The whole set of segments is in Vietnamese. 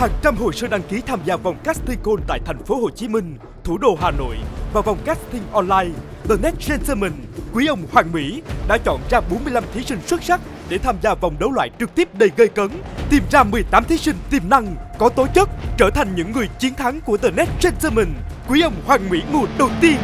hàng trăm hồ sơ đăng ký tham gia vòng casting call tại thành phố Hồ Chí Minh, thủ đô Hà Nội và vòng casting online The Next Gentleman, quý ông Hoàng Mỹ đã chọn ra 45 thí sinh xuất sắc để tham gia vòng đấu loại trực tiếp đầy gây cấn, tìm ra 18 thí sinh tiềm năng, có tố chất, trở thành những người chiến thắng của The Next Gentleman, quý ông Hoàng Mỹ mùa đầu tiên.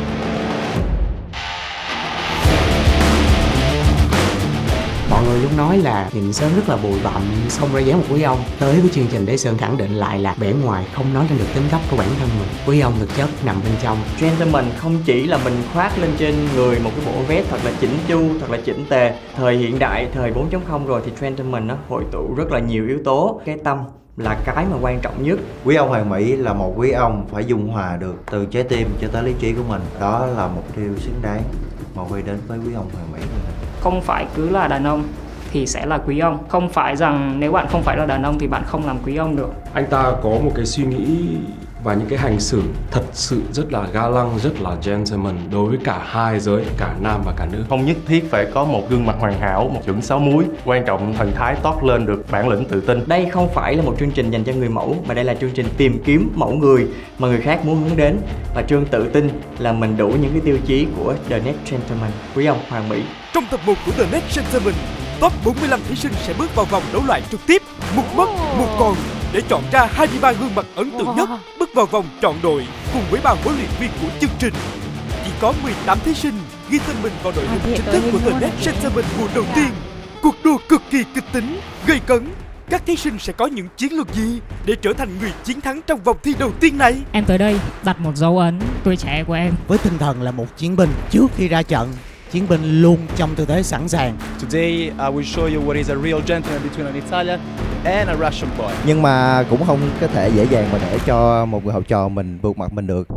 Người luôn nói là nhìn Sơn rất là bụi bặm xong ra dáng một quý ông. Tới với chương trình để Sơn khẳng định lại là vẻ ngoài không nói lên được tính cách của bản thân mình. Quý ông thực chất nằm bên trong. Gentleman không chỉ là mình khoác lên trên người một cái bộ vest thật là chỉnh chu, thật là chỉnh tề. Thời hiện đại, thời 4.0 rồi thì Gentleman nó hội tụ rất là nhiều yếu tố. Cái tâm là cái mà quan trọng nhất. Quý ông Hoàng Mỹ là một quý ông phải dung hòa được từ trái tim cho tới lý trí của mình. Đó là mục tiêu xứng đáng mà Huy đến với quý ông Hoàng Mỹ không phải cứ là đàn ông thì sẽ là quý ông. Không phải rằng nếu bạn không phải là đàn ông thì bạn không làm quý ông được. Anh ta có một cái suy nghĩ và những cái hành xử thật sự rất là ga lăng, rất là gentleman đối với cả hai giới, cả nam và cả nữ. Không nhất thiết phải có một gương mặt hoàn hảo, một chuẩn sáu múi. Quan trọng thần thái toát lên được bản lĩnh tự tin. Đây không phải là một chương trình dành cho người mẫu, mà đây là chương trình tìm kiếm mẫu người mà người khác muốn hướng đến. Và Trương tự tin là mình đủ những cái tiêu chí của The Next Gentleman. Quý ông Hoàng Mỹ. Trong tập 1 của The Next Gentleman, top 45 thí sinh sẽ bước vào vòng đấu loại trực tiếp, một mất, một còn để chọn ra 23 gương mặt ấn tượng nhất bước vào vòng chọn đội cùng với ban huấn luyện viên của chương trình. Chỉ có 18 thí sinh ghi tên mình vào đội hình chính thức của The Next Gentleman mùa đầu tiên. Cuộc đua cực kỳ kịch tính, gây cấn. Các thí sinh sẽ có những chiến lược gì để trở thành người chiến thắng trong vòng thi đầu tiên này? Em tới đây đặt một dấu ấn tuổi trẻ của em. Với tinh thần là một chiến binh trước khi ra trận chiến binh luôn trong tư thế sẵn sàng. Today I will show you what is a real gentleman between an Italian and a Russian boy. Nhưng mà cũng không có thể dễ dàng mà để cho một người học trò mình vượt mặt mình được.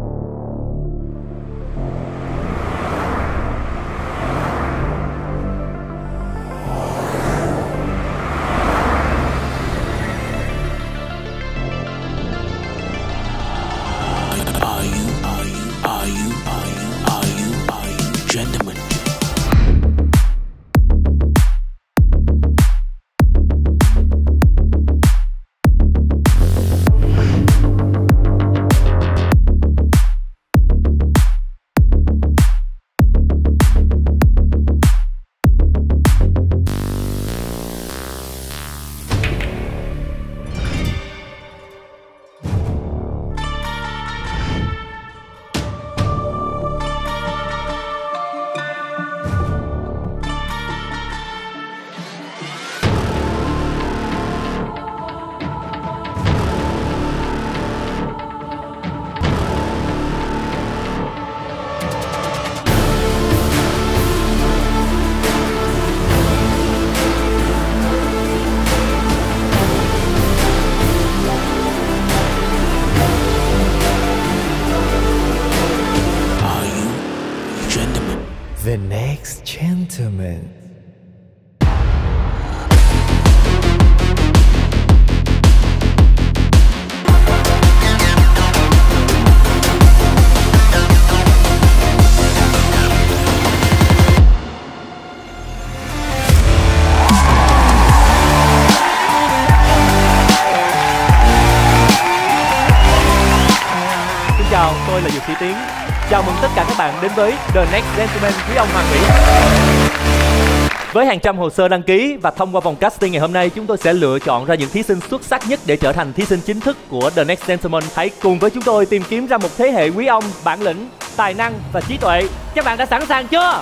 Hồ sơ đăng ký và thông qua vòng casting ngày hôm nay chúng tôi sẽ lựa chọn ra những thí sinh xuất sắc nhất để trở thành thí sinh chính thức của The Next Gentleman. Hãy cùng với chúng tôi tìm kiếm ra một thế hệ quý ông, bản lĩnh, tài năng và trí tuệ. Các bạn đã sẵn sàng chưa?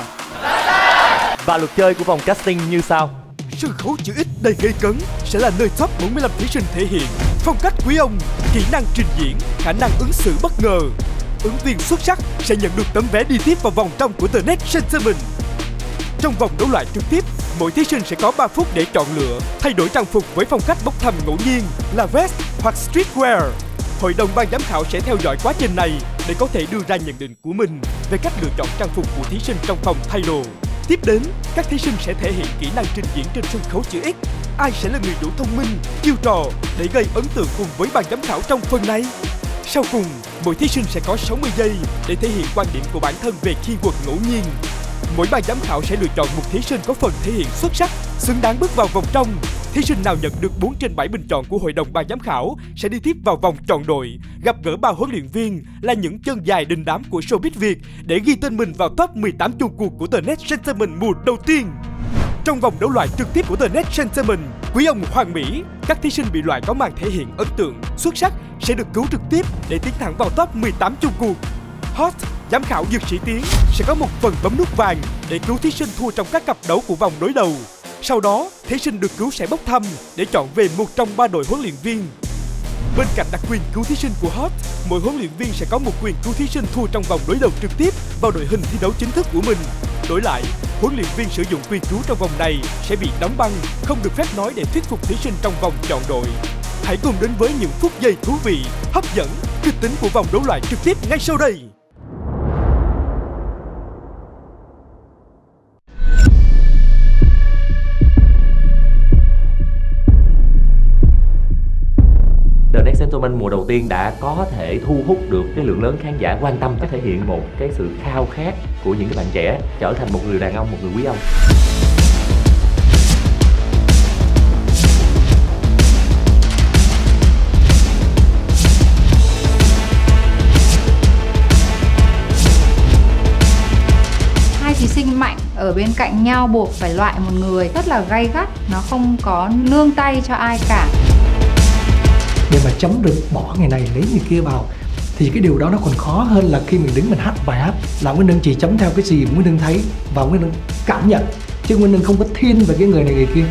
Và luật chơi của vòng casting như sau. Sân khấu chữ X đầy gây cấn sẽ là nơi top 45 thí sinh thể hiện phong cách quý ông, kỹ năng trình diễn, khả năng ứng xử bất ngờ, ứng viên xuất sắc sẽ nhận được tấm vé đi tiếp vào vòng trong của The Next Gentleman. Trong vòng đấu loại trực tiếp, mỗi thí sinh sẽ có 3 phút để chọn lựa, thay đổi trang phục với phong cách bốc thăm ngẫu nhiên là vest hoặc streetwear. Hội đồng ban giám khảo sẽ theo dõi quá trình này để có thể đưa ra nhận định của mình về cách lựa chọn trang phục của thí sinh trong phòng thay đồ. Tiếp đến, các thí sinh sẽ thể hiện kỹ năng trình diễn trên sân khấu chữ X. Ai sẽ là người đủ thông minh, chiêu trò để gây ấn tượng cùng với ban giám khảo trong phần này? Sau cùng, mỗi thí sinh sẽ có 60 giây để thể hiện quan điểm của bản thân về keyword ngẫu nhiên. Mỗi ban giám khảo sẽ lựa chọn một thí sinh có phần thể hiện xuất sắc, xứng đáng bước vào vòng trong. thí sinh nào nhận được 4 trên 7 bình chọn của hội đồng ban giám khảo sẽ đi tiếp vào vòng chọn đội, gặp gỡ ba huấn luyện viên là những chân dài đình đám của showbiz Việt để ghi tên mình vào top 18 chung cuộc của The Net Gentleman mùa đầu tiên. Trong vòng đấu loại trực tiếp của The Next Gentleman, quý ông Hoàng Mỹ, các thí sinh bị loại có màn thể hiện ấn tượng, xuất sắc sẽ được cứu trực tiếp để tiến thẳng vào top 18 chung cuộc. Hot, giám khảo Dược Sĩ Tiến sẽ có một phần bấm nút vàng để cứu thí sinh thua trong các cặp đấu của vòng đối đầu. Sau đó, thí sinh được cứu sẽ bốc thăm để chọn về một trong ba đội huấn luyện viên. Bên cạnh đặc quyền cứu thí sinh của Hot, mỗi huấn luyện viên sẽ có một quyền cứu thí sinh thua trong vòng đối đầu trực tiếp vào đội hình thi đấu chính thức của mình. Đổi lại, huấn luyện viên sử dụng quyền cứu trong vòng này sẽ bị đóng băng, không được phép nói để thuyết phục thí sinh trong vòng chọn đội. Hãy cùng đến với những phút giây thú vị, hấp dẫn, kịch tính của vòng đấu loại trực tiếp ngay sau đây. The Next mùa đầu tiên đã có thể thu hút được cái lượng lớn khán giả quan tâm có thể hiện một cái sự khao khát của những cái bạn trẻ trở thành một người đàn ông, một người quý ông. hai thí sinh mạnh ở bên cạnh nhau buộc phải loại một người rất là gay gắt nó không có nương tay cho ai cả để mà chống được bỏ ngày này, lấy ngày kia vào, thì cái điều đó nó còn khó hơn là khi mình đứng mình hát bài hát là nguyên đương chỉ chấm theo cái gì nguyên đương thấy và nguyên đương cảm nhận. Chứ nguyên đương không có thiên về cái người này, người kia.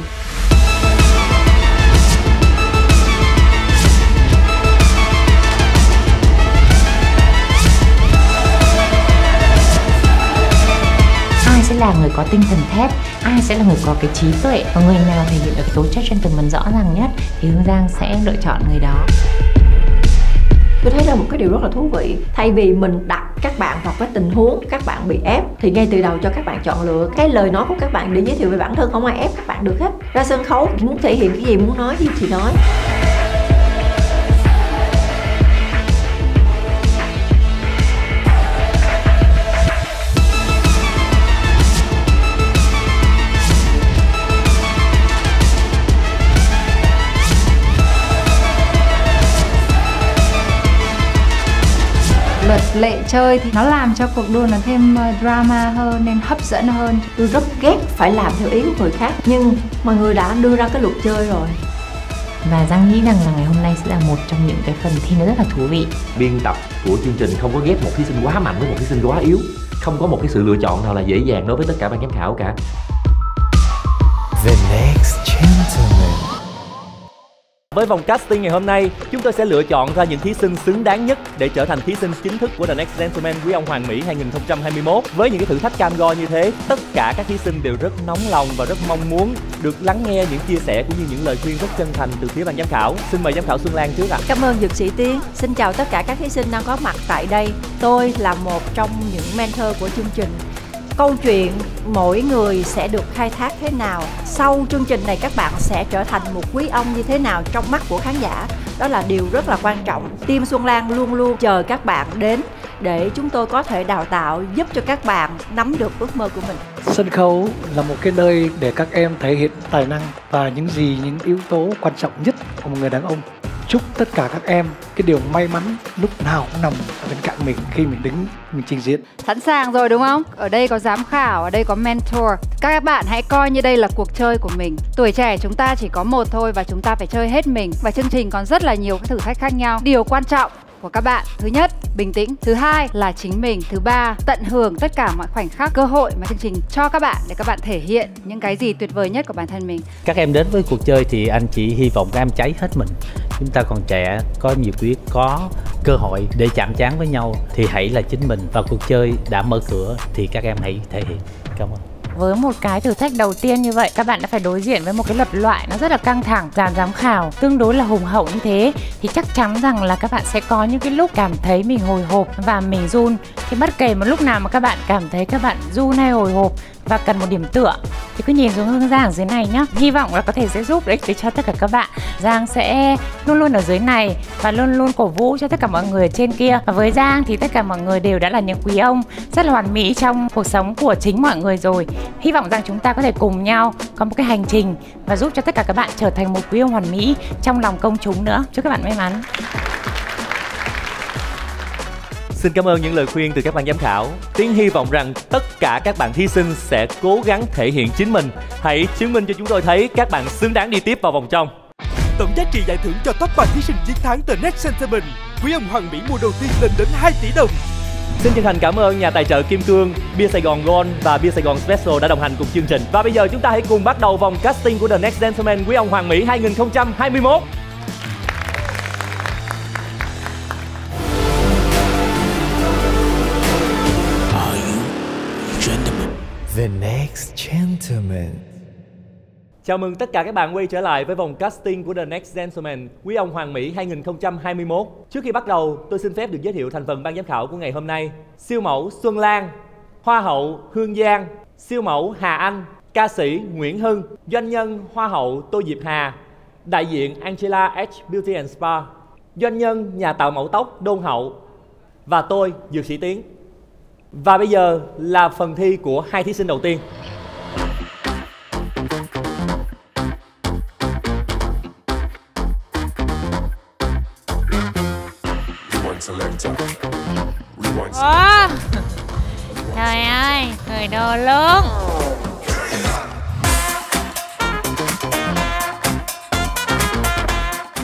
Là người có tinh thần thép, ai sẽ là người có cái trí tuệ và người nào thể hiện được tố chất trên tường mình rõ ràng nhất thì hương giang sẽ lựa chọn người đó. Tôi thấy là một cái điều rất là thú vị. Thay vì mình đặt các bạn vào cái tình huống các bạn bị ép, thì ngay từ đầu cho các bạn chọn lựa cái lời nói của các bạn để giới thiệu về bản thân, không ai ép các bạn được hết. Ra sân khấu, muốn thể hiện cái gì, muốn nói gì thì nói. Lệ chơi thì nó làm cho cuộc đua nó thêm ờ, drama hơn nên hấp dẫn hơn. Tôi rất ghét phải làm theo ý của người khác nhưng mọi người đã đưa ra cái luật chơi rồi. Và Giang nghĩ rằng là ngày hôm nay sẽ là một trong những cái phần thi nó rất là thú vị. Biên tập của chương trình không có ghép một thí sinh quá mạnh với một thí sinh quá yếu. Không có một cái sự lựa chọn nào là dễ dàng đối với tất cả ban giám khảo cả. The next gentleman. Với vòng casting ngày hôm nay, chúng tôi sẽ lựa chọn ra những thí sinh xứng đáng nhất để trở thành thí sinh chính thức của The Next Gentleman Quý ông Hoàng Mỹ 2021. Với những cái thử thách cam go như thế, tất cả các thí sinh đều rất nóng lòng và rất mong muốn được lắng nghe những chia sẻ cũng như những lời khuyên rất chân thành từ phía ban giám khảo. Xin mời giám khảo Xuân Lan trước ạ. Cảm ơn Dược sĩ Tiến. Xin chào tất cả các thí sinh đang có mặt tại đây. Tôi là một trong những mentor của chương trình. Câu chuyện mỗi người sẽ được khai thác thế nào? Sau chương trình này, các bạn sẽ trở thành một quý ông như thế nào trong mắt của khán giả? Đó là điều rất là quan trọng. Team Xuân Lan luôn luôn chờ các bạn đến để chúng tôi có thể đào tạo giúp cho các bạn nắm được ước mơ của mình. Sân khấu là một cái nơi để các em thể hiện tài năng và những gì, những yếu tố quan trọng nhất của một người đàn ông chúc tất cả các em cái điều may mắn lúc nào cũng nằm ở bên cạnh mình khi mình đứng mình trình diễn Sẵn sàng rồi đúng không? Ở đây có giám khảo, ở đây có mentor. Các bạn hãy coi như đây là cuộc chơi của mình. Tuổi trẻ chúng ta chỉ có một thôi và chúng ta phải chơi hết mình. Và chương trình còn rất là nhiều các thử thách khác nhau. Điều quan trọng của các bạn. Thứ nhất, bình tĩnh. Thứ hai là chính mình. Thứ ba, tận hưởng tất cả mọi khoảnh khắc cơ hội mà chương trình cho các bạn Để các bạn thể hiện những cái gì tuyệt vời nhất của bản thân mình. Các em đến với cuộc chơi thì anh chỉ hy vọng các em cháy hết mình. Chúng ta còn trẻ có nhiệt huyết có cơ hội để chạm trán với nhau thì hãy là chính mình. Và cuộc chơi đã mở cửa thì các em hãy thể hiện. Cảm ơn với một cái thử thách đầu tiên như vậy, các bạn đã phải đối diện với một cái lập loại nó rất là căng thẳng, dàn giám khảo tương đối là hùng hậu như thế. Thì chắc chắn rằng là các bạn sẽ có những cái lúc cảm thấy mình hồi hộp và mình run. Thì bất kể một lúc nào mà các bạn cảm thấy các bạn run hay hồi hộp và cần một điểm tựa. Thì cứ nhìn xuống hướng Giang ở dưới này nhá. Hy vọng là có thể sẽ giúp ích để cho tất cả các bạn. Giang sẽ luôn luôn ở dưới này và luôn luôn cổ vũ cho tất cả mọi người ở trên kia. Và với Giang thì tất cả mọi người đều đã là những quý ông rất là hoàn mỹ trong cuộc sống của chính mọi người rồi. Hy vọng rằng chúng ta có thể cùng nhau có một cái hành trình và giúp cho tất cả các bạn trở thành một quý ông hoàn mỹ trong lòng công chúng nữa. Chúc các bạn may mắn. Xin cảm ơn những lời khuyên từ các ban giám khảo. Tiến hy vọng rằng tất cả các bạn thí sinh sẽ cố gắng thể hiện chính mình. Hãy chứng minh cho chúng tôi thấy các bạn xứng đáng đi tiếp vào vòng trong. Tổng giá trị giải thưởng cho top 3 thí sinh chiến thắng The Next Gentleman Quý ông Hoàng Mỹ mùa đầu tiên lên đến 2 tỷ đồng Xin chân thành cảm ơn nhà tài trợ Kim Cương, Bia Sài Gòn Gold và Bia Sài Gòn Special đã đồng hành cùng chương trình. Và bây giờ chúng ta hãy cùng bắt đầu vòng casting của The Next Gentleman Quý ông Hoàng Mỹ 2021. The next gentleman. Chào mừng tất cả các bạn quay trở lại với vòng casting của The Next Gentleman Quý ông Hoàng Mỹ 2021 Trước khi bắt đầu, tôi xin phép được giới thiệu thành phần ban giám khảo của ngày hôm nay. Siêu mẫu Xuân Lan Hoa hậu Hương Giang Siêu mẫu Hà Anh Ca sĩ Nguyễn Hưng Doanh nhân Hoa hậu Tô Diệp Hà Đại diện Angela H. Beauty and Spa Doanh nhân nhà tạo mẫu tóc Đôn Hậu Và tôi, Dược Sĩ Tiến. Và bây giờ là phần thi của hai thí sinh đầu tiên. Ủa? Trời ơi Người đồ luôn.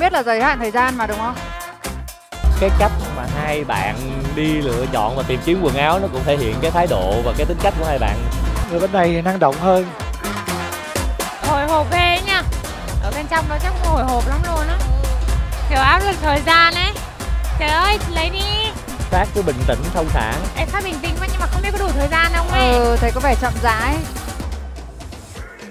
Biết là giới hạn thời gian mà đúng không? Cái cách mà hai bạn đi lựa chọn và tìm kiếm quần áo nó cũng thể hiện cái thái độ và cái tính cách của hai bạn. Người bên này thì năng động hơn. Hồi hộp ghê nha. Ở bên trong đó chắc hồi hộp lắm luôn á. Kiểu áp lực thời gian ấy. Trời ơi lấy đi. Phát cứ bình tĩnh thông thả. Em phát bình tĩnh quá nhưng mà không biết có đủ thời gian không ấy. Ừ, thấy có vẻ chậm rãi.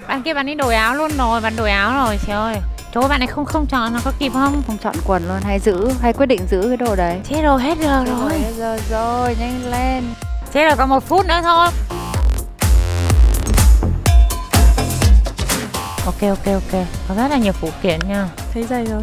Bạn kia bạn đi đổi áo luôn rồi Bạn đổi áo rồi trời ơi Trời ơi, bạn này không không chọn nó có kịp không? Không chọn quần luôn hay giữ hay quyết định giữ cái đồ đấy. Chết rồi hết giờ rồi Hết giờ rồi nhanh lên. Chết rồi còn một phút nữa thôi. Ok ok ok. Có rất là nhiều phụ kiện nha. Thấy dày rồi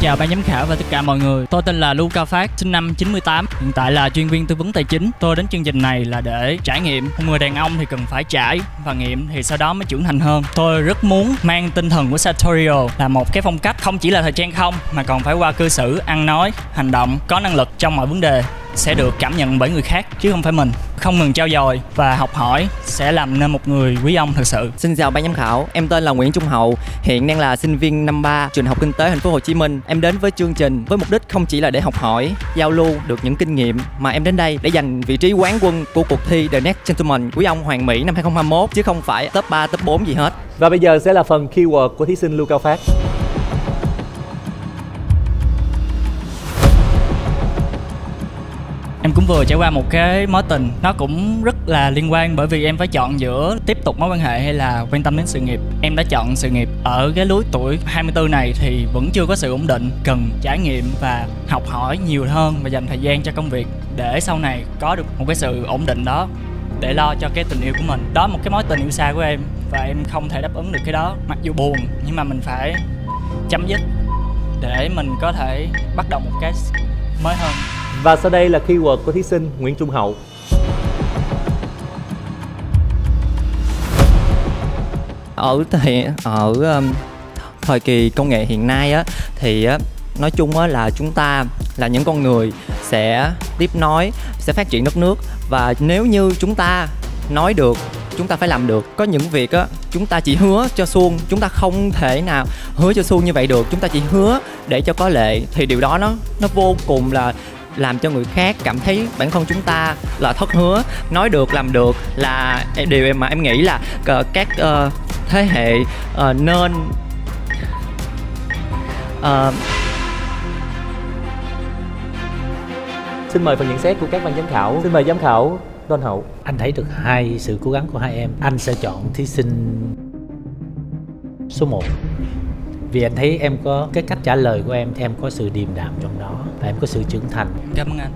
chào ban giám khảo và tất cả mọi người. Tôi tên là Luca Phát, sinh năm 98. Hiện tại là chuyên viên tư vấn tài chính. Tôi đến chương trình này là để trải nghiệm. Một người đàn ông thì cần phải trải và nghiệm thì sau đó mới trưởng thành hơn. Tôi rất muốn mang tinh thần của Satorio là một cái phong cách không chỉ là thời trang không mà còn phải qua cư xử, ăn nói, hành động, có năng lực trong mọi vấn đề sẽ được cảm nhận bởi người khác chứ không phải mình không ngừng trao dồi và học hỏi sẽ làm nên một người quý ông thực sự Xin chào ban giám khảo, em tên là Nguyễn Trung Hậu, hiện đang là sinh viên năm 3 trường học kinh tế thành phố Hồ Chí Minh. Em đến với chương trình với mục đích không chỉ là để học hỏi, giao lưu được những kinh nghiệm mà em đến đây để giành vị trí quán quân của cuộc thi The Next Gentleman quý ông Hoàng Mỹ năm 2021 chứ không phải top 3, top 4 gì hết. Và bây giờ sẽ là phần keyword của thí sinh Lưu Cao Phát em cũng vừa trải qua một cái mối tình. Nó cũng rất là liên quan bởi vì em phải chọn giữa tiếp tục mối quan hệ hay là quan tâm đến sự nghiệp. Em đã chọn sự nghiệp ở cái lứa tuổi 24 này thì vẫn chưa có sự ổn định, cần trải nghiệm và học hỏi nhiều hơn và dành thời gian cho công việc để sau này có được một cái sự ổn định đó để lo cho cái tình yêu của mình. Đó, một cái mối tình yêu xa của em và em không thể đáp ứng được cái đó. Mặc dù buồn, nhưng mà mình phải chấm dứt để mình có thể bắt đầu một cái mới hơn. Và sau đây là keyword của thí sinh Nguyễn Trung Hậu. Ở thời ở um, thời kỳ công nghệ hiện nay á thì á nói chung á là chúng ta là những con người sẽ tiếp nối sẽ phát triển đất nước. Và nếu như chúng ta nói được chúng ta phải làm được có những việc á chúng ta chỉ hứa cho suông chúng ta không thể nào hứa cho suông như vậy được. Chúng ta chỉ hứa để cho có lệ thì điều đó nó nó vô cùng là làm cho người khác cảm thấy bản thân chúng ta là thất hứa nói được làm được là điều mà em nghĩ là ờ, các uh, thế hệ uh, nên uh, Xin mời phần nhận xét của các ban giám khảo. Xin mời giám khảo Tôn Hậu. Anh thấy được hai sự cố gắng của hai em. Anh sẽ chọn thí sinh số 1 vì anh thấy em có cái cách trả lời của em em có sự điềm đạm trong đó và em có sự trưởng thành. Cảm ơn anh.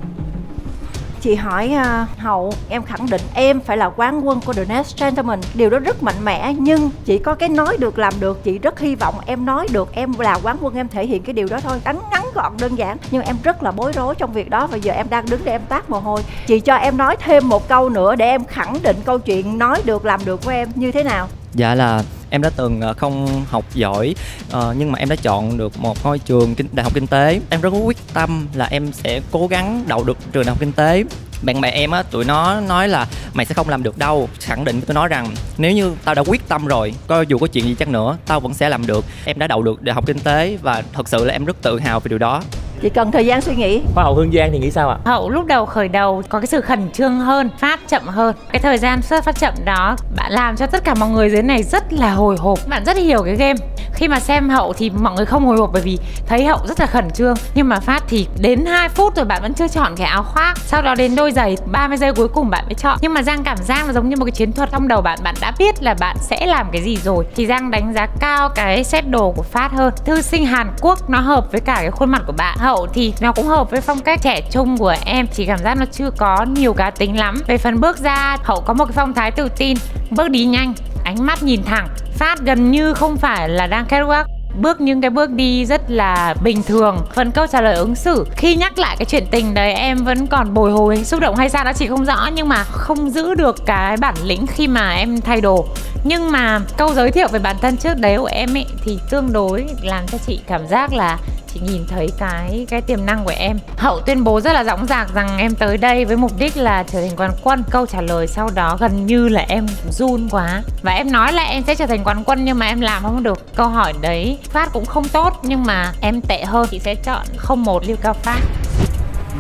Chị hỏi uh, hậu em khẳng định em phải là quán quân của The Next Gentleman. Điều đó rất mạnh mẽ nhưng chỉ có cái nói được làm được chị rất hy vọng em nói được em là quán quân em thể hiện cái điều đó thôi. Ngắn ngắn gọn đơn giản nhưng em rất là bối rối trong việc đó và giờ em đang đứng để em tác mồ hôi. Chị cho em nói thêm một câu nữa để em khẳng định câu chuyện nói được làm được của em như thế nào. Dạ là em đã từng ờ, không học giỏi ờ, nhưng mà em đã chọn được một ngôi trường đại học kinh tế. Em rất có quyết tâm là em sẽ cố gắng đậu được trường đại học kinh tế. Bạn bè em á, tụi nó nói là mày sẽ không làm được đâu. Khẳng định tôi nói rằng, nếu như tao đã quyết tâm rồi coi dù có chuyện gì chắc nữa, tao vẫn sẽ làm được. Em đã đậu được đại học kinh tế và thật sự là em rất tự hào về điều đó chỉ cần thời gian suy nghĩ. Hoa hậu hương giang thì nghĩ sao ạ? Hậu lúc đầu khởi đầu có cái sự khẩn trương hơn phát chậm hơn. Cái thời gian xuất phát chậm đó bạn làm cho tất cả mọi người dưới này rất là hồi hộp. Bạn rất hiểu cái game. Khi mà xem hậu thì mọi người không hồi hộp bởi vì thấy hậu rất là khẩn trương. Nhưng mà phát thì đến 2 phút rồi bạn vẫn chưa chọn cái áo khoác. Sau đó đến đôi giày 30 giây cuối cùng bạn mới chọn. Nhưng mà giang cảm giác là giống như một cái chiến thuật trong đầu bạn. Bạn đã biết là bạn sẽ làm cái gì rồi. Thì giang đánh giá cao cái set đồ của phát hơn. Thư sinh hàn quốc nó hợp với cả cái khuôn mặt của bạn. Hậu hậu thì nó cũng hợp với phong cách trẻ trung của em. Chỉ cảm giác nó chưa có nhiều cá tính lắm. Về phần bước ra, hậu có một cái phong thái tự tin. Bước đi nhanh, ánh mắt nhìn thẳng, phát gần như không phải là đang catwalk bước những cái bước đi rất là bình thường. Phần câu trả lời ứng xử. Khi nhắc lại cái chuyện tình đấy, em vẫn còn bồi hồi, xúc động hay sao đó chị không rõ, nhưng mà không giữ được cái bản lĩnh khi mà em thay đồ. Nhưng mà câu giới thiệu về bản thân trước đấy của em ấy thì tương đối làm cho chị cảm giác là chị nhìn thấy cái cái tiềm năng của em. Hậu tuyên bố rất là dõng dạc rằng em tới đây với mục đích là trở thành quán quân. Câu trả lời sau đó gần như là em run quá. Và em nói là em sẽ trở thành quán quân nhưng mà em làm không được. Câu hỏi đấy phát cũng không tốt nhưng mà em tệ hơn chị sẽ chọn không một lưu cao phát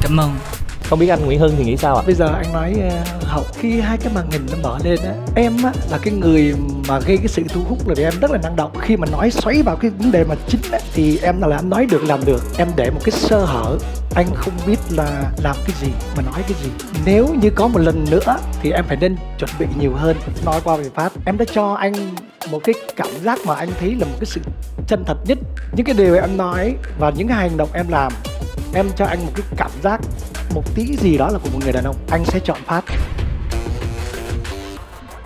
cảm ơn không biết anh Nguyễn Hưng thì nghĩ sao ạ? Bây giờ anh nói uh, hậu khi hai cái màn hình nó mở lên á, em á là cái người mà gây cái sự thu hút là vì em rất là năng động. Khi mà nói xoáy vào cái vấn đề mà chính á, thì em là em nói được làm được. Em để một cái sơ hở anh không biết là làm cái gì mà nói cái gì. Nếu như có một lần nữa thì em phải nên chuẩn bị nhiều hơn. Nói qua về phát em đã cho anh một cái cảm giác mà anh thấy là một cái sự chân thật nhất. Những cái điều em nói và những cái hành động em làm em cho anh một cái cảm giác một tí gì đó là của một người đàn ông. Anh sẽ chọn phát.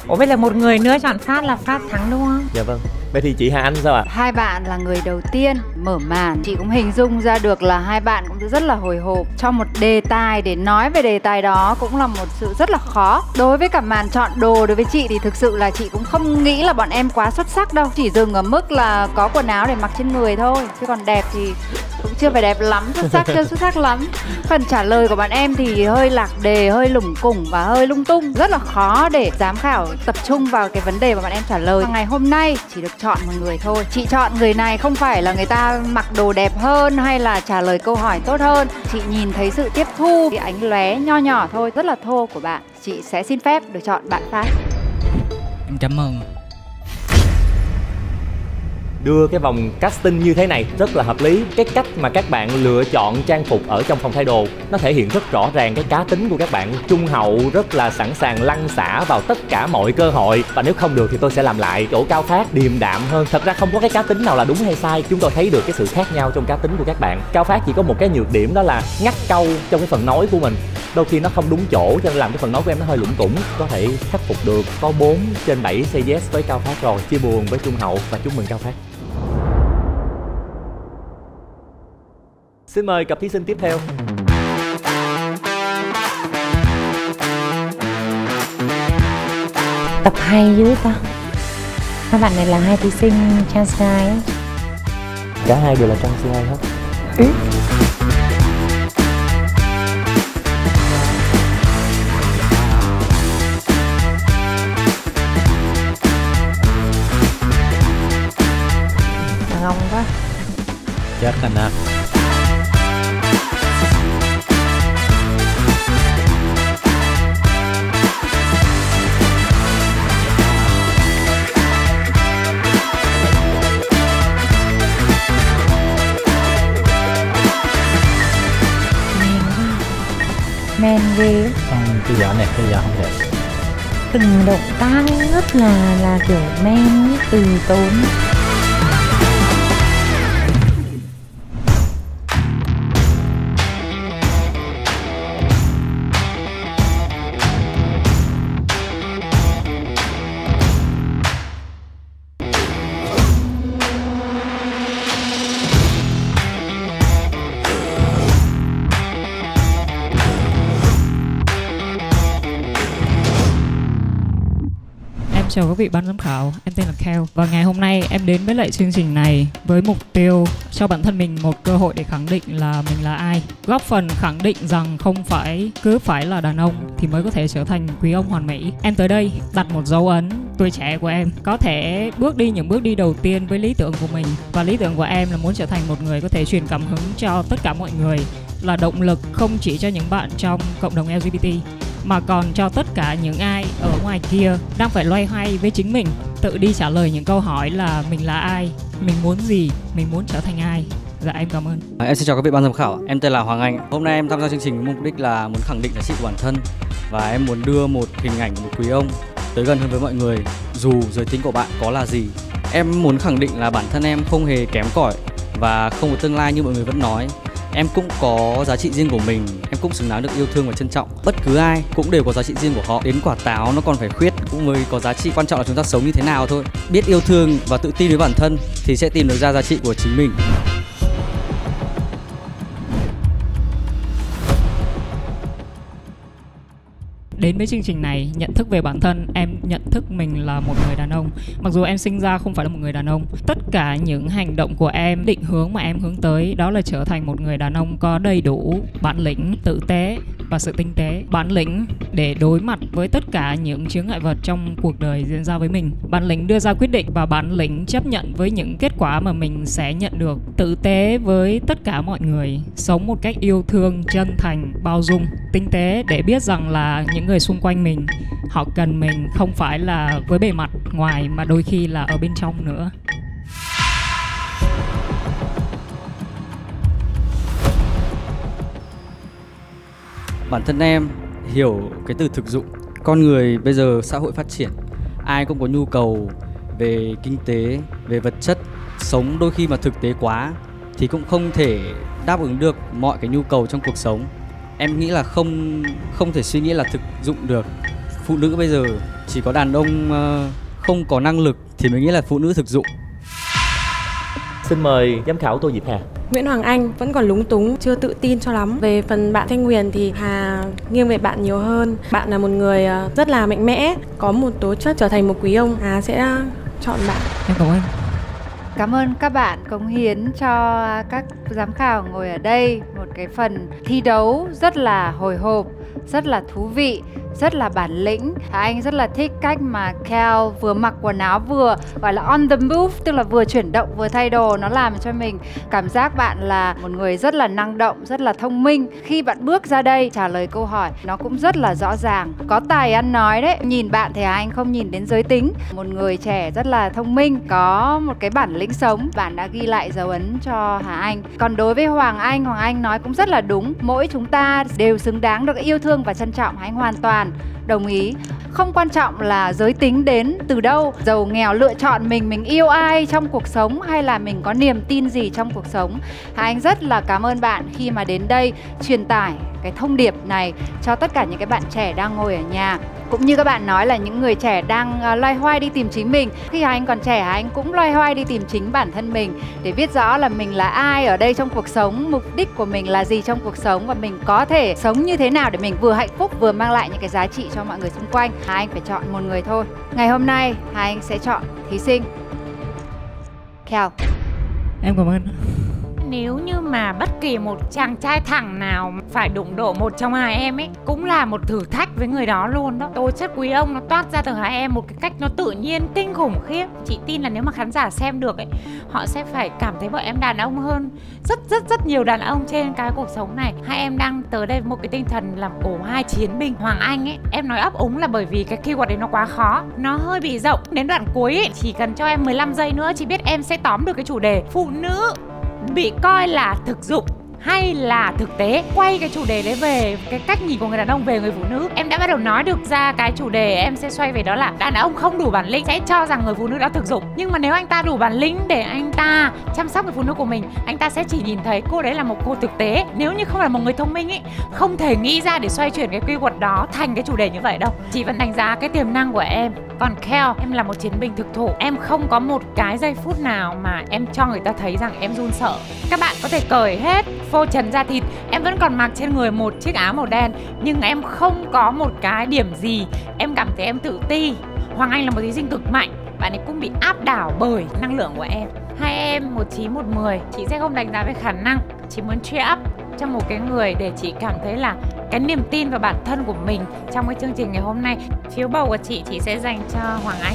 Ủa vậy là một người nữa chọn phát là phát thắng đúng không? Dạ vâng Vậy thì chị Hà Anh sao ạ? À? Hai bạn là người đầu tiên mở màn. Chị cũng hình dung ra được là hai bạn cũng rất là hồi hộp Cho một đề tài. Để nói về đề tài đó cũng là một sự rất là khó. Đối với cả màn chọn đồ đối với chị thì thực sự là chị cũng không nghĩ là bọn em quá xuất sắc đâu. Chỉ dừng ở mức là có quần áo để mặc trên người thôi. Chứ còn đẹp thì cũng chưa phải đẹp lắm, xuất sắc chưa xuất sắc lắm. Phần trả lời của bạn em thì hơi lạc đề, hơi lủng củng và hơi lung tung. Rất là khó để giám khảo tập trung vào cái vấn đề mà bạn em trả lời. Ngày hôm nay chỉ được chọn một người thôi. Chị chọn người này không phải là người ta mặc đồ đẹp hơn hay là trả lời câu hỏi tốt hơn. Chị nhìn thấy sự tiếp thu, cái ánh lóe nho nhỏ thôi, rất là thô của bạn. Chị sẽ xin phép được chọn bạn phát. Em cảm ơn đưa cái vòng casting như thế này rất là hợp lý. Cái cách mà các bạn lựa chọn trang phục ở trong phòng thay đồ, nó thể hiện rất rõ ràng cái cá tính của các bạn. Trung hậu rất là sẵn sàng lăn xả vào tất cả mọi cơ hội. Và nếu không được thì tôi sẽ làm lại chỗ cao phát, điềm đạm hơn. Thật ra không có cái cá tính nào là đúng hay sai. Chúng tôi thấy được cái sự khác nhau trong cá tính của các bạn. Cao phát chỉ có một cái nhược điểm đó là ngắt câu trong cái phần nói của mình. Đôi khi nó không đúng chỗ cho nên làm cái phần nói của em nó hơi lủng củng. Có thể khắc phục được. Có 4 trên 7 say yes với cao phát rồi. Chia buồn với trung hậu và chúc mừng cao phát. Xin mời cặp thí sinh tiếp theo. Tập hay dữ ta. Các bạn này là hai thí sinh Chance Guy Cả hai đều là Chance Guy hết. Ừ. ngon quá chết anh ạ ghê. Con cái giỏ này cái giỏ không thể từng động tác rất là là kiểu men từ tốn chào các vị ban giám khảo, em tên là Kel Và ngày hôm nay em đến với lại chương trình này với mục tiêu cho bản thân mình một cơ hội để khẳng định là mình là ai. Góp phần khẳng định rằng không phải cứ phải là đàn ông thì mới có thể trở thành quý ông hoàn mỹ. Em tới đây đặt một dấu ấn tuổi trẻ của em. Có thể bước đi những bước đi đầu tiên với lý tưởng của mình. Và lý tưởng của em là muốn trở thành một người có thể truyền cảm hứng cho tất cả mọi người. Là động lực không chỉ cho những bạn trong cộng đồng LGBT mà còn cho tất cả những ai ở ngoài kia đang phải loay hoay với chính mình tự đi trả lời những câu hỏi là mình là ai mình muốn gì mình muốn trở thành ai dạ em cảm ơn À, Em xin chào các vị ban giám khảo, em tên là Hoàng Anh. Hôm nay em tham gia chương trình với mục đích là muốn khẳng định giá trị của bản thân và em muốn đưa một hình ảnh một quý ông tới gần hơn với mọi người dù giới tính của bạn có là gì. Em muốn khẳng định là bản thân em không hề kém cỏi và không có tương lai như mọi người vẫn nói. Em cũng có giá trị riêng của mình, em cũng xứng đáng được yêu thương và trân trọng. Bất cứ ai cũng đều có giá trị riêng của họ. Đến quả táo nó còn phải khuyết cũng mới có giá trị. Quan trọng là chúng ta sống như thế nào thôi. Biết yêu thương và tự tin với bản thân thì sẽ tìm được ra giá trị của chính mình. Đến với chương trình này, nhận thức về bản thân, em nhận thức mình là một người đàn ông. Mặc dù em sinh ra không phải là một người đàn ông, tất cả những hành động của em, định hướng mà em hướng tới đó là trở thành một người đàn ông có đầy đủ bản lĩnh, tử tế và sự tinh tế, bản lĩnh để đối mặt với tất cả những chướng ngại vật trong cuộc đời diễn ra với mình. Bản lĩnh đưa ra quyết định và bản lĩnh chấp nhận với những kết quả mà mình sẽ nhận được. Tử tế với tất cả mọi người, sống một cách yêu thương, chân thành, bao dung. Tinh tế để biết rằng là những người xung quanh mình, họ cần mình không phải là với bề mặt ngoài mà đôi khi là ở bên trong nữa. Bản thân em hiểu cái từ thực dụng. Con người bây giờ xã hội phát triển, ai cũng có nhu cầu về kinh tế, về vật chất. Sống đôi khi mà thực tế quá thì cũng không thể đáp ứng được mọi cái nhu cầu trong cuộc sống. Em nghĩ là không không thể suy nghĩ là thực dụng được. Phụ nữ bây giờ chỉ có đàn ông ờ, không có năng lực thì mới nghĩ là phụ nữ thực dụng. Xin mời giám khảo Tô Diệp Hà Nguyễn Hoàng Anh vẫn còn lúng túng, chưa tự tin cho lắm. Về phần bạn Thanh Nguyền thì Hà nghiêng về bạn nhiều hơn. Bạn là một người ờ, rất là mạnh mẽ, có một tố chất trở thành một quý ông. Hà sẽ chọn bạn. em cảm ơn Cảm ơn các bạn cống hiến cho các giám khảo ngồi ở đây một cái phần thi đấu rất là hồi hộp, rất là thú vị, rất là bản lĩnh. Anh rất là thích cách mà Kel vừa mặc quần áo vừa gọi là on the move, tức là vừa chuyển động vừa thay đồ. Nó làm cho mình cảm giác bạn là một người rất là năng động, rất là thông minh. Khi bạn bước ra đây trả lời câu hỏi nó cũng rất là rõ ràng. Có tài ăn nói đấy. Nhìn bạn thì anh không nhìn đến giới tính. Một người trẻ rất là thông minh, có một cái bản lĩnh sống. Bạn đã ghi lại dấu ấn cho Hà Anh. Còn đối với Hoàng Anh, Hoàng Anh nói cũng rất là đúng. Mỗi chúng ta đều xứng đáng được yêu thương và trân trọng. Anh hoàn toàn Japan. Đồng ý. Không quan trọng là giới tính đến từ đâu, giàu nghèo lựa chọn mình mình yêu ai trong cuộc sống hay là mình có niềm tin gì trong cuộc sống. Hà anh rất là cảm ơn bạn khi mà đến đây truyền tải cái thông điệp này cho tất cả những cái bạn trẻ đang ngồi ở nhà. Cũng như các bạn nói là những người trẻ đang à, loay hoay đi tìm chính mình. Khi Hà anh còn trẻ, Hà anh cũng loay hoay đi tìm chính bản thân mình để biết rõ là mình là ai ở đây trong cuộc sống, mục đích của mình là gì trong cuộc sống và mình có thể sống như thế nào để mình vừa hạnh phúc vừa mang lại những cái giá trị cho mọi người xung quanh. Hà anh phải chọn một người thôi. Ngày hôm nay Hà anh sẽ chọn thí sinh. Kheo em cảm ơn. Nếu như mà bất kỳ một chàng trai thẳng nào phải đụng độ một trong hai em ấy cũng là một thử thách với người đó luôn đó. Tố chất quý ông nó toát ra từ hai em một cái cách nó tự nhiên kinh khủng khiếp. Chị tin là nếu mà khán giả xem được ấy, họ sẽ phải cảm thấy bọn em đàn ông hơn rất rất rất nhiều đàn ông trên cái cuộc sống này. Hai em đang tới đây một cái tinh thần làm cổ hai chiến binh. Hoàng Anh ấy, em nói ấp úng là bởi vì cái keyword đấy nó quá khó, nó hơi bị rộng. Đến đoạn cuối ấy, chỉ cần cho em 15 giây nữa chị biết em sẽ tóm được cái chủ đề phụ nữ bị coi là thực dụng hay là thực tế? Quay cái chủ đề đấy về cái cách nhìn của người đàn ông về người phụ nữ. Em đã bắt đầu nói được ra cái chủ đề em sẽ xoay về đó là đàn ông không đủ bản lĩnh, sẽ cho rằng người phụ nữ đã thực dụng. Nhưng mà nếu anh ta đủ bản lĩnh để anh ta chăm sóc người phụ nữ của mình, anh ta sẽ chỉ nhìn thấy cô đấy là một cô thực tế. Nếu như không phải một người thông minh ấy không thể nghĩ ra để xoay chuyển cái quy luật đó thành cái chủ đề như vậy đâu. Chị vẫn đánh giá cái tiềm năng của em. Còn Kel em là một chiến binh thực thụ. Em không có một cái giây phút nào mà em cho người ta thấy rằng em run sợ. Các bạn có thể cởi hết phô trần da thịt, em vẫn còn mặc trên người một chiếc áo màu đen, nhưng em không có một cái điểm gì em cảm thấy em tự ti. Hoàng Anh là một thí sinh cực mạnh, bạn ấy cũng bị áp đảo bởi năng lượng của em. Hai em, một chín, một mười, chị sẽ không đánh giá về khả năng chỉ muốn cheer up cho một cái người để chị cảm thấy là cái niềm tin vào bản thân của mình trong cái chương trình ngày hôm nay. Phiếu bầu của chị chị sẽ dành cho Hoàng Anh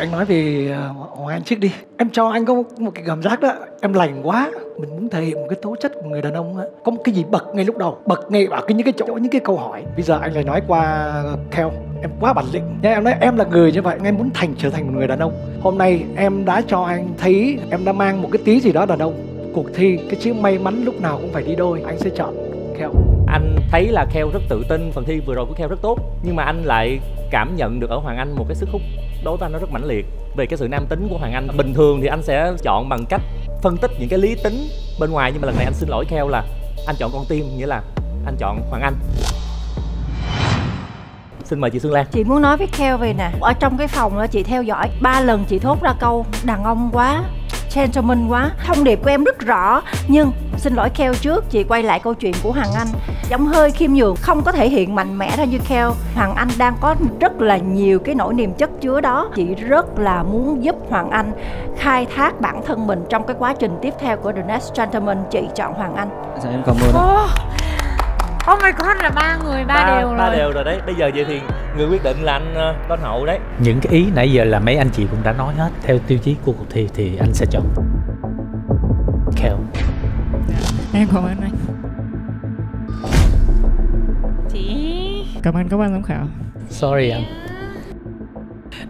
anh nói về ờ, Hoàng Anh trước đi. Em cho anh có một, cái cảm giác đó em lành quá. Mình muốn thể hiện một cái tố chất của người đàn ông á. Có một cái gì bật ngay lúc đầu bật ngay ở cái những cái chỗ những cái câu hỏi. Bây giờ anh lại nói qua theo. Em quá bản lĩnh. Nha em nói em là người như vậy em muốn thành trở thành một người đàn ông. Hôm nay em đã cho anh thấy em đã mang một cái tí gì đó đàn ông. Cuộc thi cái chữ may mắn lúc nào cũng phải đi đôi. Anh sẽ chọn Keo anh thấy là Kheo rất tự tin, phần thi vừa rồi của Kheo rất tốt, nhưng mà anh lại cảm nhận được ở Hoàng Anh một cái sức hút đối với anh nó rất mãnh liệt. Về cái sự nam tính của Hoàng Anh, bình thường thì anh sẽ chọn bằng cách phân tích những cái lý tính bên ngoài, nhưng mà lần này anh xin lỗi Kheo là anh chọn con tim, nghĩa là anh chọn Hoàng Anh. Xin mời chị Xuân Lan. Chị muốn nói với Kheo về nè, ở trong cái phòng đó chị theo dõi ba lần chị thốt ra câu, đàn ông quá gentleman quá. Thông điệp của em rất rõ nhưng xin lỗi Keo trước chị quay lại câu chuyện của Hoàng Anh. Giống hơi khiêm nhường không có thể hiện mạnh mẽ ra như Keo Hoàng Anh đang có rất là nhiều cái nỗi niềm chất chứa đó. Chị rất là muốn giúp Hoàng Anh khai thác bản thân mình trong cái quá trình tiếp theo của The Next Gentleman. Chị chọn Hoàng Anh. Dạ em cảm ơn oh, oh my god là ba người ba, ba đều rồi. ba đều rồi đấy. Bây giờ vậy thì người quyết định là anh uh, Tôn Hậu đấy. Những cái ý nãy giờ là mấy anh chị cũng đã nói hết. Theo tiêu chí của cuộc thi thì anh sẽ chọn Keo em ơn anh. Chị cảm ơn các ban giám khảo. Sorry anh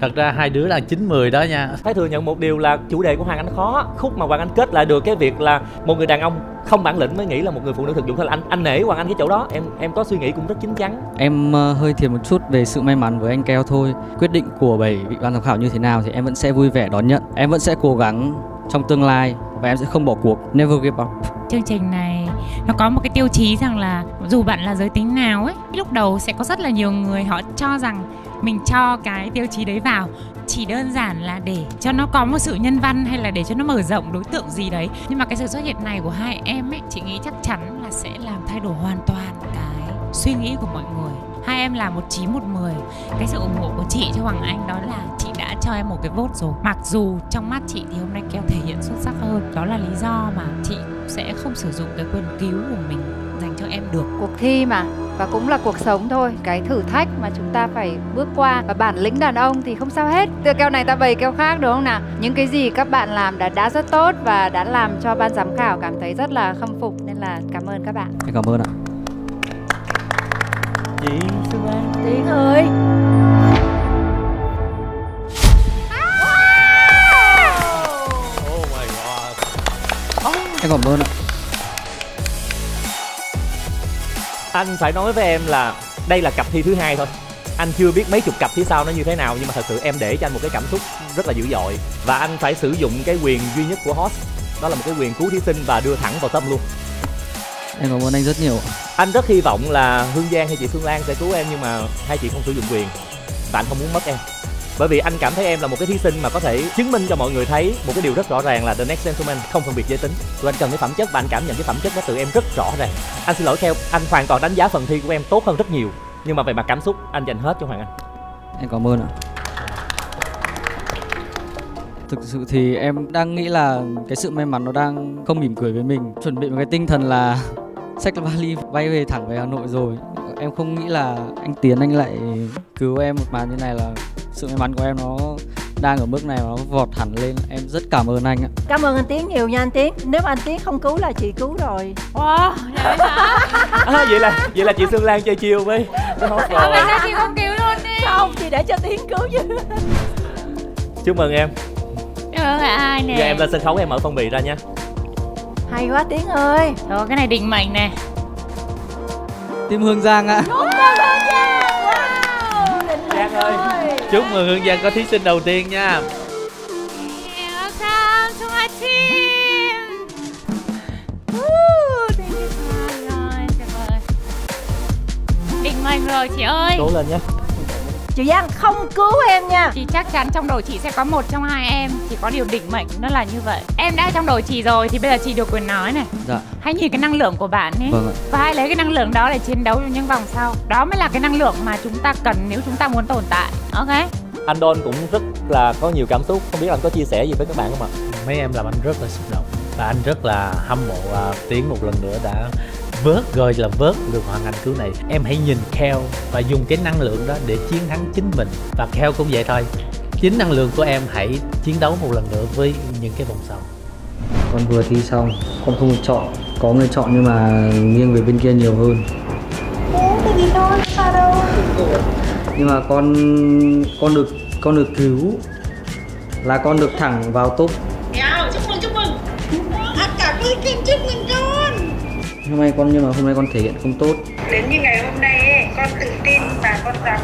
thật ra hai đứa là chín mười đó nha. Phải thừa nhận một điều là chủ đề của Hoàng Anh khó. Khúc mà Hoàng Anh kết lại được cái việc là một người đàn ông không bản lĩnh mới nghĩ là một người phụ nữ thực dụng. Thôi là anh anh nể Hoàng Anh cái chỗ đó. Em em có suy nghĩ cũng rất chín chắn. Em ờ, hơi thiệt một chút về sự may mắn với anh Keo thôi. Quyết định của bảy vị ban giám khảo như thế nào thì em vẫn sẽ vui vẻ đón nhận. Em vẫn sẽ cố gắng trong tương lai và em sẽ không bỏ cuộc. Never give up. Chương trình này nó có một cái tiêu chí rằng là dù bạn là giới tính nào ấy lúc đầu sẽ có rất là nhiều người họ cho rằng mình cho cái tiêu chí đấy vào. Chỉ đơn giản là để cho nó có một sự nhân văn hay là để cho nó mở rộng đối tượng gì đấy. Nhưng mà cái sự xuất hiện này của hai em ấy, chị nghĩ chắc chắn là sẽ làm thay đổi hoàn toàn cái suy nghĩ của mọi người hai em là một chín một mười. Cái sự ủng hộ của chị cho hoàng anh đó là chị đã cho em một cái vote rồi. Mặc dù trong mắt chị thì hôm nay keo thể hiện xuất sắc hơn. Đó là lý do mà chị sẽ không sử dụng cái quyền cứu của mình dành cho em được. Cuộc thi mà và cũng là cuộc sống thôi. Cái thử thách mà chúng ta phải bước qua. Và bản lĩnh đàn ông thì không sao hết. Từ keo này ta bày keo khác đúng không nào? Những cái gì các bạn làm đã đã rất tốt và đã làm cho ban giám khảo cảm thấy rất là khâm phục. Nên là cảm ơn các bạn. Em cảm ơn ạ chị Xuân Lan Tiến ơi oh my god. Em cảm ơn ạ anh phải nói với em là đây là cặp thi thứ hai thôi. Anh chưa biết mấy chục cặp phía sau nó như thế nào nhưng mà thật sự em để cho anh một cái cảm xúc rất là dữ dội. Và anh phải sử dụng cái quyền duy nhất của host đó là một cái quyền cứu thí sinh và đưa thẳng vào tâm luôn Em cảm ơn anh rất nhiều. Anh rất hy vọng là hương giang hay chị phương lan sẽ cứu em nhưng mà hai chị không sử dụng quyền. Và anh không muốn mất em. Bởi vì anh cảm thấy em là một cái thí sinh mà có thể chứng minh cho mọi người thấy một cái điều rất rõ ràng là the next gentleman không phân biệt giới tính. Tụi anh cần cái phẩm chất và anh cảm nhận cái phẩm chất đó từ em rất rõ ràng. Anh xin lỗi theo anh hoàn toàn đánh giá phần thi của em tốt hơn rất nhiều. Nhưng mà về mặt cảm xúc anh dành hết cho hoàng anh. Em cảm ơn ạ. Thực sự thì em đang nghĩ là cái sự may mắn nó đang không mỉm cười với mình. Chuẩn bị một cái tinh thần là xách vali bay về thẳng về Hà Nội rồi. Em không nghĩ là anh Tiến anh lại cứu em một màn như này là sự may mắn của em nó đang ở mức này mà nó vọt hẳn lên. Em rất cảm ơn anh ạ. Cảm ơn anh Tiến nhiều nha anh Tiến. Nếu mà anh Tiến không cứu là chị cứu rồi. Wow, vậy hả? à, vậy là vậy là chị Xuân Lan chơi chiêu với rồi tại sao chị không cứu luôn đi? Không, chị để cho Tiến cứu chứ. Chúc mừng em. Cảm ơn ai nè. Giờ em lên sân khấu em mở phong bì ra nha hay quá tiến ơi. Rồi cái này định mệnh nè. Tim Hương Giang ạ. Chúc mừng hương giang. Wow định Giang ơi chúc mừng Hương Giang có thí sinh đầu tiên nha. Định mệnh rồi chị ơi. Cố lên nhé chị giang không cứu em nha. Chị chắc chắn trong đầu chị sẽ có một trong hai em. Chỉ có điều định mệnh nó là như vậy. Em đã trong đầu chị rồi thì bây giờ chị được quyền nói này. Dạ. Hãy nhìn cái năng lượng của bạn ấy Vâng ạ. Và hãy lấy cái năng lượng đó để chiến đấu trong những vòng sau. Đó mới là cái năng lượng mà chúng ta cần nếu chúng ta muốn tồn tại. Ok? Anh Don cũng rất là có nhiều cảm xúc. Không biết anh có chia sẻ gì với các bạn không ạ? Mấy em làm anh rất là xúc động. Và anh rất là hâm mộ à, tiến một lần nữa đã vớt gọi là vớt được hoàn thành cứu này. Em hãy nhìn Kel và dùng cái năng lượng đó để chiến thắng chính mình. Và Kel cũng vậy thôi. Chính năng lượng của em hãy chiến đấu một lần nữa với những cái vòng sau. Con vừa thi xong Con không được chọn. Có người chọn nhưng mà nghiêng về bên kia nhiều hơn. Cái gì thôi sao đâu? Nhưng mà con Con được Con được cứu. Là con được thẳng vào top Hôm nay con nhưng mà hôm nay con thể hiện không tốt. Đến như ngày hôm nay ấy, con tự tin và con dám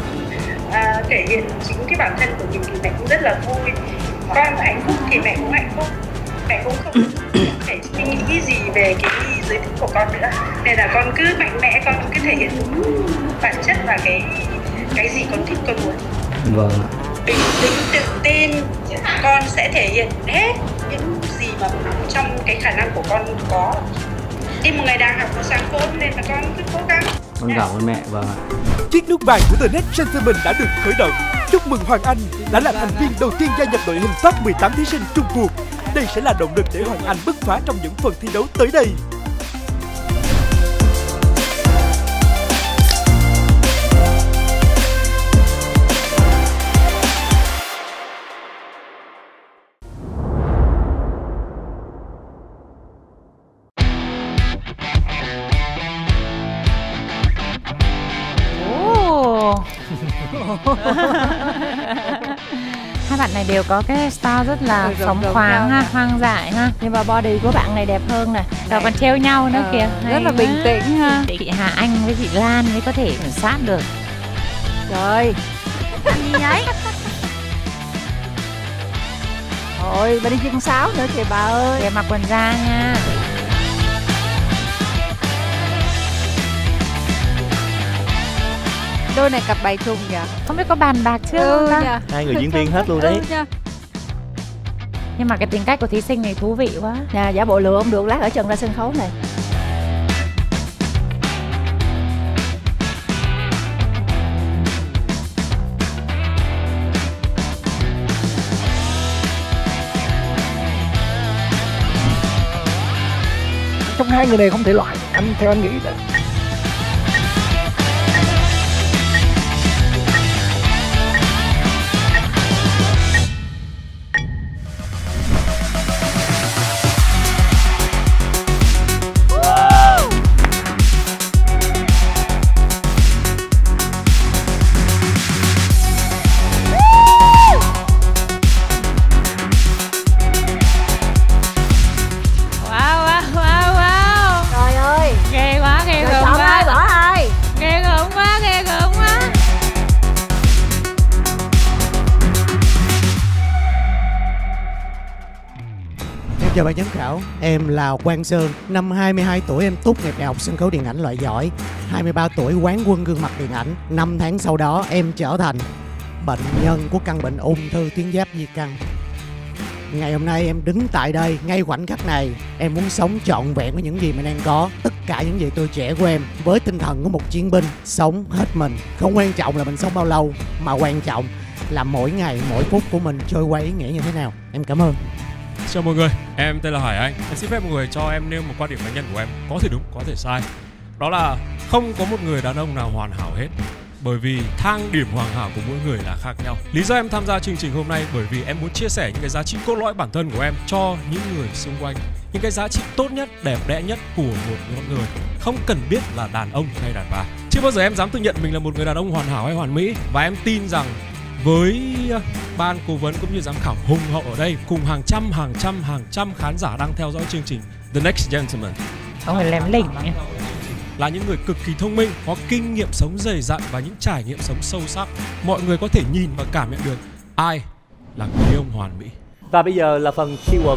à, thể hiện chính cái bản thân của mình thì mẹ cũng rất là vui. Con hạnh phúc thì mẹ cũng hạnh phúc. Mẹ cũng không phải suy nghĩ gì về cái giới tính của con nữa. Nên là con cứ mạnh mẽ, con cứ thể hiện đúng bản chất và cái cái gì con thích con muốn. Vâng bình tĩnh tự tin con sẽ thể hiện hết những gì mà trong cái khả năng của con có đi một ngày đang học một sáng khôn nên là con cứ cố gắng Con cảm ơn mẹ Vâng ạ Chiếc nút vàng của The Next Gentleman đã được khởi động. Chúc mừng Hoàng Anh đã là thành viên đầu tiên gia nhập đội hình top 18 thí sinh chung cuộc. Đây sẽ là động lực để Hoàng Anh bứt phá trong những phần thi đấu tới đây. Hai bạn này đều có cái style rất là Ừ, phóng khoáng ha, hoang dại ha. nhưng mà body của bạn này đẹp hơn nè Rồi còn treo nhau nữa Ờ, kìa. rất là bình tĩnh ha. Chị Hà Anh với chị Lan mới có thể sát được. trời Ăn gì đấy? Thôi, bà đi chân sáo nữa kìa bà ơi Để mặc quần da nha Đôi này cặp bài trùng nhỉ? Không biết có bàn bạc chưa Ừ không ta? nhỉ? hai người diễn viên hết luôn đấy Ừ? Nhưng mà cái tính cách của thí sinh này thú vị quá Nè, giả bộ lựa không được, lát ở trần ra sân khấu này trong hai người này không thể loại anh theo anh nghĩ là em là Quang Sơn. Năm 22 tuổi em tốt nghiệp đại học sân khấu điện ảnh loại giỏi. 23 tuổi quán quân gương mặt điện ảnh. 5 tháng sau đó em trở thành bệnh nhân của căn bệnh ung thư tuyến giáp di căn. Ngày hôm nay em đứng tại đây, ngay khoảnh khắc này Em muốn sống trọn vẹn với những gì mình đang có Tất cả những gì tôi trẻ của em Với tinh thần của một chiến binh Sống hết mình. Không quan trọng là mình sống bao lâu Mà quan trọng là mỗi ngày, mỗi phút của mình trôi qua ý nghĩa như thế nào. Em cảm ơn. Chào mọi người, em tên là Hải Anh. Em xin phép mọi người cho em nêu một quan điểm cá nhân của em, có thể đúng, có thể sai. Đó là không có một người đàn ông nào hoàn hảo hết. Bởi vì thang điểm hoàn hảo của mỗi người là khác nhau. Lý do em tham gia chương trình hôm nay bởi vì em muốn chia sẻ những cái giá trị cốt lõi bản thân của em cho những người xung quanh. Những cái giá trị tốt nhất, đẹp đẽ nhất của một con người. Không cần biết là đàn ông hay đàn bà. Chưa bao giờ em dám tự nhận mình là một người đàn ông hoàn hảo hay hoàn mỹ và em tin rằng với ờ, ban cố vấn cũng như giám khảo hùng hậu ở đây cùng hàng trăm hàng trăm hàng trăm khán giả đang theo dõi chương trình The Next Gentleman Ông ấy lém lỉnh nhỉ? là những người cực kỳ thông minh, có kinh nghiệm sống dày dặn và những trải nghiệm sống sâu sắc. Mọi người có thể nhìn và cảm nhận được ai là người ông hoàn mỹ. Và bây giờ là phần keyword.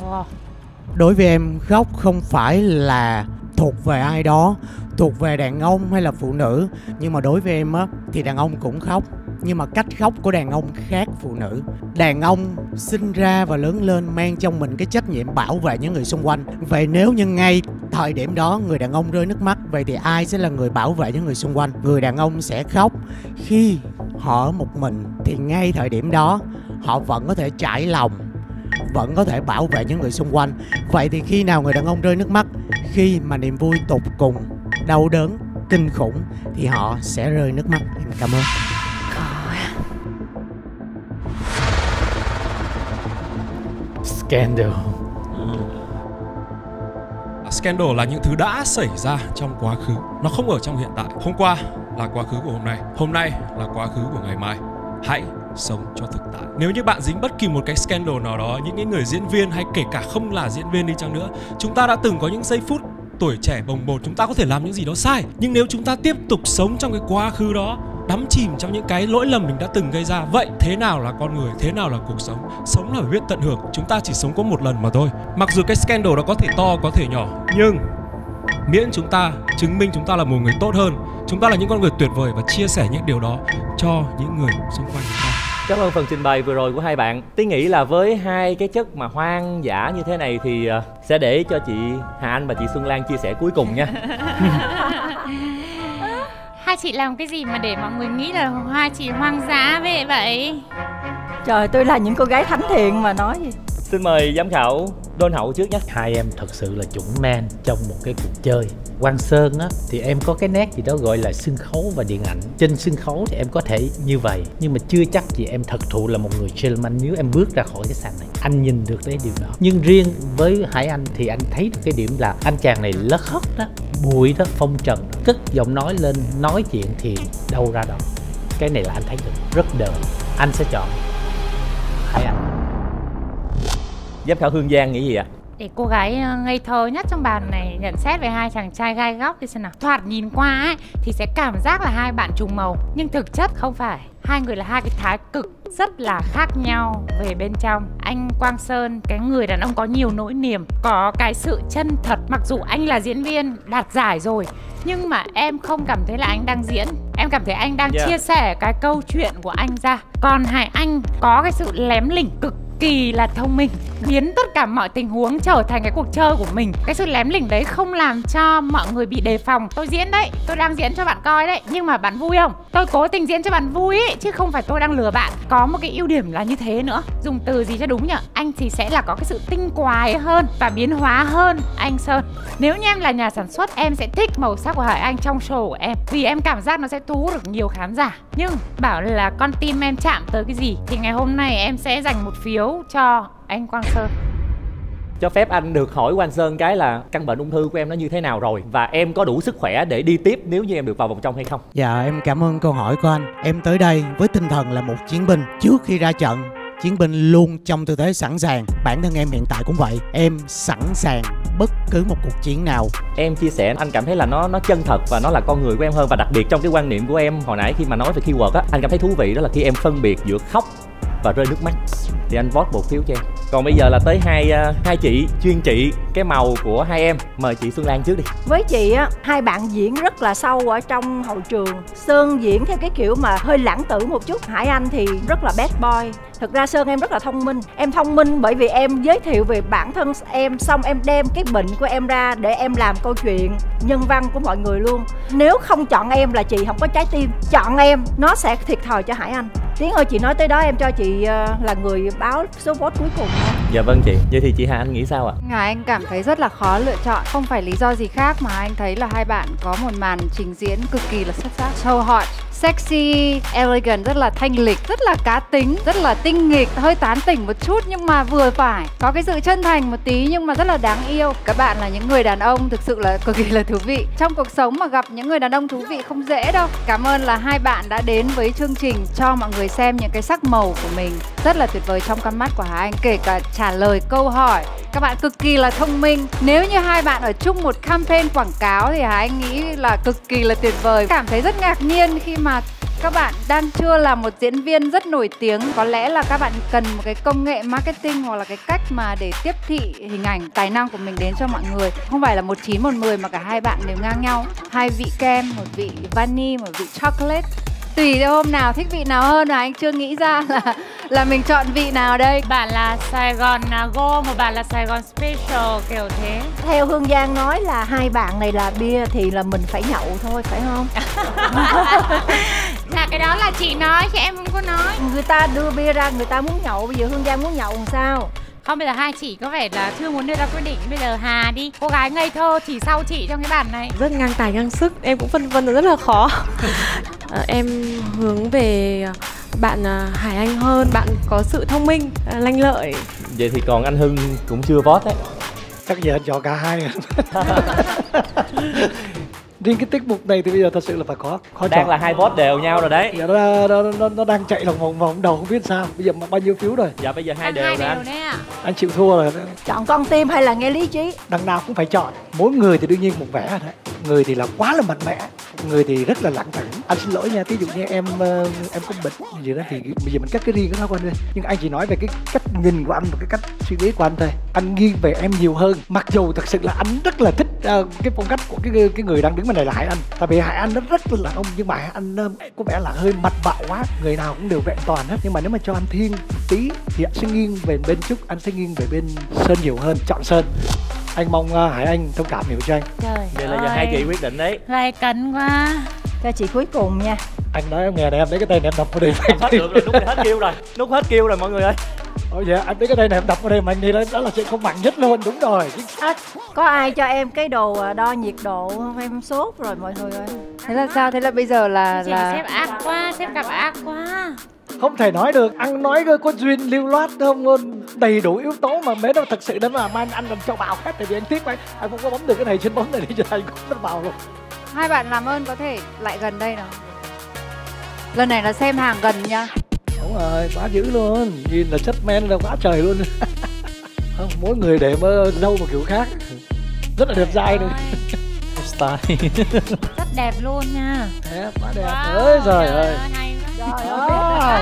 Wow. đối với em góc không phải là thuộc về ai đó thuộc về đàn ông hay là phụ nữ. Nhưng mà đối với em á, thì đàn ông cũng khóc. Nhưng mà cách khóc của đàn ông khác phụ nữ. Đàn ông sinh ra và lớn lên mang trong mình cái trách nhiệm bảo vệ những người xung quanh. Vậy nếu như ngay thời điểm đó người đàn ông rơi nước mắt, vậy thì ai sẽ là người bảo vệ những người xung quanh? Người đàn ông sẽ khóc. Khi họ ở một mình, thì ngay thời điểm đó, họ vẫn có thể trải lòng, vẫn có thể bảo vệ những người xung quanh. Vậy thì khi nào người đàn ông rơi nước mắt? Khi mà niềm vui tột cùng đau đớn kinh khủng thì họ sẽ rơi nước mắt. Em cảm ơn. Scandal. Scandal là những thứ đã xảy ra trong quá khứ. Nó không ở trong hiện tại. Hôm qua là quá khứ của hôm nay. Hôm nay là quá khứ của ngày mai. Hãy sống cho thực tại. Nếu như bạn dính bất kỳ một cái scandal nào đó Những cái người diễn viên hay kể cả không là diễn viên đi chăng nữa Chúng ta đã từng có những giây phút tuổi trẻ bồng bột Chúng ta có thể làm những gì đó sai. Nhưng nếu chúng ta tiếp tục sống trong cái quá khứ đó, đắm chìm trong những cái lỗi lầm mình đã từng gây ra, vậy thế nào là con người, thế nào là cuộc sống? Sống là phải biết tận hưởng, chúng ta chỉ sống có một lần mà thôi. Mặc dù cái scandal đó có thể to, có thể nhỏ, nhưng miễn chúng ta chứng minh chúng ta là một người tốt hơn, chúng ta là những con người tuyệt vời và chia sẻ những điều đó cho những người xung quanh chúng ta. Cảm ơn phần trình bày vừa rồi của hai bạn. Tiến nghĩ là với hai cái chất mà hoang dã như thế này thì ờ, sẽ để cho chị Hà Anh và chị Xuân Lan chia sẻ cuối cùng nha. Hai chị làm cái gì mà để mọi người nghĩ là hai chị hoang dã vậy vậy? Trời tôi là những cô gái thánh thiện mà nói gì Xin mời giám khảo Đôn Hậu trước nhé. Hai em thật sự là chuẩn man trong một cái cuộc chơi. Quang Sơn á thì em có cái nét gì đó gọi là sân khấu và điện ảnh. Trên sân khấu thì em có thể như vậy Nhưng mà chưa chắc gì em thật thụ là một người gentleman nếu em bước ra khỏi cái sàn này. Anh nhìn được cái điều đó. Nhưng riêng với Hải Anh thì anh thấy được cái điểm là anh chàng này lất hất đó Bụi đó, phong trần đó. Cất giọng nói lên, nói chuyện thì đâu ra đó Cái này là anh thấy được. Rất đời. Anh sẽ chọn Hải Anh. Giám khảo Hương Giang nghĩ gì ạ? Để cô gái ờ, ngây thơ nhất trong bàn này nhận xét về hai chàng trai gai góc đi xem nào. Thoạt nhìn qua ấy, thì sẽ cảm giác là hai bạn trùng màu Nhưng thực chất không phải. Hai người là hai cái thái cực rất là khác nhau về bên trong. Anh Quang Sơn, cái người đàn ông có nhiều nỗi niềm Có cái sự chân thật Mặc dù anh là diễn viên đạt giải rồi Nhưng mà em không cảm thấy là anh đang diễn. Em cảm thấy anh đang Yeah. chia sẻ cái câu chuyện của anh ra. Còn Hải Anh có cái sự lém lỉnh cực kỳ là thông minh biến tất cả mọi tình huống trở thành cái cuộc chơi của mình. Cái sự lém lỉnh đấy không làm cho mọi người bị đề phòng. Tôi diễn đấy tôi đang diễn cho bạn coi đấy nhưng mà bạn vui không? Tôi cố tình diễn cho bạn vui ý, chứ không phải tôi đang lừa bạn. Có một cái ưu điểm là như thế nữa. Dùng từ gì cho đúng nhở? anh thì sẽ là có cái sự tinh quái hơn và biến hóa hơn anh sơn. Nếu như em là nhà sản xuất em sẽ thích màu sắc của hải anh trong show của em vì em cảm giác nó sẽ thu hút được nhiều khán giả. Nhưng bảo là con tim em chạm tới cái gì thì ngày hôm nay em sẽ dành một phiếu cho anh quang sơn. Cho phép anh được hỏi Quang Sơn cái là căn bệnh ung thư của em nó như thế nào rồi và em có đủ sức khỏe để đi tiếp nếu như em được vào vòng trong hay không? Dạ em cảm ơn câu hỏi của anh. Em tới đây với tinh thần là một chiến binh Trước khi ra trận. Chiến binh luôn trong tư thế sẵn sàng. Bản thân em hiện tại cũng vậy. Em sẵn sàng bất cứ một cuộc chiến nào. Em chia sẻ anh cảm thấy là nó nó chân thật và nó là con người của em hơn và đặc biệt trong cái quan niệm của em hồi nãy khi mà nói về keyword á anh cảm thấy thú vị đó là khi em phân biệt giữa khóc và rơi nước mắt. Thì anh vote một phiếu cho em. Còn bây giờ là tới hai à, hai chị chuyên trị cái màu của hai em. Mời chị Xuân Lan trước đi. Với chị á, hai bạn diễn rất là sâu ở trong hậu trường. Sơn diễn theo cái kiểu mà hơi lãng tử một chút. Hải Anh thì rất là bad boy. Thực ra Sơn em rất là thông minh. Em thông minh bởi vì em giới thiệu về bản thân em Xong em đem cái bệnh của em ra để em làm câu chuyện nhân văn của mọi người luôn. Nếu không chọn em là chị không có trái tim. Chọn em nó sẽ thiệt thòi cho Hải Anh. Tiến ơi chị nói tới đó em cho chị ờ, là người báo số vote cuối cùng thôi. Dạ vâng chị. Vậy thì chị Hà Anh nghĩ sao ạ? Ngài anh cảm thấy rất là khó lựa chọn. Không phải lý do gì khác mà anh thấy là hai bạn có một màn trình diễn cực kỳ là xuất sắc. So hot, sexy, elegant, rất là thanh lịch, rất là cá tính, rất là tinh nghịch, hơi tán tỉnh một chút nhưng mà vừa phải. Có cái sự chân thành một tí nhưng mà rất là đáng yêu. Các bạn là những người đàn ông thực sự là cực kỳ là thú vị. Trong cuộc sống mà gặp những người đàn ông thú vị không dễ đâu. Cảm ơn là hai bạn đã đến với chương trình cho mọi người xem những cái sắc màu của mình rất là tuyệt vời trong con mắt của Hà Anh kể cả trả lời câu hỏi các bạn cực kỳ là thông minh nếu như hai bạn ở chung một campaign quảng cáo thì Hà Anh nghĩ là cực kỳ là tuyệt vời cảm thấy rất ngạc nhiên khi mà các bạn đang chưa là một diễn viên rất nổi tiếng, có lẽ là các bạn cần một cái công nghệ marketing hoặc là cái cách mà để tiếp thị hình ảnh, tài năng của mình đến cho mọi người. Không phải là một chín một mười mà cả hai bạn đều ngang nhau. Hai vị kem, một vị vani, một vị chocolate tùy theo hôm nào thích vị nào hơn mà anh chưa nghĩ ra là là mình chọn vị nào đây. Bạn là Sài Gòn Go một bạn là Sài Gòn Special kiểu thế. Theo Hương Giang nói là hai bạn này là bia thì là mình phải nhậu thôi phải không? Là cái đó là chị nói chứ em không có nói. Người ta đưa bia ra người ta muốn nhậu bây giờ Hương Giang muốn nhậu làm sao không bây giờ hai chị có vẻ là chưa muốn đưa ra quyết định. Bây giờ hà đi. Cô gái ngây thơ chỉ sau chị trong cái bản này. Rất ngang tài ngang sức. Em cũng phân vân rất là khó. À, em hướng về bạn à, Hải Anh hơn. Bạn có sự thông minh à, lanh lợi. Vậy thì còn anh Hưng cũng chưa vote đấy. Chắc giờ anh chọn cả hai riêng cái tiết mục này thì bây giờ thật sự là phải có khó đang chọn. là hai vote đều nhau rồi đấy. Dạ nó, nó, nó, nó đang chạy lòng vòng vòng đầu không biết sao. Bây giờ mà bao nhiêu phiếu rồi? Dạ bây giờ hai đều rồi anh. anh chịu thua rồi. Chọn con tim hay là nghe lý trí? Đằng nào cũng phải chọn. Mỗi người thì đương nhiên một vẻ đấy người thì là quá là mạnh mẽ. Người thì rất là lặng thẳng anh xin lỗi nha ví dụ như em ờ, em có bệnh gì đó thì bây giờ mình cắt cái riêng cái thói quen đi. Nhưng anh chỉ nói về cái cách nhìn của anh và cái cách suy nghĩ của anh thôi. Anh nghiêng về em nhiều hơn. Mặc dù thật sự là anh rất là thích uh, cái phong cách của cái cái người đang đứng bên này là hải anh. Tại vì hải anh nó rất là ông nhưng mà hải anh có vẻ là hơi mặt bạo quá. Người nào cũng đều vẹn toàn hết. Nhưng mà nếu mà cho anh thiên tí thì anh sẽ nghiêng về bên trúc anh sẽ nghiêng về bên sơn nhiều hơn chọn sơn. Anh mong uh, hải anh thông cảm hiểu cho anh. Trời vậy là giờ hai chị quyết định đấy. Lại cấn quá cho chị cuối cùng nha. Anh nói em nghe này em lấy cái tay này em đập vào đây hết được rồi nút hết kêu rồi nút hết kêu rồi mọi người ơi. Ôi dạ, anh lấy cái tay này em đập vào đây mà anh đi đó, đó là chuyện không mạnh nhất luôn, đúng rồi, chính xác Có ai cho em cái đồ à, đo nhiệt độ không? Em sốt rồi mọi người ơi. Thế là sao? Thế là bây giờ là chị là xếp ác quá xếp cặp ác quá. Không thể nói được ăn nói có duyên lưu loát không đầy đủ yếu tố mà mấy đâu thật sự đó mà anh anh làm cho vào hết tại vì anh tiếc quá anh không có bấm được cái này trên bóng này đi cho anh cũng nó vào luôn hai bạn làm ơn có thể lại gần đây nào. Lần này là xem hàng gần nha. Đúng rồi quá dữ luôn. Nhìn là chất men là quá trời luôn. Không mỗi người để mà lâu một kiểu khác. Rất là đẹp dai nữa style. Rất đẹp luôn nha. Đẹp quá đẹp. Wow, ơi trời ơi. trời ơi.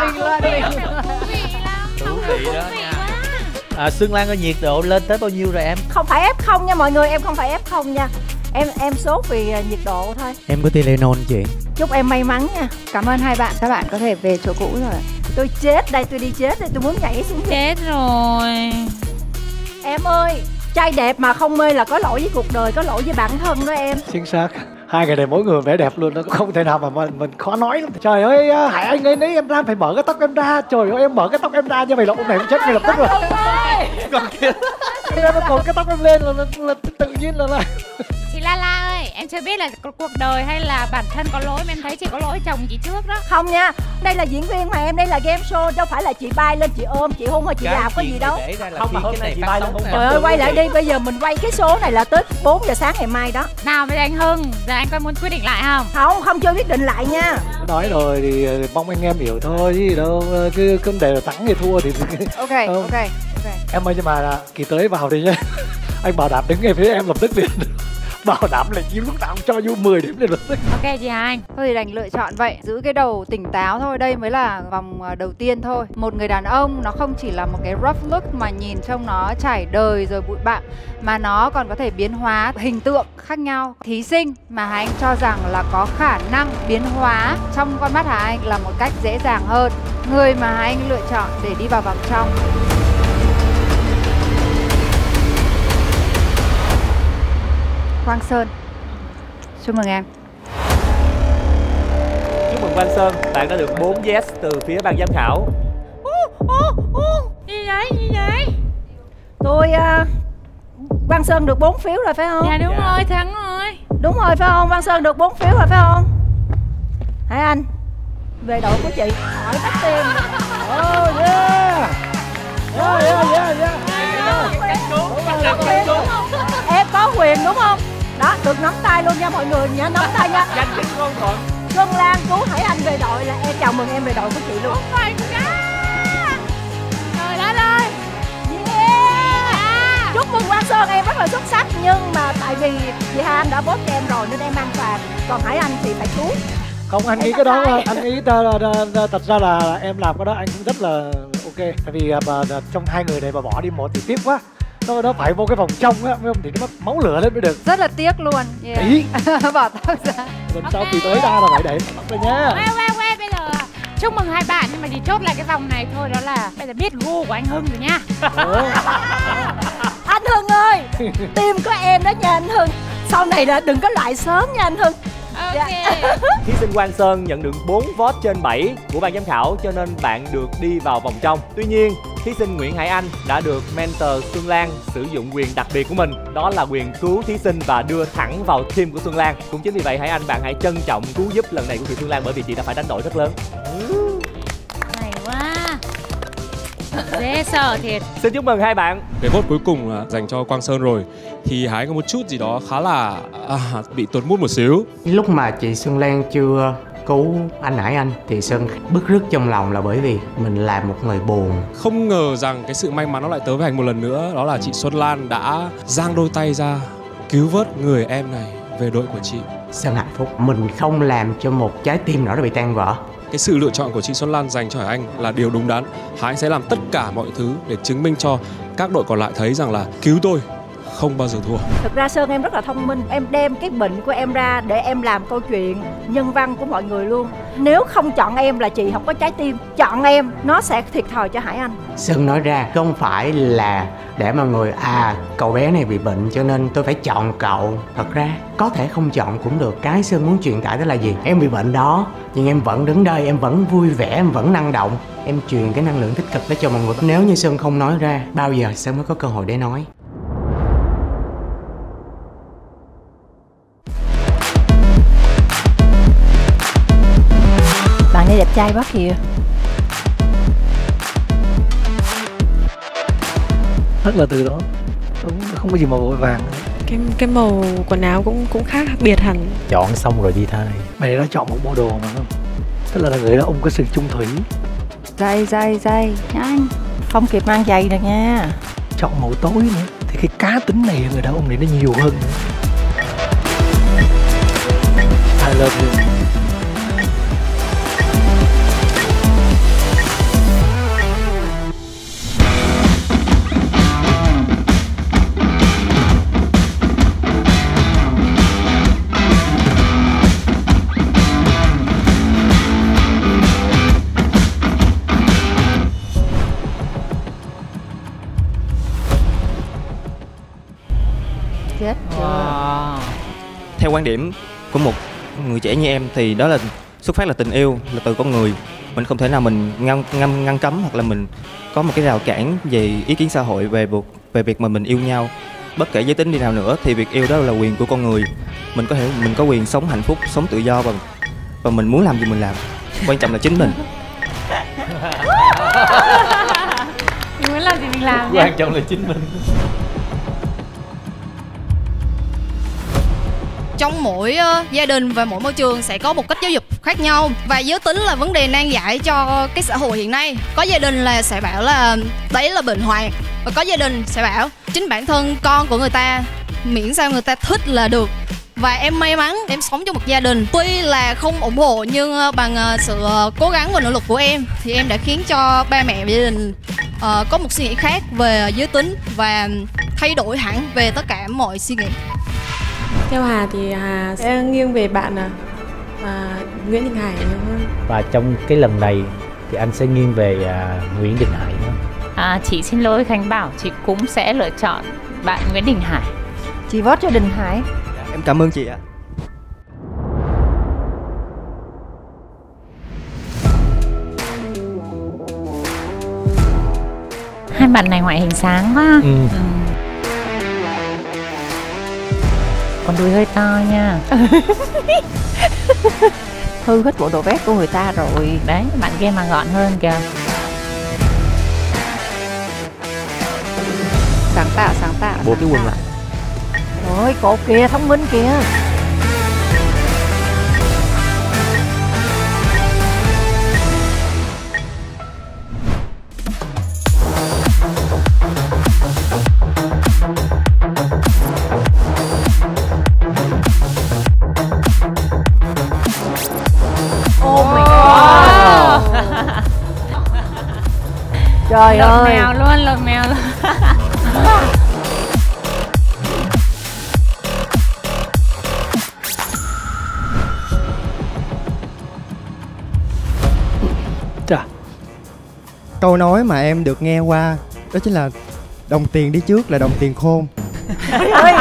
bình luận bình thú vị đó nha à, Xuân Lan có nhiệt độ lên tới bao nhiêu rồi em? Không phải ép không nha mọi người em không phải ép không nha. Em em sốt vì à, nhiệt độ thôi. Em có Tylenol chị. Chúc em may mắn nha. Cảm ơn hai bạn các bạn có thể về chỗ cũ rồi. Tôi chết đây tôi đi chết đây tôi muốn nhảy xuống chết rồi. Em ơi trai đẹp mà không mê là có lỗi với cuộc đời có lỗi với bản thân đó em. Chính xác hai người này mỗi người vẻ đẹp luôn nó không thể nào mà mình, mình khó nói lắm. Trời ơi hải anh ấy nấy em ra phải mở cái tóc em ra. Trời ơi em mở cái tóc em ra như vậy là ông này cũng chết ngay lập tức rồi. Còn kia. Em còn cái tóc em lên là, là, là tự nhiên là là chị La La ơi em chưa biết là cuộc đời hay là bản thân có lỗi mà em thấy chị có lỗi chồng chị trước đó. Không nha đây là diễn viên mà em đây là game show đâu phải là chị bay lên chị ôm chị hôn hay chị làm có gì đâu. không mà hôm nay chị bay lên trời ơi quay lại đi bây giờ mình quay cái số này là tới 4 giờ sáng ngày mai đó. Nào bây giờ anh Hưng giờ anh có muốn quyết định lại không? Không không chưa quyết định lại nha. Nói rồi thì mong anh em hiểu thôi chứ gì đâu cứ vấn đề là thắng thì thua thì ok ok ok. em ơi nhưng mà kỳ tới vào đi nhé. Anh bảo đảm đứng ngay phía em lập tức liền bảo đảm là như lúc nào cũng cho vô 10 điểm liền được ok chị Anh thôi thì đành lựa chọn vậy. Giữ cái đầu tỉnh táo thôi, đây mới là vòng ờ, đầu tiên thôi. Một người đàn ông, nó không chỉ là một cái rough look mà nhìn trông nó trải đời rồi bụi bặm, mà nó còn có thể biến hóa hình tượng khác nhau. Thí sinh mà Hà Anh cho rằng là có khả năng biến hóa trong con mắt Hà Anh là một cách dễ dàng hơn. Người mà Hà Anh lựa chọn để đi vào vòng trong. Quang Sơn Chúc mừng em Chúc mừng Quang Sơn, bạn đã được 4 yes từ phía ban giám khảo Gì vậy, gì vậy Tôi uh, Quang Sơn được 4 phiếu rồi phải không? Dạ đúng dạ. rồi, thắng rồi Đúng rồi phải không? Quang Sơn được 4 phiếu rồi phải không? Hải Anh về đội của chị hỏi cách tìm Oh yeah. Yeah yeah yeah yeah. em có quyền đúng không đó được nắm tay luôn nha mọi người nha nắm tay nha. Danh chính ngôn thuận Xuân Lan cứu Hải Anh về đội là em chào mừng em về đội của chị luôn. Trời đất ơi. Yeah. Chúc mừng Quang Sơn em rất là xuất sắc Nhưng mà tại vì chị Hà Anh đã vote cho em rồi nên em an toàn Còn Hải Anh thì phải cứu Không anh nghĩ cái đó anh nghĩ ta, ta, ta, thật ra là em làm cái đó anh cũng rất là ok. Tại vì mà, trong hai người này mà bỏ đi một thì tiếc quá nó nó phải vô cái vòng trong á mới không thì nó mất máu lửa lên mới được. Rất là tiếc luôn. Yeah. Ý. Bỏ tóc ra. Lần sau kỳ tới ra là phải đẩy tóc ra nha. Quê quê quê bây giờ chúc mừng hai bạn nhưng mà chỉ chốt lại cái vòng này thôi đó là bây giờ biết gu của anh Hưng rồi nha. Anh Hưng ơi Tim có em đó nha anh Hưng. Sau này là đừng có loại sớm nha anh Hưng Dạ. Thí sinh Quang Sơn nhận được 4 vote trên 7 của ban giám khảo cho nên bạn được đi vào vòng trong. Tuy nhiên, thí sinh Nguyễn Hải Anh đã được mentor Xuân Lan sử dụng quyền đặc biệt của mình, đó là quyền cứu thí sinh và đưa thẳng vào team của Xuân Lan. Cũng chính vì vậy Hải Anh bạn hãy trân trọng cứu giúp lần này của chị Xuân Lan bởi vì chị đã phải đánh đổi rất lớn. Dễ sợ thiệt. Xin chúc mừng hai bạn. Cái vote cuối cùng là dành cho Quang Sơn rồi. Thì Hải có một chút gì đó khá là à, bị tuột mút một xíu. Lúc mà chị Xuân Lan chưa cứu anh Hải Anh thì Sơn bức rứt trong lòng là bởi vì mình làm một người buồn. Không ngờ rằng cái sự may mắn nó lại tới với Hành một lần nữa. Đó là chị Xuân Lan đã giang đôi tay ra Cứu vớt người em này về đội của chị. Sơn hạnh phúc. Mình không làm cho một trái tim nào đó bị tan vỡ cái sự lựa chọn của chị Xuân Lan dành cho Hải Anh là điều đúng đắn. Hải sẽ làm tất cả mọi thứ để chứng minh cho các đội còn lại thấy rằng là cứu tôi không bao giờ thua. Thực ra Sơn em rất là thông minh. Em đem cái bệnh của em ra để em làm câu chuyện nhân văn của mọi người luôn. Nếu không chọn em là chị không có trái tim. Chọn em nó sẽ thiệt thòi cho Hải Anh. Sơn nói ra không phải là để mọi người à cậu bé này bị bệnh cho nên tôi phải chọn cậu. Thật ra có thể không chọn cũng được. Cái Sơn muốn truyền tải đó là gì? Em bị bệnh đó Nhưng em vẫn đứng đây em vẫn vui vẻ em vẫn năng động. Em truyền cái năng lượng tích cực đó cho mọi người. Nếu như Sơn không nói ra Bao giờ Sơn mới có cơ hội để nói Trai quá kìa rất là từ đó không, không có gì mà vội vàng. Cái cái màu quần áo cũng cũng khác biệt hẳn. Chọn xong rồi đi thay. Mày đã chọn một bộ đồ mà không? Tức là người đó ông có sự trung thủy. Dây dây dây Nhanh. Không kịp mang giày nè nha. Chọn màu tối nữa. Thì cái cá tính này người đàn ông này nó nhiều hơn nữa. I love you quan điểm của một người trẻ như em thì đó là xuất phát là tình yêu là từ con người. Mình không thể nào mình ngăn ngăn ngăn cấm hoặc là mình có một cái rào cản về ý kiến xã hội về việc về việc mà mình yêu nhau. Bất kể giới tính đi nào nữa thì việc yêu đó là quyền của con người. Mình có thể mình có quyền sống hạnh phúc sống tự do và và mình muốn làm gì mình làm. Quan trọng là chính mình. Mình muốn làm gì mình làm Quan trọng là chính mình. Trong mỗi uh, gia đình và mỗi môi trường sẽ có một cách giáo dục khác nhau. Và giới tính là vấn đề nan giải cho cái xã hội hiện nay. Có gia đình là sẽ bảo là đấy là bệnh hoạn. Và có gia đình sẽ bảo chính bản thân con của người ta miễn sao người ta thích là được. Và em may mắn em sống trong một gia đình. Tuy là không ủng hộ nhưng ờ, bằng ờ, sự cố gắng và nỗ lực của em thì em đã khiến cho ba mẹ và gia đình uh, có một suy nghĩ khác về giới tính và thay đổi hẳn về tất cả mọi suy nghĩ theo Hà thì Hà sẽ nghiêng về bạn à? Và Nguyễn Đình Hải nhiều hơn. Và trong cái lần này thì anh sẽ nghiêng về à, Nguyễn Đình Hải nữa. À, Chị xin lỗi Khánh Bảo Chị cũng sẽ lựa chọn bạn Nguyễn Đình Hải. Chị vote cho Đình Hải. Em cảm ơn chị ạ. Hai bạn này ngoại hình sáng quá. Ừ. Con đuôi hơi to nha. Hư hết bộ đồ vest của người ta rồi. Đấy bạn kia mà gọn hơn kìa. Sáng tạo sáng tạo bộ cái quần lại. Ôi cột kìa thông minh kìa Trời lột ơi. mèo luôn lột mèo luôn. Chà. Câu nói mà em được nghe qua đó chính là đồng tiền đi trước là đồng tiền khôn. Trời ơi.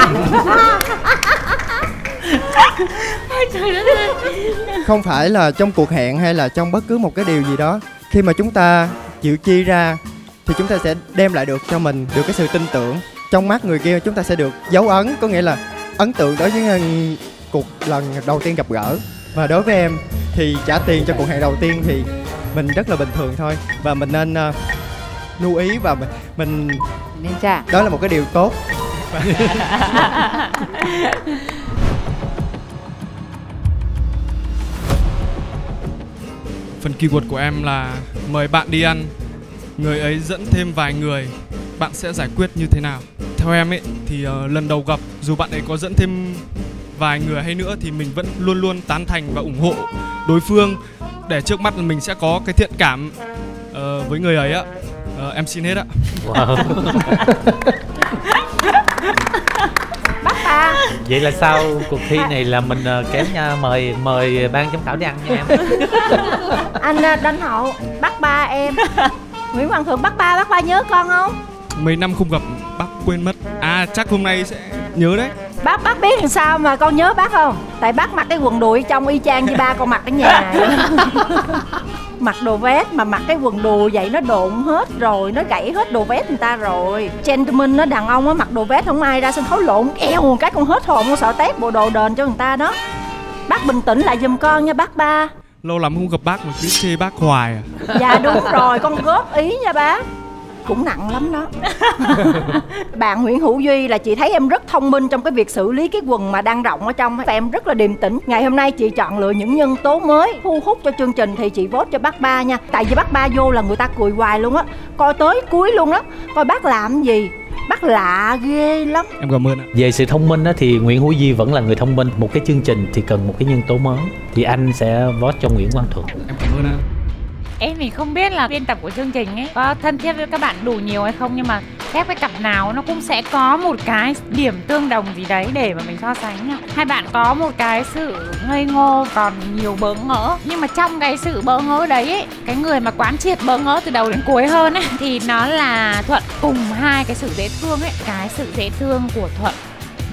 Không phải là trong cuộc hẹn hay là trong bất cứ một cái điều gì đó. Khi mà chúng ta chịu chi ra thì chúng ta sẽ đem lại được cho mình được cái sự tin tưởng. Trong mắt người kia chúng ta sẽ được dấu ấn có nghĩa là ấn tượng đối với cuộc lần đầu tiên gặp gỡ. Và đối với em thì trả tiền cho cuộc hẹn đầu tiên thì mình rất là bình thường thôi. Và mình nên uh, lưu ý và mình, mình nên trả. đó là một cái điều tốt Phần keyword của em là mời bạn đi ăn, người ấy dẫn thêm vài người, bạn sẽ giải quyết như thế nào? Theo em ấy thì uh, lần đầu gặp dù bạn ấy có dẫn thêm vài người hay nữa thì mình vẫn luôn luôn tán thành và ủng hộ đối phương để trước mắt mình sẽ có cái thiện cảm uh, với người ấy ạ. Uh, em xin hết ạ. Wow. Ta Vậy là sau cuộc thi này là mình ờ, kéo nha mời mời ban giám khảo đi ăn nha em. Anh à, Đinh Hậu bắt ba em Nguyễn Hoàng Thượng bắt ba bắt ba nhớ con không Mấy năm không gặp bác quên mất. À chắc hôm nay sẽ nhớ đấy. Bác bác biết làm sao mà con nhớ bác không Tại bác mặc cái quần đùi trong y chang như ba con mặc ở nhà Mặc đồ vest mà mặc cái quần đùi vậy nó độn hết rồi Nó gãy hết đồ vest người ta rồi. Gentleman nó đàn ông á mặc đồ vest không ai ra sân khấu lộn eo một cái con hết hồn con sợ tét bộ đồ đền cho người ta đó. Bác bình tĩnh lại giùm con nha bác ba. Lâu lắm không gặp bác mà cứ chê bác hoài à. Dạ đúng rồi con góp ý nha bác cũng nặng lắm đó. Bạn Nguyễn Hữu Duy là chị thấy em rất thông minh trong cái việc xử lý cái quần mà đang rộng ở trong và em rất là điềm tĩnh. Ngày hôm nay chị chọn lựa những nhân tố mới thu hút cho chương trình thì chị vote cho bác ba nha. Tại vì bác ba vô là người ta cười hoài luôn á. Coi tới cuối luôn đó. Coi bác làm gì? Bác lạ ghê lắm. Em cảm ơn ạ. Về sự thông minh á, thì Nguyễn Hữu Di vẫn là người thông minh. Một cái chương trình thì cần một cái nhân tố mới. Thì anh sẽ vote cho Nguyễn Quang Thuận Em cảm ơn ạ. Em thì không biết là biên tập của chương trình ấy có thân thiết với các bạn đủ nhiều hay không nhưng mà ghép với cặp nào nó cũng sẽ có một cái điểm tương đồng gì đấy để mà mình so sánh nhá Hai bạn có một cái sự ngây ngô còn nhiều bỡ ngỡ nhưng mà trong cái sự bỡ ngỡ đấy ấy, cái người mà quán triệt bỡ ngỡ từ đầu đến cuối hơn ấy thì nó là Thuận cùng hai cái sự dễ thương ấy, cái sự dễ thương của Thuận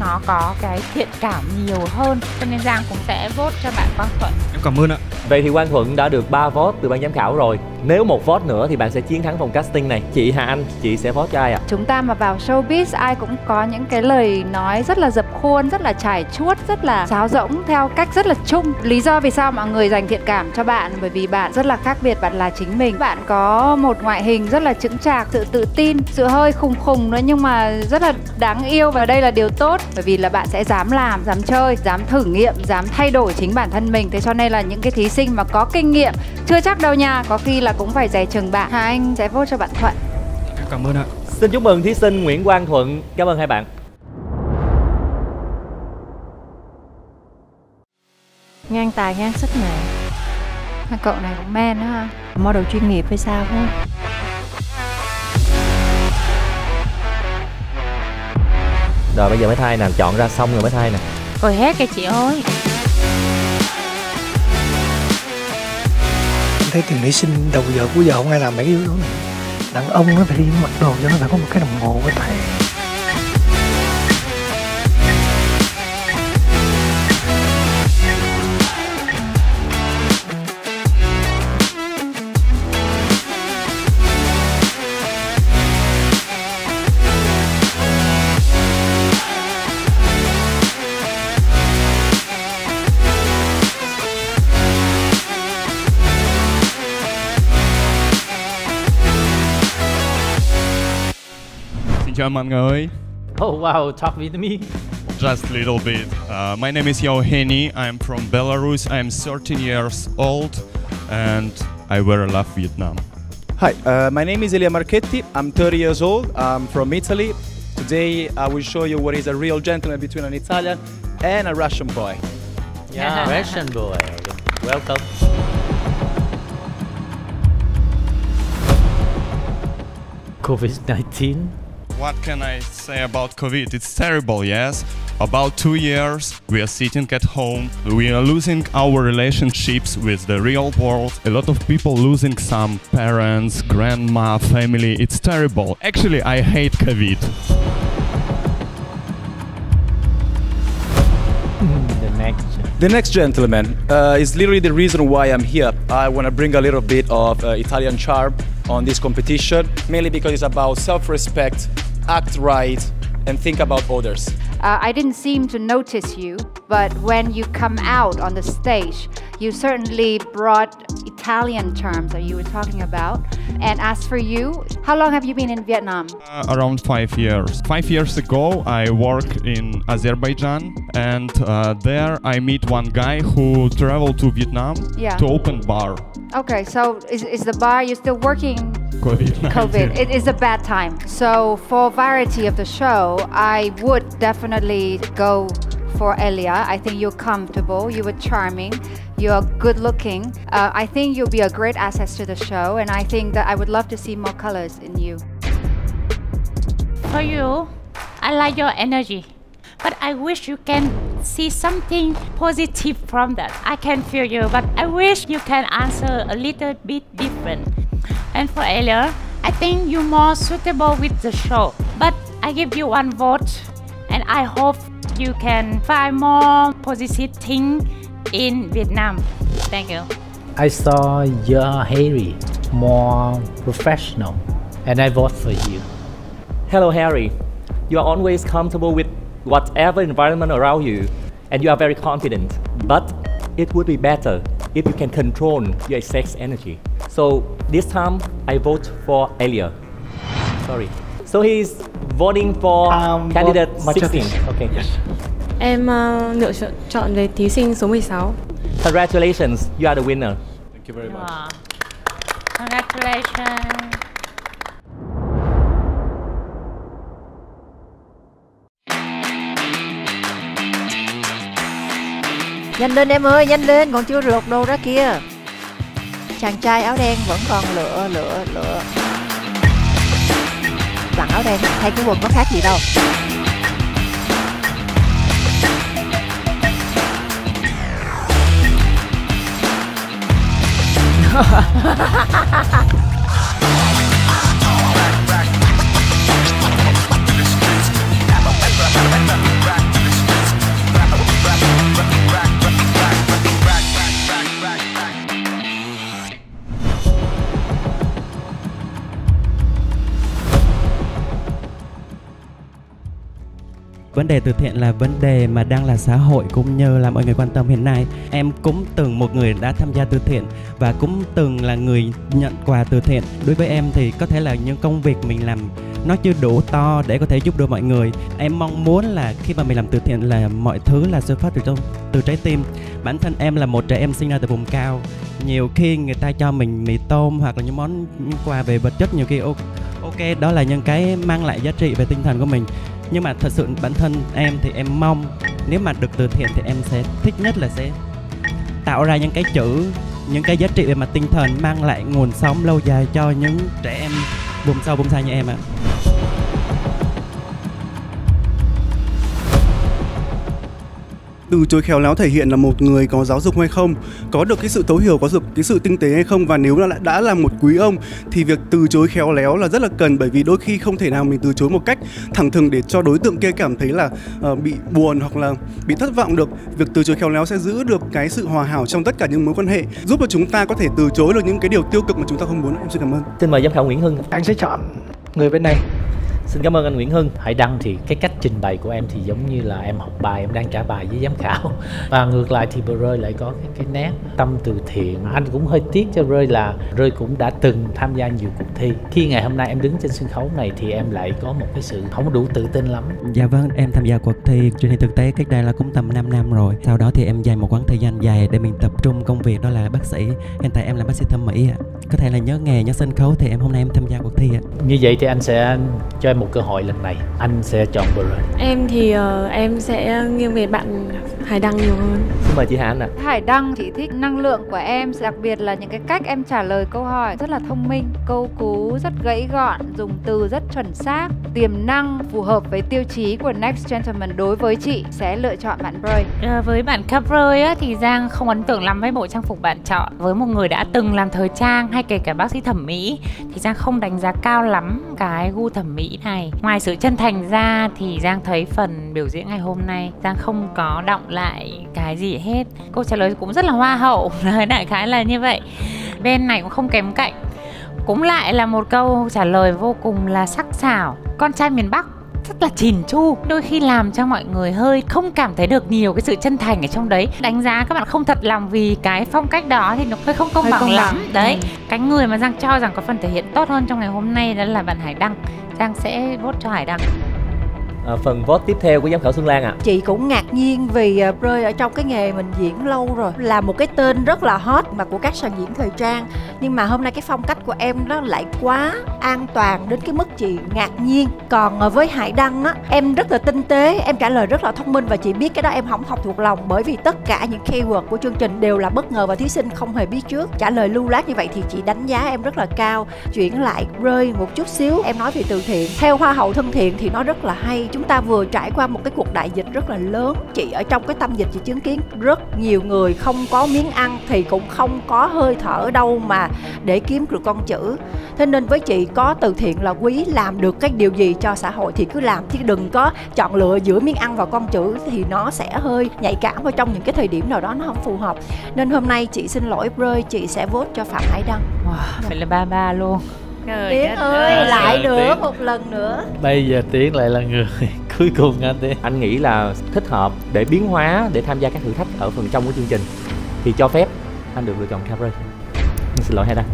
nó có cái thiện cảm nhiều hơn cho nên Giang cũng sẽ vote cho bạn Quang Thuận Em cảm ơn ạ. Vậy thì Quang Thuận đã được 3 vote từ ban giám khảo rồi Nếu một vote nữa thì bạn sẽ chiến thắng vòng casting này Chị Hà Anh, chị sẽ vote cho ai ạ? Chúng ta mà vào showbiz ai cũng có những cái lời nói rất là dập khuôn, rất là trải chuốt, rất là sáo rỗng theo cách rất là chung. Lý do vì sao mọi người dành thiện cảm cho bạn bởi vì bạn rất là khác biệt, bạn là chính mình. Bạn có một ngoại hình rất là chững chạc, sự tự tin, sự hơi khùng khùng nữa nhưng mà rất là đáng yêu và đây là điều tốt bởi vì là bạn sẽ dám làm, dám chơi, dám thử nghiệm, dám thay đổi chính bản thân mình. Thế cho nên là những cái thí sinh mà có kinh nghiệm chưa chắc đâu nha, có khi là cũng phải dè chừng bạn. Hà Anh sẽ vote cho bạn Thuận. Cảm ơn ạ. Xin chúc mừng thí sinh Nguyễn Quang Thuận Cảm ơn hai bạn ngang tài ngang sức Hai cậu này cũng men đó ha. model chuyên nghiệp hay sao không Rồi bây giờ mới thay nè, chọn ra xong rồi mới thay nè. Rồi hết kìa chị ơi. Thấy tiền nữ sinh đầu giờ cuối giờ không ai làm mấy cái yếu tố này đàn ông nó phải đi mặc đồ cho nó phải có một cái đồng hồ cái tay chào mọi người. Oh wow, talk with me. Just a little bit. Uh, my name is Evgeny. I'm from Belarus. I'm 13 years old and I very love Vietnam. Hi, uh, my name is Elia Marchetti. I'm 30 years old. I'm from Italy. Today I will show you what is a real gentleman between an Italian and a Russian boy. Yeah, Russian boy. Welcome. COVID-19. What can I say about COVID? It's terrible, yes. About two years, we are sitting at home. We are losing our relationships with the real world. A lot of people losing some parents, grandma, family. It's terrible. Actually, I hate COVID. the next. The next gentleman uh, is literally the reason why I'm here. I want to bring a little bit of uh, Italian charm on this competition, mainly because it's about self-respect, act right, and think about others. Uh, I didn't seem to notice you, but when you come out on the stage, you certainly brought Italian terms that you were talking about. And as for you, how long have you been in Vietnam? Uh, around five years. Five years ago, I worked in Azerbaijan, and uh, there I meet one guy who traveled to Vietnam Yeah. to open bar. Okay, so is, is the bar you're still working? COVID. COVID. It is a bad time. So for variety of the show, I would definitely go for Elia. I think you're comfortable. You were charming. You're good looking. Uh, I think you'll be a great asset to the show, and I think that I would love to see more colors in you. For you, I like your energy. But I wish you can see something positive from that. I can feel you, but I wish you can answer a little bit different. And for Elia, I think you're more suitable with the show. But I give you one vote, and I hope you can find more positive thing in Vietnam. Thank you. I saw your Harry more professional, and I vote for you. Hello, Harry. You are always comfortable with whatever environment around you, and you are very confident. But it would be better if you can control your sex energy. So this time, I vote for Elia. Sorry. So he's voting for candidate vote 16. Machatis. Okay. Em uh, lựa chọn chọn về thí sinh số 16. Congratulations, you are the winner. Thank you very much. Wow. Congratulations. Nhanh lên em ơi, nhanh lên, còn chưa lột đồ ra kia. Chàng trai áo đen vẫn còn lựa lựa lựa. Bạn áo đen thay cái quần có khác gì đâu. ha ha ha ha ha vấn đề từ thiện là vấn đề mà đang là xã hội cũng như là mọi người quan tâm hiện nay. Em cũng từng một người đã tham gia từ thiện và cũng từng là người nhận quà từ thiện. Đối với em thì có thể là những công việc mình làm nó chưa đủ to để có thể giúp được mọi người. Em mong muốn là khi mà mình làm từ thiện là mọi thứ là xuất phát từ trong, từ trái tim. Bản thân em là một trẻ em sinh ra từ vùng cao. Nhiều khi người ta cho mình mì tôm hoặc là những món những quà về vật chất nhiều khi ok ok, đó là những cái mang lại giá trị về tinh thần của mình nhưng mà thật sự bản thân em thì em mong nếu mà được từ thiện thì em sẽ thích nhất là sẽ tạo ra những cái chữ, những cái giá trị về mặt tinh thần, mang lại nguồn sống lâu dài cho những trẻ em vùng sâu, vùng xa như em ạ. Từ chối khéo léo thể hiện là một người có giáo dục hay không có được cái sự thấu hiểu có được cái sự tinh tế hay không và nếu đã, đã là một quý ông thì việc từ chối khéo léo là rất là cần bởi vì đôi khi không thể nào mình từ chối một cách thẳng thừng để cho đối tượng kia cảm thấy là uh, bị buồn hoặc là bị thất vọng được việc từ chối khéo léo sẽ giữ được cái sự hòa hảo trong tất cả những mối quan hệ giúp cho chúng ta có thể từ chối được những cái điều tiêu cực mà chúng ta không muốn em xin cảm ơn Xin mời giám khảo Nguyễn Hưng. Anh sẽ chọn người bên này. Xin cảm ơn anh Nguyễn Hưng. Hải Đăng thì cái cách trình bày của em thì giống như là em học bài em đang trả bài với giám khảo. Và ngược lại thì bờ rơi lại có cái, cái nét tâm từ thiện. Anh cũng hơi tiếc cho rơi là rơi cũng đã từng tham gia nhiều cuộc thi. Khi ngày hôm nay em đứng trên sân khấu này thì em lại có một cái sự không đủ tự tin lắm. Dạ vâng, em tham gia cuộc thi truyền hình thực tế cách đây là cũng tầm 5 năm rồi. Sau đó thì em dành một quãng thời gian dài để mình tập trung công việc đó là bác sĩ. Hiện tại em là bác sĩ thẩm mỹ ạ. Có thể là nhớ nghề, nhớ sân khấu thì em hôm nay em tham gia cuộc thi ạ. Như vậy thì anh sẽ cho em một cơ hội lần này. Anh sẽ chọn bờ rơi. Em thì ờ, em sẽ nghiêng về bạn Hải Đăng nhiều hơn. Xin mời chị Hà Anh ạ. Hải Đăng chị thích năng lượng của em Đặc biệt là những cái cách em trả lời câu hỏi Rất là thông minh Câu cú rất gãy gọn Dùng từ rất chuẩn xác Tiềm năng phù hợp với tiêu chí của Next Gentleman Đối với chị sẽ lựa chọn bạn Bray À, với bạn Cabrơi á, thì Giang không ấn tượng lắm với bộ trang phục bạn chọn Với một người đã từng làm thời trang hay kể cả bác sĩ thẩm mỹ Thì Giang không đánh giá cao lắm cái gu thẩm mỹ này. Ngoài sự chân thành ra thì Giang thấy phần biểu diễn ngày hôm nay Giang không có động lại cái gì hết. Câu trả lời cũng rất là hoa hậu, Nói đại khái là như vậy. Bên này cũng không kém cạnh. Cũng lại là một câu trả lời vô cùng là sắc sảo. Con trai miền bắc rất là chỉn chu. Đôi khi làm cho mọi người hơi không cảm thấy được nhiều cái sự chân thành ở trong đấy. Đánh giá các bạn không thật lòng vì cái phong cách đó thì nó hơi không công Hơi bằng công lắm. bằng. đấy Ừ. cái người mà giang cho rằng có phần thể hiện tốt hơn trong ngày hôm nay đó là bạn hải đăng. Giang sẽ vote cho hải đăng À, phần vote tiếp theo của giám khảo Xuân Lan ạ. chị cũng ngạc nhiên vì ờ, uh, rơi ở trong cái nghề mình diễn lâu rồi. Là một cái tên rất là hot mà của các sàn diễn thời trang. Nhưng mà hôm nay cái phong cách của em nó lại quá an toàn đến cái mức chị ngạc nhiên. Còn uh, với hải đăng á em rất là tinh tế em trả lời rất là thông minh và chị biết cái đó em không học thuộc lòng bởi vì tất cả những keyword của chương trình đều là bất ngờ và thí sinh không hề biết trước. Trả lời lưu loát như vậy thì chị đánh giá em rất là cao. Chuyển lại rơi một chút xíu em nói về từ thiện. Theo hoa hậu thân thiện thì nó rất là hay chúng ta vừa trải qua một cái cuộc đại dịch rất là lớn. Chị ở trong cái tâm dịch chị chứng kiến rất nhiều người không có miếng ăn thì cũng không có hơi thở đâu mà để kiếm được con chữ. Thế nên với chị có từ thiện là quý làm được cái điều gì cho xã hội thì cứ làm chứ đừng có chọn lựa giữa miếng ăn và con chữ thì nó sẽ hơi nhạy cảm vào trong những cái thời điểm nào đó nó không phù hợp. Nên hôm nay chị xin lỗi rơi chị sẽ vote cho phạm hải đăng. Wow, phải là ba ba luôn. Trời tiến ơi ơi. lại Tiến. nữa một lần nữa Bây giờ Tiến lại là người cuối cùng anh Tiến. Anh nghĩ là thích hợp để biến hóa để tham gia các thử thách ở phần trong của chương trình thì cho phép anh được lựa chọn Cabaret. Xin lỗi Hải Đăng.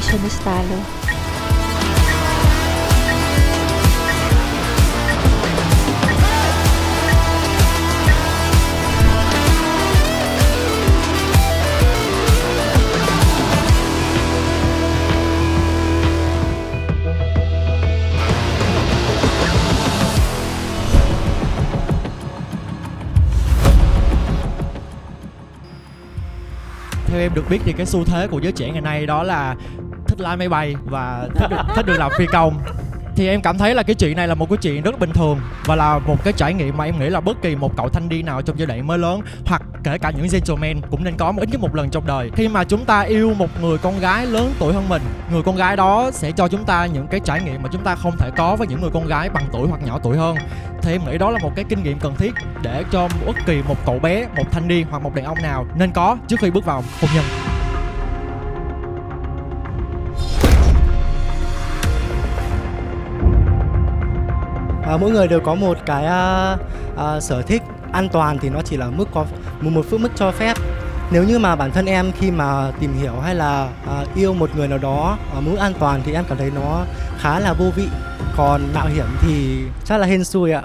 Rất là fashionista theo em được biết thì cái xu thế của giới trẻ ngày nay đó là thích lái máy bay và thích được, thích được làm phi công. Thì em cảm thấy là cái chuyện này là một cái chuyện rất bình thường và là một cái trải nghiệm mà em nghĩ là bất kỳ một cậu thanh niên nào trong giai đoạn mới lớn hoặc kể cả những gentleman cũng nên có ít nhất một lần trong đời. Khi mà chúng ta yêu một người con gái lớn tuổi hơn mình người con gái đó sẽ cho chúng ta những cái trải nghiệm mà chúng ta không thể có với những người con gái bằng tuổi hoặc nhỏ tuổi hơn. Thì em nghĩ đó là một cái kinh nghiệm cần thiết để cho bất kỳ một cậu bé một thanh niên hoặc một đàn ông nào nên có trước khi bước vào hôn nhân. À, mỗi người đều có một cái à, à, sở thích an toàn thì nó chỉ là mức có một một mức cho phép. Nếu như mà bản thân em khi mà tìm hiểu hay là à, yêu một người nào đó ở mức an toàn thì em cảm thấy nó khá là vô vị. Còn mạo hiểm thì chắc là hên xui ạ.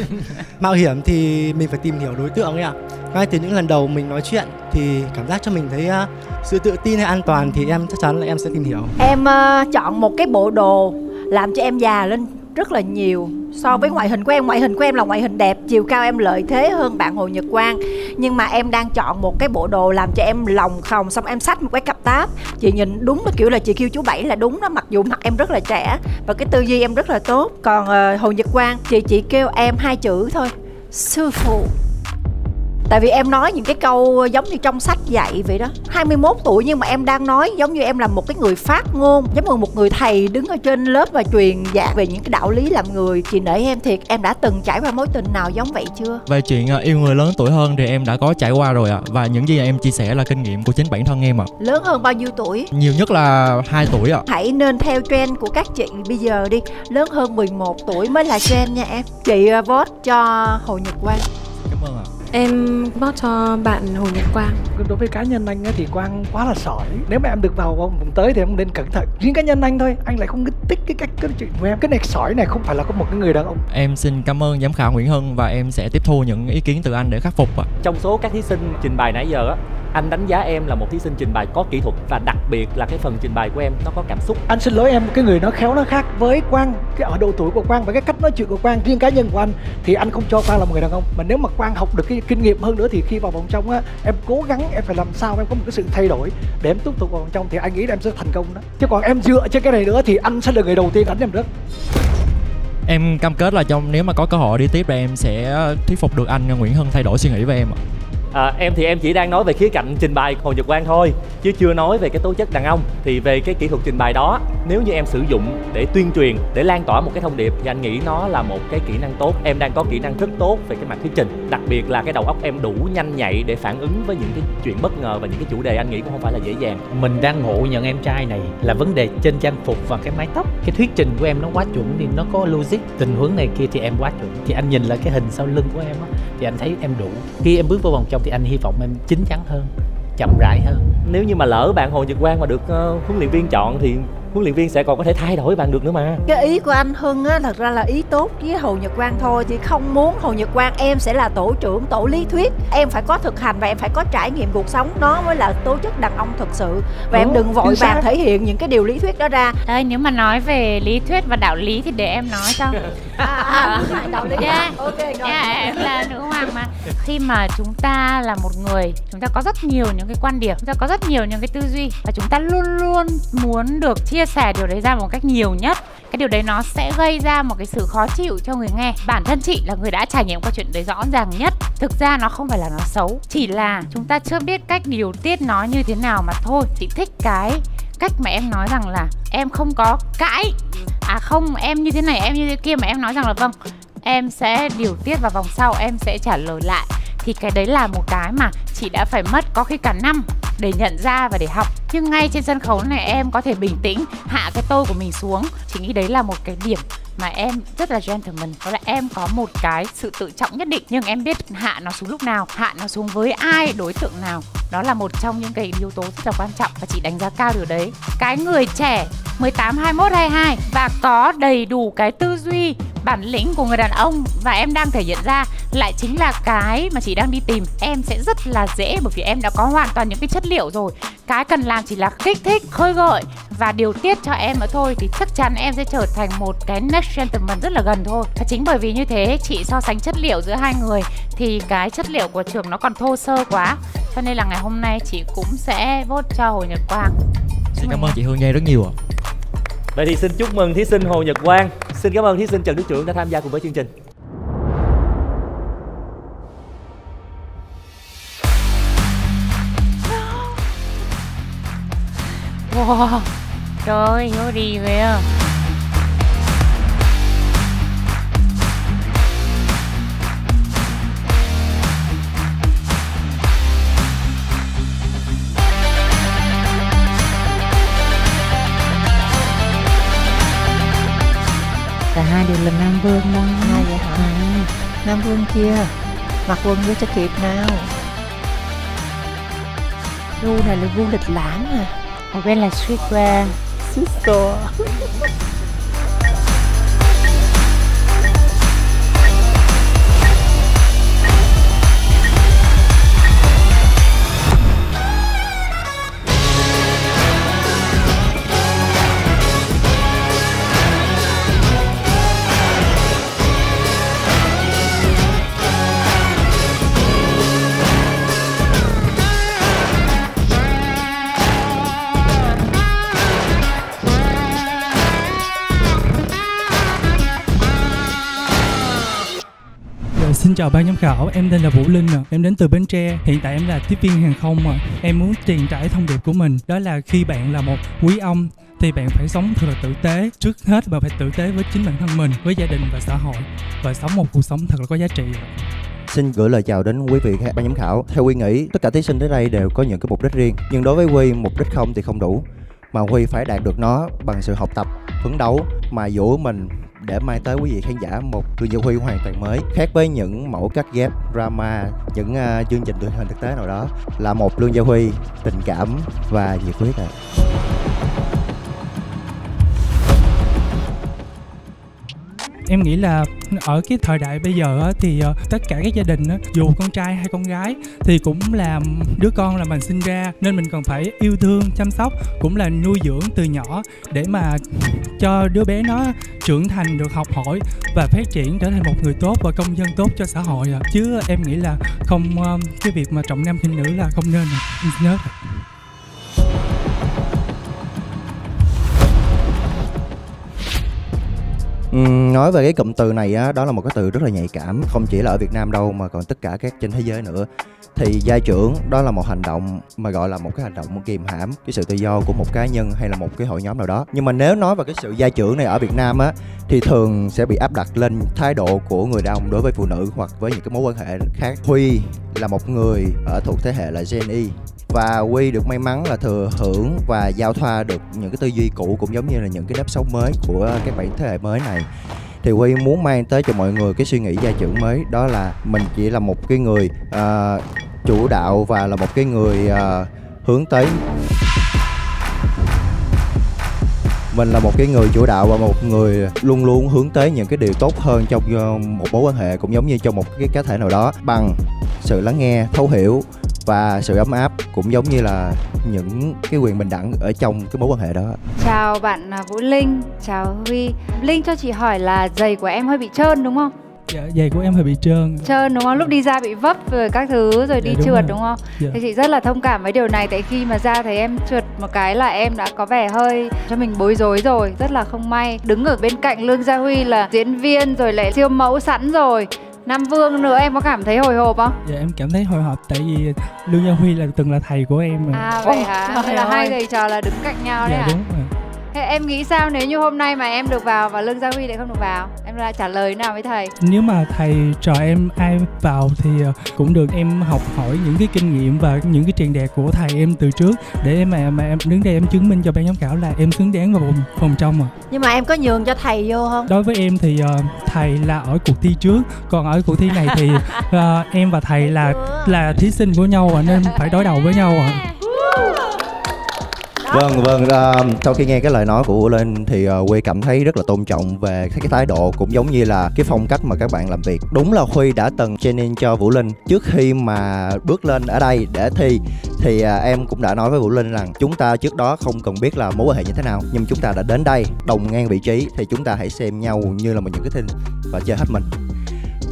Mạo hiểm thì mình phải tìm hiểu đối tượng ấy ạ. Ngay từ những lần đầu mình nói chuyện thì cảm giác cho mình thấy uh, sự tự tin hay an toàn thì em chắc chắn là em sẽ tìm hiểu. Em uh, chọn một cái bộ đồ làm cho em già lên rất là nhiều so với ngoại hình của em. Ngoại hình của em là ngoại hình đẹp chiều cao em lợi thế hơn bạn hồ nhật quang. Nhưng mà em đang chọn một cái bộ đồ làm cho em lòng khòng xong em xách một cái cặp táp. Chị nhìn đúng là kiểu là chị kêu chú bảy là đúng đó mặc dù mặt em rất là trẻ và cái tư duy em rất là tốt. Còn uh, hồ nhật quang chị chỉ kêu em hai chữ thôi sư phụ. Tại vì em nói những cái câu giống như trong sách dạy vậy đó. 21 tuổi nhưng mà em đang nói giống như em là một cái người phát ngôn Giống như một người thầy đứng ở trên lớp và truyền dạy về những cái đạo lý làm người. Chị nể em thiệt em đã từng trải qua mối tình nào giống vậy chưa? về chuyện ờ, yêu người lớn tuổi hơn thì em đã có trải qua rồi ạ. Và những gì em chia sẻ là kinh nghiệm của chính bản thân em ạ. Lớn hơn bao nhiêu tuổi? nhiều nhất là 2 tuổi ạ. Hãy nên theo trend của các chị bây giờ đi. Lớn hơn 11 tuổi mới là trend nha em. Chị uh, vote cho Hồ Nhật Quang Em vote cho bạn Hồ Nhật Quang. Đối với cá nhân anh ấy thì quang quá là sỏi nếu mà em được vào vòng vòng tới thì em nên cẩn thận. Riêng cá nhân anh thôi anh lại không thích cái cách cái chuyện của em. Cái này sỏi này không phải là có một cái người đàn ông. Em xin cảm ơn giám khảo Nguyễn Hưng và em sẽ tiếp thu những ý kiến từ anh để khắc phục ạ. Trong số các thí sinh trình bày nãy giờ á, anh đánh giá em là một thí sinh trình bày có kỹ thuật và đặc biệt là cái phần trình bày của em nó có cảm xúc. anh xin lỗi em cái người nó khéo nó khác với quang cái ở độ tuổi của quang và cái cách nói chuyện của quang. Riêng cá nhân của anh thì anh không cho quang là một người đàn ông. Mà nếu mà quang học được cái kinh nghiệm hơn nữa thì khi vào vòng trong á em cố gắng em phải làm sao em có một cái sự thay đổi để em tiếp tục vào vòng trong thì anh nghĩ là em sẽ thành công đó. Chứ còn em dựa trên cái này nữa thì anh sẽ là người đầu tiên đánh em rớt em cam kết là trong nếu mà có cơ hội đi tiếp là em sẽ thuyết phục được anh Nguyễn Hưng thay đổi suy nghĩ về em ạ À, em thì em chỉ đang nói về khía cạnh trình bày Hồ Nhật Quang thôi chứ chưa nói về cái tố chất đàn ông. Thì về cái kỹ thuật trình bày đó nếu như em sử dụng để tuyên truyền để lan tỏa một cái thông điệp thì anh nghĩ nó là một cái kỹ năng tốt. Em đang có kỹ năng rất tốt về cái mặt thuyết trình đặc biệt là cái đầu óc em đủ nhanh nhạy để phản ứng với những cái chuyện bất ngờ và những cái chủ đề anh nghĩ cũng không phải là dễ dàng. Mình đang ngộ nhận em trai này là vấn đề trên trang phục và cái mái tóc. Cái thuyết trình của em nó quá chuẩn thì nó có logic tình huống này kia thì em quá chuẩn. Thì anh nhìn lại cái hình sau lưng của em á thì anh thấy em đủ. Khi em bước vào vòng trong thì anh hy vọng em chín chắn hơn chậm rãi hơn. Nếu như mà lỡ bạn Hồ Nhật Quang mà được uh, huấn luyện viên chọn thì huấn luyện viên sẽ còn có thể thay đổi bạn được nữa mà. Cái ý của anh Hưng á thật ra là ý tốt với Hồ Nhật Quang thôi Thì không muốn Hồ Nhật Quang em sẽ là tổ trưởng tổ lý thuyết. Em phải có thực hành và em phải có trải nghiệm cuộc sống Nó mới là tố chất đàn ông thực sự. Và em Đúng, đừng vội vàng thể hiện những cái điều lý thuyết đó ra. Đây nếu mà nói về lý thuyết và đạo lý thì để em nói cho. À, à, đạo lý. Yeah. Ok rồi. Yeah, em là nữ hoàng mà. Khi mà chúng ta là một người chúng ta có rất nhiều những cái quan điểm chúng ta có rất nhiều những cái tư duy và chúng ta luôn luôn muốn được chia sẻ điều đấy ra một cách nhiều nhất. Cái điều đấy nó sẽ gây ra một cái sự khó chịu cho người nghe. Bản thân chị là người đã trải nghiệm qua chuyện đấy rõ ràng nhất. Thực ra nó không phải là nó xấu, chỉ là chúng ta chưa biết cách điều tiết nó như thế nào mà thôi. Chị thích cái cách mà em nói rằng là em không có cãi. À không, em như thế này, em như thế kia mà em nói rằng là vâng em sẽ điều tiết vào vòng sau, em sẽ trả lời lại thì cái đấy là một cái mà chị đã phải mất có khi cả năm để nhận ra và để học. Nhưng ngay trên sân khấu này em có thể bình tĩnh, hạ cái tôi của mình xuống. Chị nghĩ đấy là một cái điểm mà em rất là gentleman. Đó là em có một cái sự tự trọng nhất định nhưng em biết hạ nó xuống lúc nào hạ nó xuống với ai đối tượng nào. Đó là một trong những cái yếu tố rất là quan trọng và chị đánh giá cao điều đấy. Cái người trẻ 18, 21, 22 và có đầy đủ cái tư duy bản lĩnh của người đàn ông và em đang thể hiện ra lại chính là cái mà chị đang đi tìm. Em sẽ rất là dễ bởi vì em đã có hoàn toàn những cái chất liệu rồi. Cái cần làm chỉ là kích thích khơi gợi và điều tiết cho em nữa thôi thì chắc chắn em sẽ trở thành một cái next gentleman rất là gần thôi. Và chính bởi vì như thế chị so sánh chất liệu giữa hai người thì cái chất liệu của trường nó còn thô sơ quá. Cho nên là ngày hôm nay chị cũng sẽ vote cho Hồ Nhật Quang. Xin cảm ơn chị Hương Giang rất nhiều ạ. Vậy thì xin chúc mừng thí sinh Hồ Nhật Quang. Xin cảm ơn thí sinh Trần Đức Trưởng đã tham gia cùng với chương trình. Wow, trời ơi, vô đi kìa cả hai đều là nam vương đó. Hai vậy hả? Nam vương kia mặc quần vô cho kịp nào? Gu này là gu lịch lãm à? Ở bên là streetwear Cisco Xin chào ban giám khảo, em tên là Vũ Linh ạ. Em đến từ Bến Tre. Hiện tại em là tiếp viên hàng không ạ. Em muốn truyền tải thông điệp của mình đó là khi bạn là một quý ông thì bạn phải sống thật là tử tế. Trước hết bạn phải tử tế với chính bản thân mình, với gia đình và xã hội và sống một cuộc sống thật là có giá trị. Xin gửi lời chào đến quý vị ban giám khảo. Theo Quy nghĩ, tất cả thí sinh tới đây đều có những cái mục đích riêng, nhưng đối với Quy, mục đích không thì không đủ, mà Huy phải đạt được nó bằng sự học tập, phấn đấu, mà dỗ mình để mang tới quý vị khán giả một Lương Gia Huy hoàn toàn mới, khác với những mẫu cắt ghép drama, những uh, chương trình truyền hình thực tế nào đó, là một Lương Gia Huy tình cảm và nhiệt huyết ạ. Em nghĩ là ở cái thời đại bây giờ thì ờ, tất cả các gia đình á, dù con trai hay con gái thì cũng là đứa con là mình sinh ra nên mình cần phải yêu thương chăm sóc cũng là nuôi dưỡng từ nhỏ để mà cho đứa bé nó trưởng thành được học hỏi và phát triển trở thành một người tốt và công dân tốt cho xã hội chứ em nghĩ là không cái việc mà trọng nam khinh nữ là không nên nhớ. Ừ, nói về cái cụm từ này á, đó là một cái từ rất là nhạy cảm, không chỉ là ở Việt Nam đâu mà còn tất cả các trên thế giới nữa. Thì gia trưởng, đó là một hành động mà gọi là một cái hành động kìm hãm cái sự tự do của một cá nhân hay là một cái hội nhóm nào đó. Nhưng mà nếu nói về cái sự gia trưởng này ở Việt Nam á, thì thường sẽ bị áp đặt lên thái độ của người đàn ông đối với phụ nữ hoặc với những cái mối quan hệ khác. Huy là một người ở thuộc thế hệ là Gen Y và Huy được may mắn là thừa hưởng và giao thoa được những cái tư duy cũ cũng giống như là những cái nếp sống mới của các bạn thế hệ mới này thì huy muốn mang tới cho mọi người cái suy nghĩ gia trưởng mới đó là mình chỉ là một cái người uh, chủ đạo và là một cái người uh, hướng tới. Mình là một cái người chủ đạo và một người luôn luôn hướng tới những cái điều tốt hơn trong ờ, một mối quan hệ cũng giống như trong một cái cá thể nào đó. Bằng sự lắng nghe thấu hiểu và sự ấm áp cũng giống như là những cái quyền bình đẳng ở trong cái mối quan hệ đó Chào bạn à, Vũ Linh, chào Huy. Linh cho chị hỏi là giày của em hơi bị trơn đúng không? Dạ, giày của em hơi bị trơn Trơn đúng không? Lúc đi ra bị vấp rồi các thứ rồi đi Dạ, đúng trượt rồi. đúng không? Dạ. Thì chị rất là thông cảm với điều này tại khi mà ra thấy em trượt một cái là em đã có vẻ hơi cho mình bối rối rồi, rất là không may. Đứng ở bên cạnh Lương Gia Huy là diễn viên rồi lại siêu mẫu sẵn rồi. Nam Vương nữa em có cảm thấy hồi hộp không? Dạ em cảm thấy hồi hộp tại vì Lương Gia Huy là từng là thầy của em mà. À vậy hả? Vậy là hai ơi. thầy trò là đứng cạnh nhau đấy dạ hả? đúng rồi. Thế em nghĩ sao nếu như hôm nay mà em được vào và Lương Gia Huy lại không được vào? Em lại trả lời nào với thầy? Nếu mà thầy trò em ai vào thì ờ, cũng được em học hỏi những cái kinh nghiệm và những cái truyền đạt của thầy em từ trước để em mà mà em đứng đây em chứng minh cho ban giám khảo là em xứng đáng vào vòng phòng trong à. Nhưng mà em có nhường cho thầy vô không? Đối với em thì ờ, thầy là ở cuộc thi trước, còn ở cuộc thi này thì ờ, em và thầy là là thí sinh của nhau à, nên phải đối đầu với nhau à. Vâng vâng à, sau khi nghe cái lời nói của Vũ Linh thì à, uh, Huy cảm thấy rất là tôn trọng về cái thái độ cũng giống như là cái phong cách mà các bạn làm việc. Đúng là Huy đã từng training cho Vũ Linh trước khi mà bước lên ở đây để thi thì à, em cũng đã nói với Vũ Linh rằng chúng ta trước đó không cần biết là mối quan hệ như thế nào nhưng chúng ta đã đến đây đồng ngang vị trí thì chúng ta hãy xem nhau như là một những cái thinh và chơi hết mình.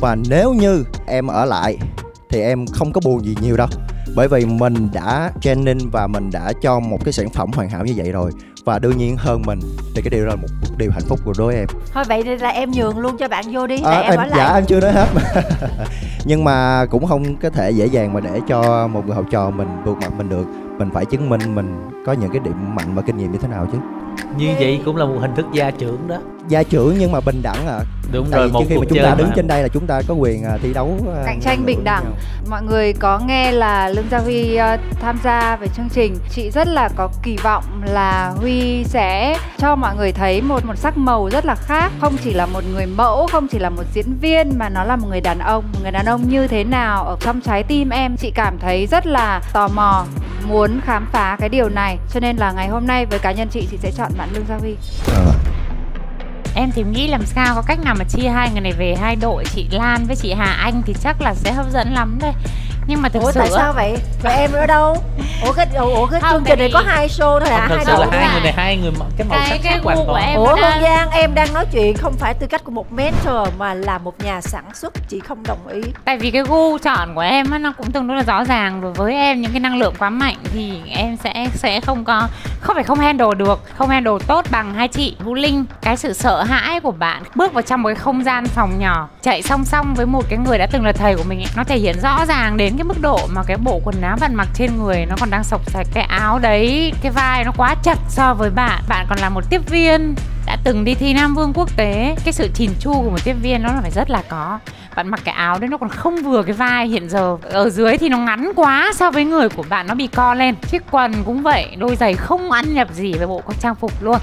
Và nếu như em ở lại thì em không có buồn gì nhiều đâu bởi vì mình đã training và mình đã cho một cái sản phẩm hoàn hảo như vậy rồi. Và đương nhiên hơn mình thì cái điều đó là một điều hạnh phúc của đối em. Thôi vậy thì là em nhường luôn cho bạn vô đi à, để em ở lại. dạ em chưa nói hết. Mà nhưng mà cũng không có thể dễ dàng mà để cho một người học trò mình vượt mặt mình được. Mình phải chứng minh mình có những cái điểm mạnh và kinh nghiệm như thế nào chứ. Như vậy cũng là một hình thức gia trưởng đó gia trưởng nhưng mà bình đẳng à Đúng Tại rồi, một khi mà chúng ta đứng mà. trên đây là chúng ta có quyền à, thi đấu à, cạnh tranh bình đẳng. mọi người có nghe là lương gia huy ờ, tham gia về chương trình. Chị rất là có kỳ vọng là huy sẽ cho mọi người thấy một một sắc màu rất là khác. Không chỉ là một người mẫu không chỉ là một diễn viên mà nó là một người đàn ông. Một người đàn ông như thế nào ở trong trái tim em chị cảm thấy rất là tò mò muốn khám phá cái điều này. Cho nên là ngày hôm nay với cá nhân chị chị sẽ chọn bạn lương gia huy Em thì nghĩ làm sao, có cách nào mà chia hai người này về hai đội, Chị Lan với chị Hà Anh thì chắc là sẽ hấp dẫn lắm đây nhưng mà thực ủa sự tại sao vậy? Vậy em ở đâu? Ủa cái ủa, ủa cái Không, chương trình này có hai show thôi à thật hai sự là hai người này hai người cái màu sắc khác hoàn toàn. em Ủa Hương đang- Giang em đang nói chuyện không phải tư cách của một mentor mà là một nhà sản xuất chị không đồng ý. Tại vì cái gu chọn của em á, nó cũng tương đối là rõ ràng. Rồi với em những cái năng lượng quá mạnh thì em sẽ sẽ không có không phải không handle được. Không handle tốt bằng hai chị Vũ Linh. Cái sự sợ hãi của bạn bước vào trong một cái không gian phòng nhỏ chạy song song với một cái người đã từng là thầy của mình ấy, nó thể hiện rõ ràng đến cái mức độ mà cái bộ quần áo bạn mặc trên người nó còn đang sọc sạch cái áo đấy, cái vai nó quá chặt so với bạn. Bạn còn là một tiếp viên đã từng đi thi Nam Vương quốc tế. Cái sự chỉn chu của một tiếp viên nó là phải rất là có. Bạn mặc cái áo đấy nó còn không vừa cái vai. Hiện giờ ở dưới thì nó ngắn quá so với người của bạn, nó bị co lên. Chiếc quần cũng vậy, đôi giày không ăn nhập gì với bộ trang phục luôn.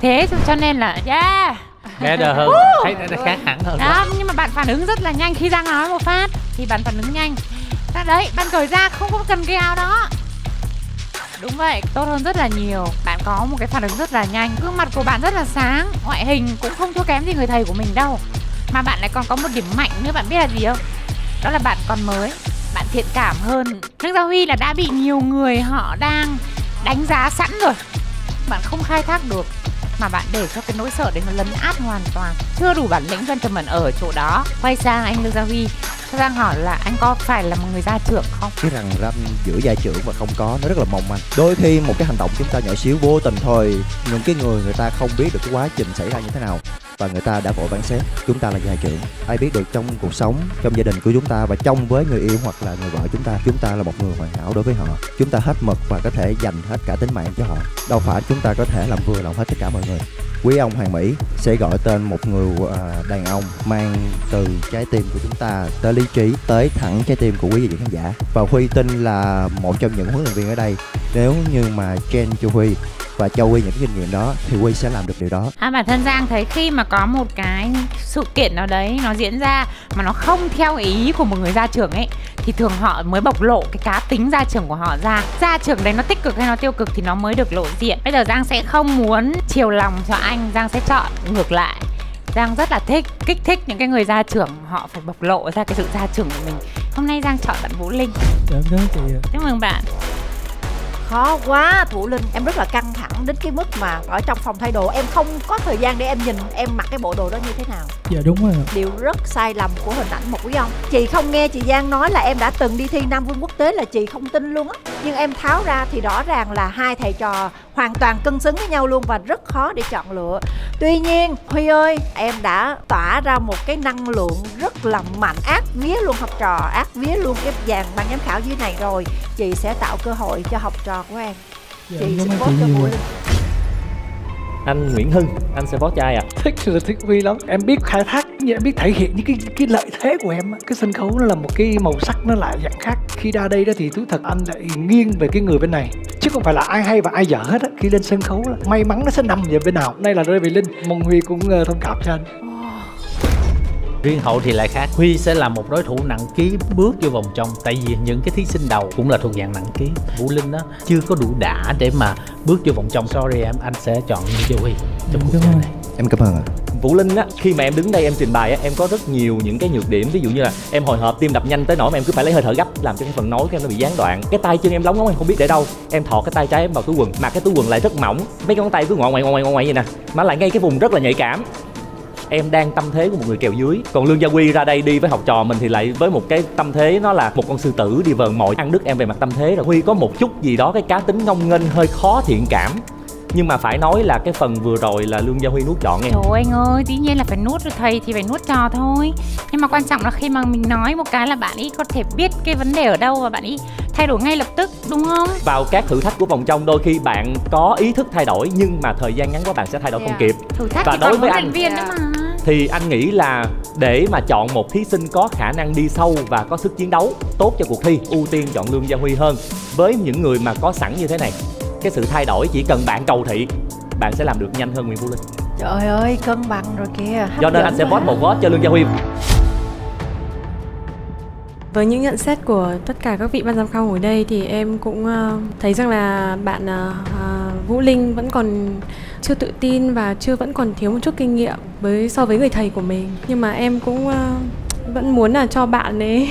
Thế cho nên là, yeah! Nghe đờ hơn. Thấy nó khác hẳn hơn. Đó nhưng mà bạn phản ứng rất là nhanh. Khi Giang nói một phát thì bạn phản ứng nhanh. Đó, đấy bạn cởi ra không có cần cái áo đó. Đúng vậy tốt hơn rất là nhiều. Bạn có một cái phản ứng rất là nhanh. Gương mặt của bạn rất là sáng ngoại hình cũng không thua kém gì người thầy của mình đâu. Mà bạn lại còn có một điểm mạnh nữa bạn biết là gì không? Đó là bạn còn mới bạn thiện cảm hơn. Nước gia huy là đã bị nhiều người họ đang đánh giá sẵn rồi. Bạn không khai thác được mà bạn để cho cái nỗi sợ đấy nó lấn át hoàn toàn. Chưa đủ bản lĩnh gentleman ở chỗ đó. Quay sang anh lương gia huy giang hỏi là anh có phải là một người gia trưởng không? Cái rằng ranh giữa gia trưởng và không có, nó rất là mong manh. Đôi khi một cái hành động chúng ta nhỏ xíu vô tình thôi, những cái người người ta không biết được cái quá trình xảy ra như thế nào và người ta đã vội phán xét. Chúng ta là gia trưởng, ai biết được trong cuộc sống, trong gia đình của chúng ta và trong với người yêu hoặc là người vợ chúng ta chúng ta là một người hoàn hảo đối với họ. Chúng ta hết mực và có thể dành hết cả tính mạng cho họ. Đâu phải chúng ta có thể làm vừa lòng hết tất cả mọi người. Quý ông hoàng mỹ sẽ gọi tên một người à, đàn ông mang từ trái tim của chúng ta tới lý trí, tới thẳng trái tim của quý vị khán giả. Và huy tin là một trong những huấn luyện viên ở đây. Nếu như mà chen cho huy và cho huy những cái kinh nghiệm đó thì huy sẽ làm được điều đó À bản thân Giang thấy khi mà có một cái sự kiện nào đấy nó diễn ra mà nó không theo ý của một người gia trưởng ấy thì thường họ mới bộc lộ cái cá tính gia trưởng của họ ra. Gia trưởng đấy nó tích cực hay nó tiêu cực thì nó mới được lộ diện. Bây giờ Giang sẽ không muốn chiều lòng cho anh, Giang sẽ chọn ngược lại. Giang rất là thích kích thích những cái người gia trưởng họ phải bộc lộ ra cái sự gia trưởng của mình. Hôm nay Giang chọn bạn Vũ Linh. Dạ vâng chị ạ. Chúc mừng bạn. Khó quá thủ linh. Em rất là căng thẳng đến cái mức mà ở trong phòng thay đồ. Em không có thời gian để em nhìn em mặc cái bộ đồ đó như thế nào. Dạ đúng rồi ạ. điều rất sai lầm của hình ảnh một quý ông. Chị không nghe chị giang nói là em đã từng đi thi nam vương quốc tế là chị không tin luôn á. Nhưng em tháo ra thì rõ ràng là hai thầy trò hoàn toàn cân xứng với nhau luôn và rất khó để chọn lựa. Tuy nhiên huy ơi em đã tỏa ra một cái năng lượng rất là mạnh ác vía luôn học trò ác vía luôn cái dàn ban giám khảo dưới này rồi. Chị sẽ tạo cơ hội cho học trò của em. Dạ, chị chị cho. Linh anh Nguyễn Hưng, anh sẽ bó trai à thích là thích Huy lắm. Em biết khai thác em biết thể hiện những cái cái lợi thế của em cái sân khấu nó là một cái màu sắc nó lại dạng khác. Khi ra đây đó thì thú thật anh lại nghiêng về cái người bên này. Chứ không phải là ai hay và ai dở hết á. Khi lên sân khấu là may mắn nó sẽ nằm về bên nào. Nay là rơi về linh, mong huy cũng ờ, thông cảm cho anh riêng hậu thì lại khác. Huy sẽ là một đối thủ nặng ký bước vô vòng trong tại vì những cái thí sinh đầu cũng là thuộc dạng nặng ký. Vũ linh đó chưa có đủ đã để mà bước vô vòng trong. Sorry em anh sẽ chọn cho huy trong cuộc chơi này. Em cảm ơn ạ. Vũ Linh á, khi mà em đứng đây em trình bày á, em có rất nhiều những cái nhược điểm. Ví dụ như là em hồi hộp tim đập nhanh tới nỗi mà em cứ phải lấy hơi thở gấp Làm cho cái phần nói của em nó bị gián đoạn. Cái tay chân em lóng ngóng em không biết để đâu. Em thọ cái tay trái em vào túi quần Mà cái túi quần lại rất mỏng. Mấy cái ngón tay cứ ngoại ngoại ngoại ngoại ngoại vậy nè. Mà lại ngay cái vùng rất là nhạy cảm em đang tâm thế của một người kèo dưới. Còn lương gia quy ra đây đi với học trò mình thì lại với một cái tâm thế nó là một con sư tử đi vờn mồi ăn đứt em về mặt tâm thế rồi. Huy có một chút gì đó cái cá tính ngông nghênh hơi khó thiện cảm nhưng mà phải nói là cái phần vừa rồi là lương gia huy nuốt chọn em. Trời ơi anh ơi, dĩ nhiên là phải nuốt rồi thầy thì phải nuốt trò thôi. Nhưng mà quan trọng là khi mà mình nói một cái là bạn ấy có thể biết cái vấn đề ở đâu và bạn ấy thay đổi ngay lập tức đúng không? vào các thử thách của vòng trong đôi khi bạn có ý thức thay đổi nhưng mà thời gian ngắn quá bạn sẽ thay đổi không kịp. Thử thách và thì đối với anh viên nữa mà. thì anh nghĩ là để mà chọn một thí sinh có khả năng đi sâu và có sức chiến đấu tốt cho cuộc thi ưu tiên chọn lương gia huy hơn. Với những người mà có sẵn như thế này cái sự thay đổi chỉ cần bạn cầu thị bạn sẽ làm được nhanh hơn Nguyễn Vũ Linh. Trời ơi cân bằng rồi kìa do nên anh sẽ vote một vote cho lương gia huy. Với những nhận xét của tất cả các vị ban giám khảo ngồi đây thì em cũng ờ, thấy rằng là bạn ờ, ờ, Vũ Linh vẫn còn chưa tự tin và chưa vẫn còn thiếu một chút kinh nghiệm với so với người thầy của mình. Nhưng mà em cũng vẫn muốn là cho bạn ấy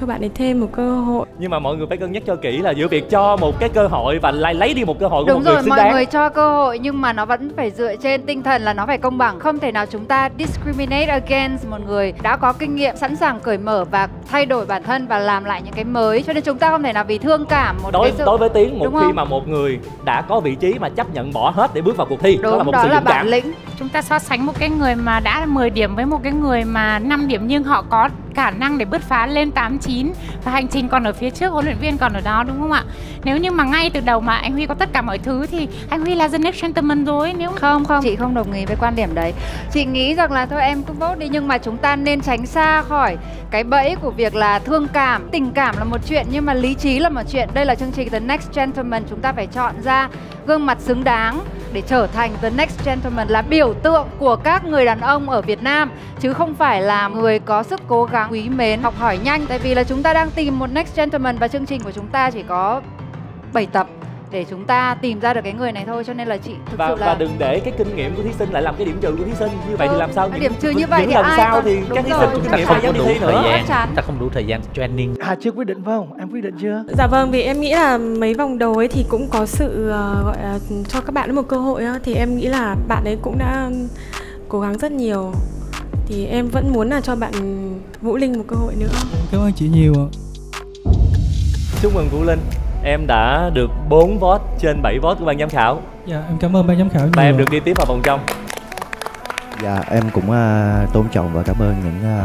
cho bạn ấy thêm một cơ hội nhưng mà mọi người phải cân nhắc cho kỹ là giữa việc cho một cái cơ hội và lại lấy đi một cơ hội của Đúng một người rồi, xứng mọi đáng người cho cơ hội nhưng mà nó vẫn phải dựa trên tinh thần là nó phải công bằng. Không thể nào chúng ta discriminate against một người đã có kinh nghiệm, sẵn sàng cởi mở và thay đổi bản thân và làm lại những cái mới. Cho nên chúng ta không thể nào vì thương cảm một đối cái sự đối với tiến một Đúng khi không? mà một người đã có vị trí mà chấp nhận bỏ hết để bước vào cuộc thi đó là Đúng, một đó sự là dũng bản cảm lĩnh. Chúng ta so sánh một cái người mà đã 10 điểm với một cái người mà 5 điểm nhưng họ có khả năng để bứt phá lên 8 9 và hành trình còn ở phía trước, huấn luyện viên còn ở đó đúng không ạ? Nếu như mà ngay từ đầu mà anh Huy có tất cả mọi thứ thì anh Huy là the next gentleman rồi nếu Không không, chị không đồng ý với quan điểm đấy. Chị nghĩ rằng là thôi em cứ vote đi nhưng mà chúng ta nên tránh xa khỏi cái bẫy của việc là thương cảm, tình cảm là một chuyện nhưng mà lý trí là một chuyện. Đây là chương trình The Next Gentleman, chúng ta phải chọn ra gương mặt xứng đáng để trở thành The Next Gentleman là biểu tượng của các người đàn ông ở Việt Nam chứ không phải là người có sức cố gắng quý mến, học hỏi nhanh tại vì là chúng ta đang tìm một Next Gentleman và chương trình của chúng ta chỉ có 7 tập để chúng ta tìm ra được cái người này thôi cho nên là chị thực và sự là và đừng để cái kinh nghiệm của thí sinh lại làm cái điểm trừ của thí sinh như vậy thì Ừ, làm sao những, điểm trừ như vậy những thì lần ai sau còn- thì đúng các thí sinh chúng kinh ta nghiệm không dám có đi đủ thi nữa thời gian. chúng ta không đủ thời gian training Hà chưa quyết định phải không? Em quyết định chưa? Dạ vâng, vì em nghĩ là mấy vòng đầu ấy thì cũng có sự ờ, gọi là cho các bạn một cơ hội á, thì em nghĩ là bạn ấy cũng đã cố gắng rất nhiều. Thì em vẫn muốn là cho bạn Vũ Linh một cơ hội nữa. Cảm ơn chị nhiều ạ. chúc mừng vũ linh em đã được 4 vote trên 7 vote của ban giám khảo. Dạ em cảm ơn ban giám khảo nhiều. và em được đi tiếp vào vòng trong. Dạ em cũng à, tôn trọng và cảm ơn những à,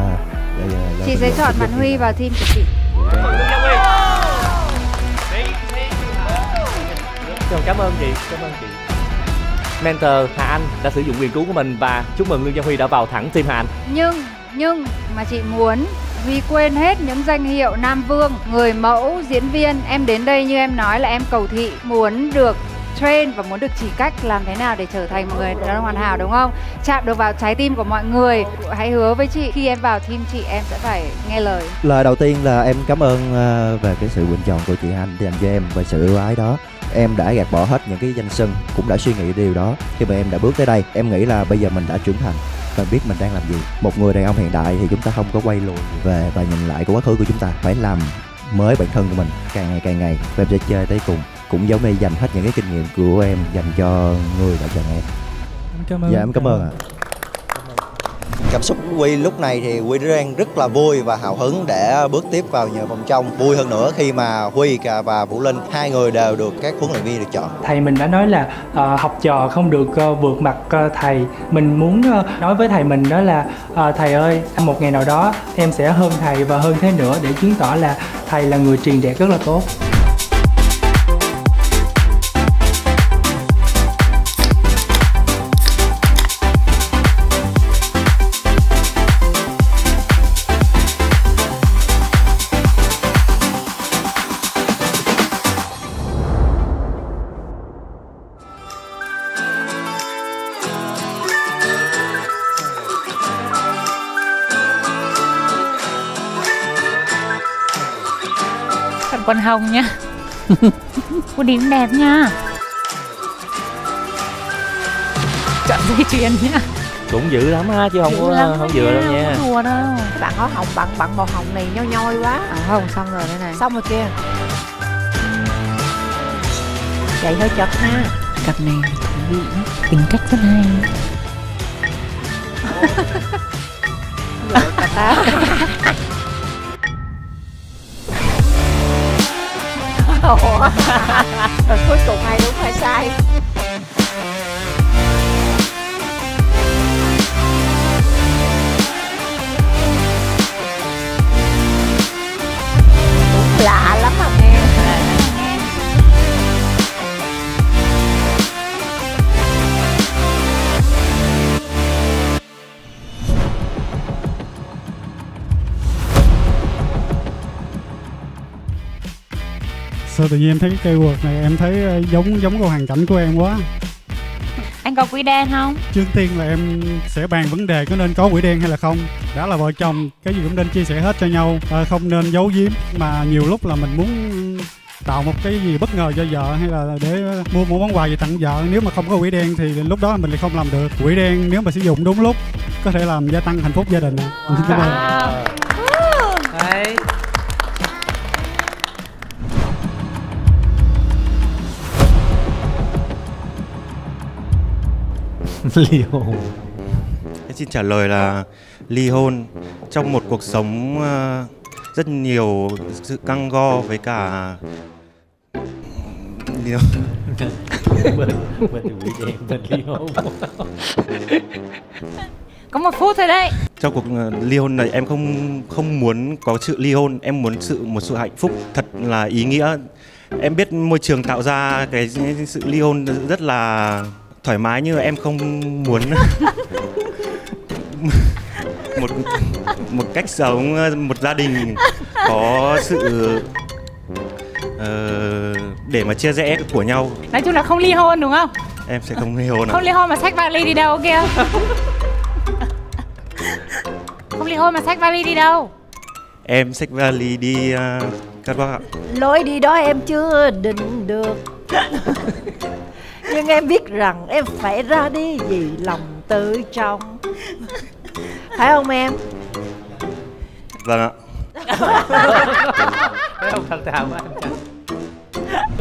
lời- lời chị sẽ chọn những Huy vào team của chị. Rồi, cảm ơn chị cảm ơn chị. Mentor Hà Anh đã sử dụng quyền cứu của mình và chúc mừng Lương Gia Huy đã vào thẳng team Hà Anh. Nhưng nhưng mà chị muốn Huy quên hết những danh hiệu Nam Vương, người mẫu, diễn viên Em đến đây như em nói là em cầu thị Muốn được train và muốn được chỉ cách làm thế nào để trở thành một người đàn ông hoàn hảo đúng không? Chạm được vào trái tim của mọi người. Hãy hứa với chị khi em vào team chị em sẽ phải nghe lời. Lời đầu tiên là em cảm ơn à, về cái sự bình chọn của chị Anh dành cho em và sự ưu ái đó. Em đã gạt bỏ hết những cái danh sân, cũng đã suy nghĩ điều đó. Khi mà em đã bước tới đây em nghĩ là bây giờ mình đã trưởng thành và biết mình đang làm gì. Một người đàn ông hiện đại thì chúng ta không có quay lùi về và nhìn lại của quá khứ của chúng ta. Phải làm mới bản thân của mình càng ngày càng ngày. Và em sẽ chơi tới cùng. Cũng giống như dành hết những cái kinh nghiệm của em dành cho người đã chọn em. Em cảm ơn. dạ em cảm ơn. ạ Cảm xúc của Quy lúc này thì Quy đang rất là vui và hào hứng để bước tiếp vào nhờ vòng trong. Vui hơn nữa khi mà Huy và Vũ Linh hai người đều được các huấn luyện viên được chọn. Thầy mình đã nói là uh, học trò không được uh, vượt mặt uh, thầy. Mình muốn uh, nói với thầy mình đó là uh, thầy ơi, một ngày nào đó em sẽ hơn thầy và hơn thế nữa để chứng tỏ là thầy là người truyền đạt rất là tốt. Con Hồng nha. Cô điểm đẹp nha. Chọn dây chuyền nha. Cũng dữ lắm ha chứ không Dữ có không vừa đâu nha, không đùa đâu. Các bạn có hồng bằng bằng màu hồng này nhoi nhoi quá. À Hồng xong rồi đây này. Xong rồi kia Chạy hơi chật ha. Cặp này thú vị Tính cách rất hay. Cà Rồi cuối cùng ai đúng hay sai? Lạ Sao tự nhiên em thấy cái cây quật này em thấy ờ, giống giống cái hoàn cảnh của em quá. Anh có quỹ đen không? Trước tiên là em sẽ bàn vấn đề có nên có quỹ đen hay là không. Đã là vợ chồng, cái gì cũng nên chia sẻ hết cho nhau, ờ, không nên giấu giếm. Mà nhiều lúc là mình muốn tạo một cái gì bất ngờ cho vợ hay là để mua một món quà gì tặng vợ nếu mà không có quỹ đen thì lúc đó mình lại không làm được quỹ đen nếu mà sử dụng đúng lúc có thể làm gia tăng hạnh phúc gia đình Em ly hôn. Em xin trả lời là ly hôn. Trong một cuộc sống ờ, rất nhiều sự căng go với cả bên bên quỷ đen bên ly hôn. Có một phút thôi đấy. Trong cuộc ờ, ly hôn này em không không muốn có sự ly hôn em muốn sự một sự hạnh phúc thật là ý nghĩa. Em biết môi trường tạo ra cái sự ly hôn rất là thoải mái nhưng mà em không muốn. Một một cách sống ờ, một gia đình có sự ờ, để mà chia rẽ của nhau. Nói chung là không ly hôn đúng không? em sẽ không ly hôn ạ. Không ly hôn mà xách vali đi đâu kia. Không ly hôn mà xách vali đi đâu? Em xách vali đi uh, cắt bác ạ. Lối đi đó em chưa định được Nhưng em biết rằng em phải ra đi vì lòng tự trọng. Phải không em? vâng ạ. Thấy không thật thà quá.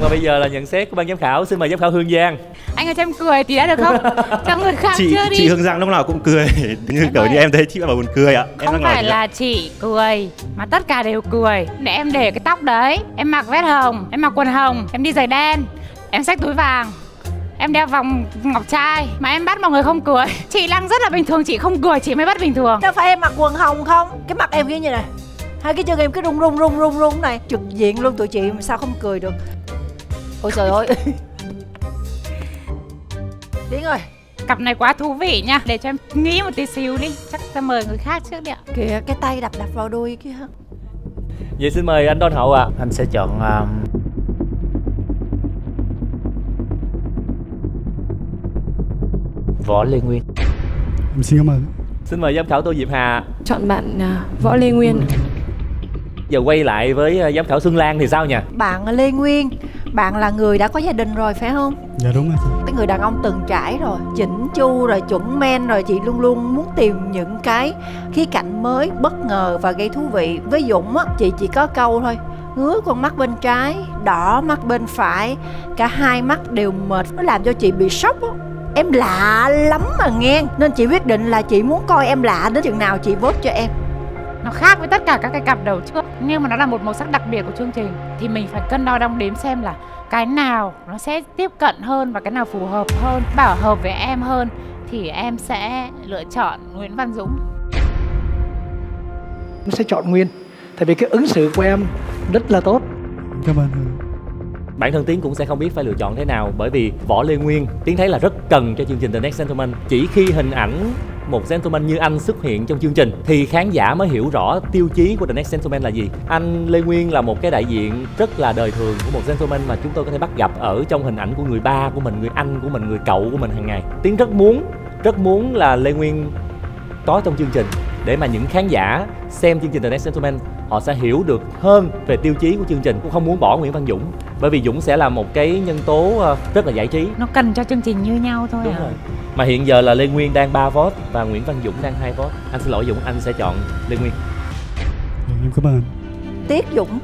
Và bây giờ là nhận xét của ban giám khảo. Xin mời giám khảo Hương Giang. Anh ơi cho em cười tí đã được không? Cho người khác chị chưa đi? chị Hương Giang lúc nào cũng cười. Như kiểu như em thấy chị bảo buồn cười ạ. Em Không phải là chị cười Mà tất cả đều cười. Để em để cái tóc đấy. Em mặc vest hồng Em mặc quần hồng Em đi giày đen Em xách túi vàng Em đeo vòng ngọc trai Mà em bắt mọi người không cười. Chị Lăng rất là bình thường Chị không cười Chị mới bắt bình thường. Đâu phải em mặc quần hồng không? Cái mặt em kia như này. Hai cái chân em cứ rung rung rung rung rung này. Trực diện luôn tụi chị mà sao không cười được? Ôi trời ơi. Tiến ơi. Cặp này quá thú vị nha. Để cho em nghĩ một tí xíu đi. Chắc ta mời người khác trước đi ạ. Kìa cái tay đập đập vào đuôi kia. Vậy xin mời anh Đôn Hậu ạ. Anh sẽ chọn um, Võ Lê Nguyên. Em xin cảm ơn. Xin mời giám khảo Tô Diệp Hà. Chọn bạn à, Võ Lê Nguyên. Giờ quay lại với à, giám khảo Xuân Lan thì sao nhỉ? Bạn Lê Nguyên Bạn là người đã có gia đình rồi phải không? dạ đúng rồi Cái người đàn ông từng trải rồi Chỉnh chu rồi chuẩn men rồi Chị luôn luôn muốn tìm những cái khía cạnh mới Bất ngờ và gây thú vị. Với Dũng á Chị chỉ có câu thôi ngứa con mắt bên trái đỏ mắt bên phải. Cả hai mắt đều mệt nó làm cho chị bị sốc á em lạ lắm mà nghe nên chị quyết định là chị muốn coi em lạ đến chừng nào chị vote cho em. Nó khác với tất cả các cái cặp đầu trước. Nhưng mà nó là một màu sắc đặc biệt của chương trình Thì mình phải cân đo đong đếm xem là Cái nào nó sẽ tiếp cận hơn Và cái nào phù hợp hơn Bảo hợp với em hơn Thì em sẽ lựa chọn Nguyễn Văn Dũng. Em sẽ chọn Nguyên Tại vì cái ứng xử của em rất là tốt. Cảm ơn Bản thân Tiến cũng sẽ không biết phải lựa chọn thế nào Bởi vì Võ Lê Nguyên Tiến thấy là rất cần cho chương trình The Next Gentleman Chỉ khi hình ảnh một gentleman như anh xuất hiện trong chương trình thì khán giả mới hiểu rõ tiêu chí của The Next Gentleman là gì. Anh Lê Nguyên là một cái đại diện rất là đời thường của một gentleman mà chúng tôi có thể bắt gặp ở trong hình ảnh của người ba của mình, người anh của mình, người cậu của mình hàng ngày. Tiến rất muốn, rất muốn là Lê Nguyên có trong chương trình để mà những khán giả xem chương trình The Next Gentleman họ sẽ hiểu được hơn về tiêu chí của chương trình. Cũng không muốn bỏ Nguyễn Văn Dũng bởi vì Dũng sẽ là một cái nhân tố ờ, rất là giải trí. Nó cần cho chương trình như nhau thôi Đúng à? rồi. mà hiện giờ là Lê Nguyên đang 3 vote và Nguyễn Văn Dũng đang 2 vote. Anh xin lỗi Dũng anh sẽ chọn Lê Nguyên. Em cảm ơn. Tiếc Dũng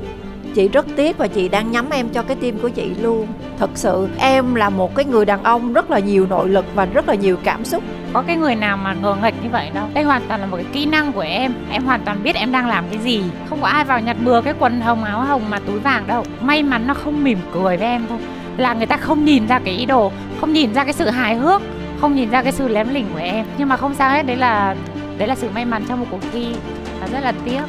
chị rất tiếc và chị đang nhắm em cho cái tim của chị luôn. Thật sự, em là một cái người đàn ông rất là nhiều nội lực và rất là nhiều cảm xúc. Có cái người nào mà ngờ nghịch như vậy đâu. Đây hoàn toàn là một cái kỹ năng của em. Em hoàn toàn biết em đang làm cái gì. Không có ai vào nhặt bừa cái quần hồng, áo hồng mà túi vàng đâu. May mắn nó không mỉm cười với em thôi. Là người ta không nhìn ra cái ý đồ, không nhìn ra cái sự hài hước, không nhìn ra cái sự lém lỉnh của em. Nhưng mà không sao hết, đấy là đấy là sự may mắn trong một cuộc thi. Và rất là tiếc.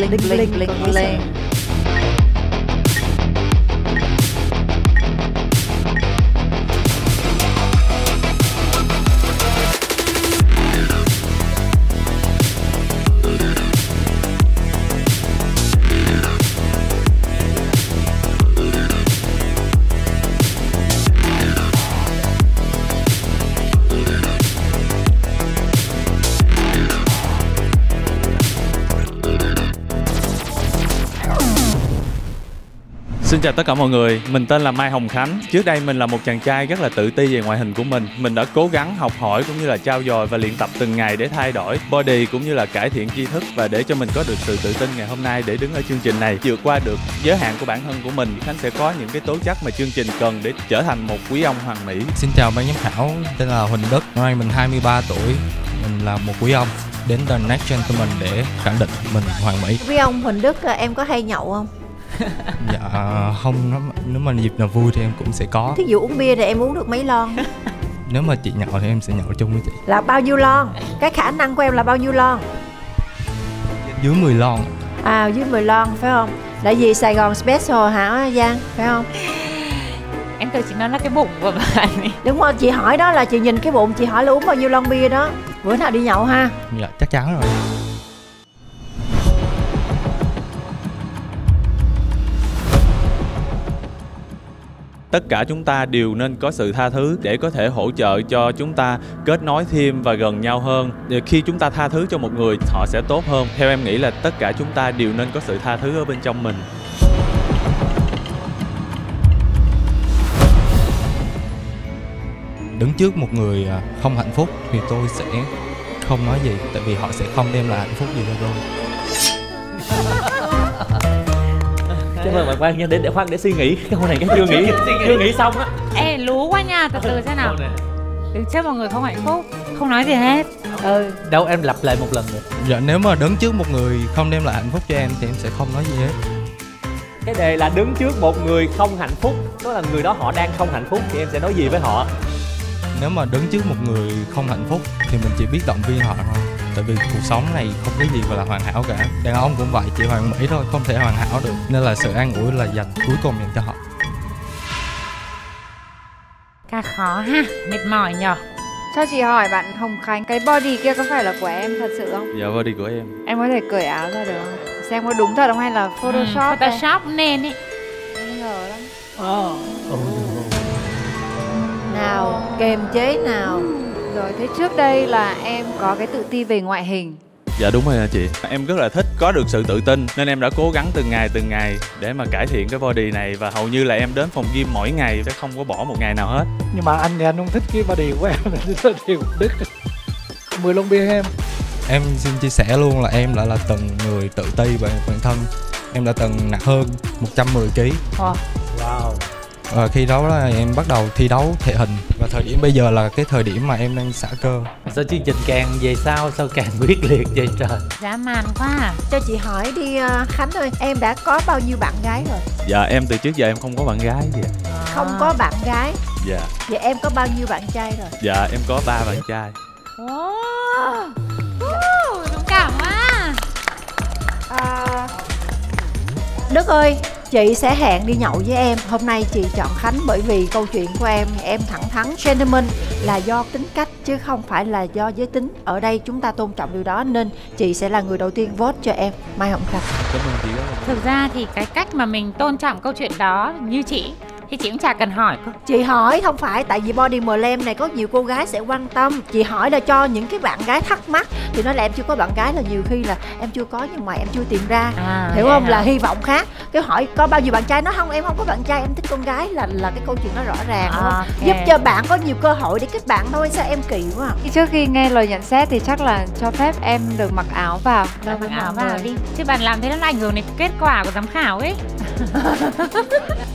Và bạc bạc linh linh Xin chào tất cả mọi người, mình tên là Mai Hồng Khánh. Trước đây mình là một chàng trai rất là tự ti về ngoại hình của mình. Mình đã cố gắng học hỏi cũng như là trao dồi và luyện tập từng ngày để thay đổi body cũng như là cải thiện tri thức và để cho mình có được sự tự tin ngày hôm nay để đứng ở chương trình này. Vượt qua được giới hạn của bản thân của mình, Khánh sẽ có những cái tố chất mà chương trình cần để trở thành một quý ông hoàng mỹ. Xin chào ban giám khảo, tên là Huỳnh Đức, năm nay mình 23 tuổi, mình là một quý ông đến The Next Gentleman để khẳng định mình hoàn mỹ. Với ông Huỳnh Đức em có hay nhậu không? Dạ không, nếu mà, nếu mà dịp nào vui thì em cũng sẽ có. Thí dụ uống bia thì em uống được mấy lon? Nếu mà chị nhậu thì em sẽ nhậu chung với chị. Là bao nhiêu lon? Cái khả năng của em là bao nhiêu lon? Dưới 10 lon. À dưới 10 lon phải không? Tại vì Sài Gòn Special hả Giang? Phải không? Em tưởng chị nói là cái bụng của bạn ấy. Đúng rồi, chị hỏi đó là chị nhìn cái bụng chị hỏi là uống bao nhiêu lon bia đó Bữa nào đi nhậu ha Dạ chắc chắn rồi. Tất cả chúng ta đều nên có sự tha thứ để có thể hỗ trợ cho chúng ta kết nối thêm và gần nhau hơn. Khi chúng ta tha thứ cho một người họ sẽ tốt hơn. Theo em nghĩ là tất cả chúng ta đều nên có sự tha thứ ở bên trong mình. Đứng trước một người à, không hạnh phúc thì tôi sẽ không nói gì tại vì họ sẽ không đem lại hạnh phúc gì cho tôi. Mừng bạn Quang nha, để để khoan để suy nghĩ câu này cái chưa nghĩ chưa nghĩ xong á. Ê lú quá nha, từ từ xem nào Đứng trước mọi người không hạnh phúc Không nói gì hết Ừ Đâu em lặp lại một lần nữa. Dạ nếu mà đứng trước một người không đem lại hạnh phúc cho em thì em sẽ không nói gì hết. Cái đề là đứng trước một người không hạnh phúc, đó là người đó họ đang không hạnh phúc thì em sẽ nói gì với họ? Nếu mà đứng trước một người không hạnh phúc thì mình chỉ biết động viên họ thôi. Tại vì cuộc sống này không có gì gọi là hoàn hảo cả. Đàn ông cũng vậy, chỉ hoàn mỹ thôi, không thể hoàn hảo được. Nên là sự an ủi là dành cuối cùng dành cho họ. Ca khó ha, mệt mỏi nhở Cho chị hỏi bạn Hồng Khánh Cái body kia có phải là của em thật sự không? dạ body của em Em có thể cởi áo ra được không? Xem có đúng thật không hay là Photoshop ừ, Photoshop nên ý Nghi ngờ lắm Nào, kềm chế nào Rồi thế trước đây là em có cái tự ti về ngoại hình dạ đúng rồi hả chị em rất là thích có được sự tự tin nên em đã cố gắng từng ngày từng ngày để mà cải thiện cái body này và hầu như là em đến phòng gym mỗi ngày sẽ không có bỏ một ngày nào hết nhưng mà anh thì anh không thích cái body của em nên body của Đức mười lon bia em Em xin chia sẻ luôn là em đã là từng người tự ti về bản thân. Em đã từng nặng hơn 110 kg. Wow. Wow. Và khi đó là em bắt đầu thi đấu thể hình và thời điểm bây giờ là cái thời điểm mà em đang xả cơ. Sao chương trình càng về sau sao càng quyết liệt vậy trời? Dã man quá à. Cho chị hỏi đi ờ, Khánh ơi, em đã có bao nhiêu bạn gái rồi? dạ em từ trước giờ em không có bạn gái gì ạ. Không có bạn gái dạ Vậy em có bao nhiêu bạn trai rồi? dạ em có ba bạn trai Wow. Uh, dũng cảm quá À, Đức ơi, chị sẽ hẹn đi nhậu với em. Hôm nay chị chọn Khánh bởi vì câu chuyện của em Em thẳng thắn, gentleman là do tính cách chứ không phải là do giới tính. Ở đây chúng ta tôn trọng điều đó Nên chị sẽ là người đầu tiên vote cho em. Mai Hồng Khánh cảm ơn chị Thực ra thì cái cách mà mình tôn trọng câu chuyện đó như chị thì chị cũng chả cần hỏi cơ. Chị hỏi không phải tại vì body slam này có nhiều cô gái sẽ quan tâm. Chị hỏi là cho những cái bạn gái thắc mắc. Thì nói là em chưa có bạn gái là nhiều khi là em chưa có nhưng mà em chưa tìm ra. À, Hiểu không? hả? Là hy vọng khác. Cái hỏi có bao nhiêu bạn trai? Nó không em không có bạn trai em thích con gái. Là là cái câu chuyện nó rõ ràng đúng không? Ok. Giúp cho bạn có nhiều cơ hội để kết bạn thôi sao em kỳ quá à? Trước khi nghe lời nhận xét thì chắc là cho phép em được mặc áo vào. Đâu mặc áo vào đi. Chứ bạn làm thế nó ảnh hưởng đến kết quả của giám khảo ấy.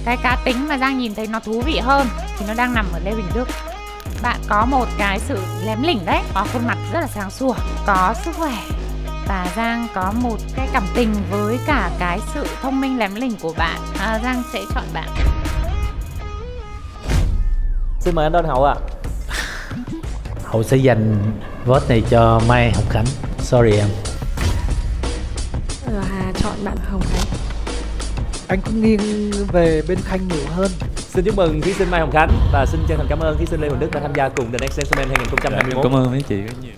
Cái cá tính mà Giang nhìn thấy nó thú vị hơn Thì nó đang nằm ở Lê Huỳnh Đức. Bạn có một cái sự lém lỉnh đấy Có khuôn mặt rất là sáng sủa Có sức khỏe Và Giang có một cái cảm tình với cả cái sự thông minh lém lỉnh của bạn. À, Giang sẽ chọn bạn. Xin mời anh Đôn Hậu ạ. Hậu sẽ dành vote này cho Mai Hồng Khánh. Sorry em. Ờ, Hà chọn bạn Hồng Khánh anh cũng nghiêng về bên Khanh nhiều hơn Xin chúc mừng thí sinh Mai Hồng Khánh và xin chân thành cảm ơn thí sinh Lê Huỳnh Đức đã tham gia cùng The Next Gentleman 2021. cảm ơn mấy chị rất nhiều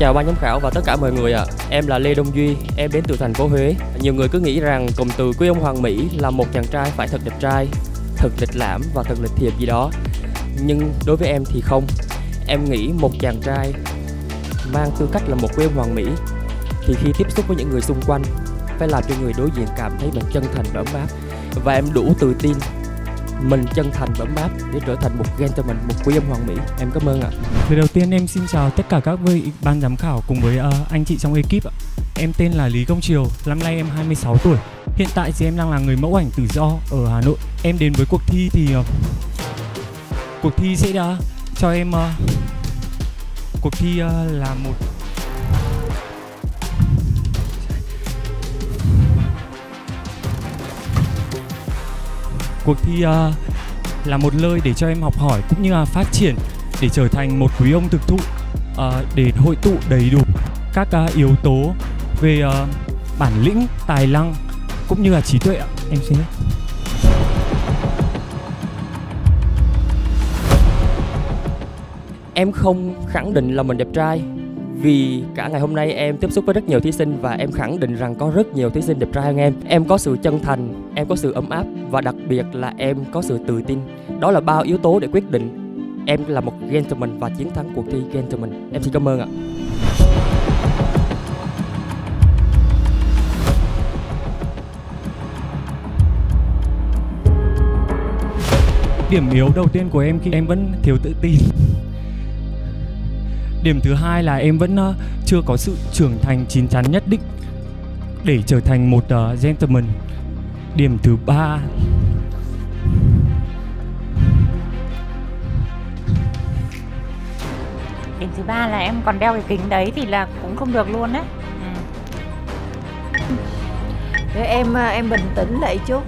chào ban giám khảo và tất cả mọi người ạ. À. Em là Lê Đông Duy, em đến từ thành phố Huế. Nhiều người cứ nghĩ rằng cụm từ quý ông Hoàng Mỹ là một chàng trai phải thật đẹp trai, thật lịch lãm và thật lịch thiệp gì đó. Nhưng đối với em thì không. Em nghĩ một chàng trai mang tư cách là một quý ông Hoàng Mỹ thì khi tiếp xúc với những người xung quanh phải làm cho người đối diện cảm thấy mình chân thành và ấm áp và em đủ tự tin mình chân thành bấm báp để trở thành một gentleman, một quý ông hoàng mỹ. Em cảm ơn ạ. Lời đầu tiên em xin chào tất cả các vị ban giám khảo cùng với uh, anh chị trong ekip ạ. Em tên là Lý Công Triều, năm nay em 26 tuổi. Hiện tại thì em đang là người mẫu ảnh tự do ở Hà Nội. Em đến với cuộc thi thì uh, cuộc thi sẽ đã cho em uh, cuộc thi uh, là một cuộc thi uh, là một nơi để cho em học hỏi cũng như là phát triển để trở thành một quý ông thực thụ uh, để hội tụ đầy đủ các uh, yếu tố về uh, bản lĩnh tài năng cũng như là trí tuệ ạ. Em xin em không khẳng định là mình đẹp trai vì cả ngày hôm nay em tiếp xúc với rất nhiều thí sinh và em khẳng định rằng có rất nhiều thí sinh đẹp trai hơn em. Em có sự chân thành, em có sự ấm áp và đặc biệt là em có sự tự tin. Đó là bao yếu tố để quyết định em là một gentleman và chiến thắng cuộc thi gentleman. Em xin cảm ơn ạ. Điểm yếu đầu tiên của em khi em vẫn thiếu tự tin điểm thứ hai là em vẫn uh, chưa có sự trưởng thành chín chắn nhất định để trở thành một uh, gentleman. Điểm thứ ba. Điểm thứ ba là em còn đeo cái kính đấy thì là cũng không được luôn đấy ừ. để em ờ, em bình tĩnh lại chút.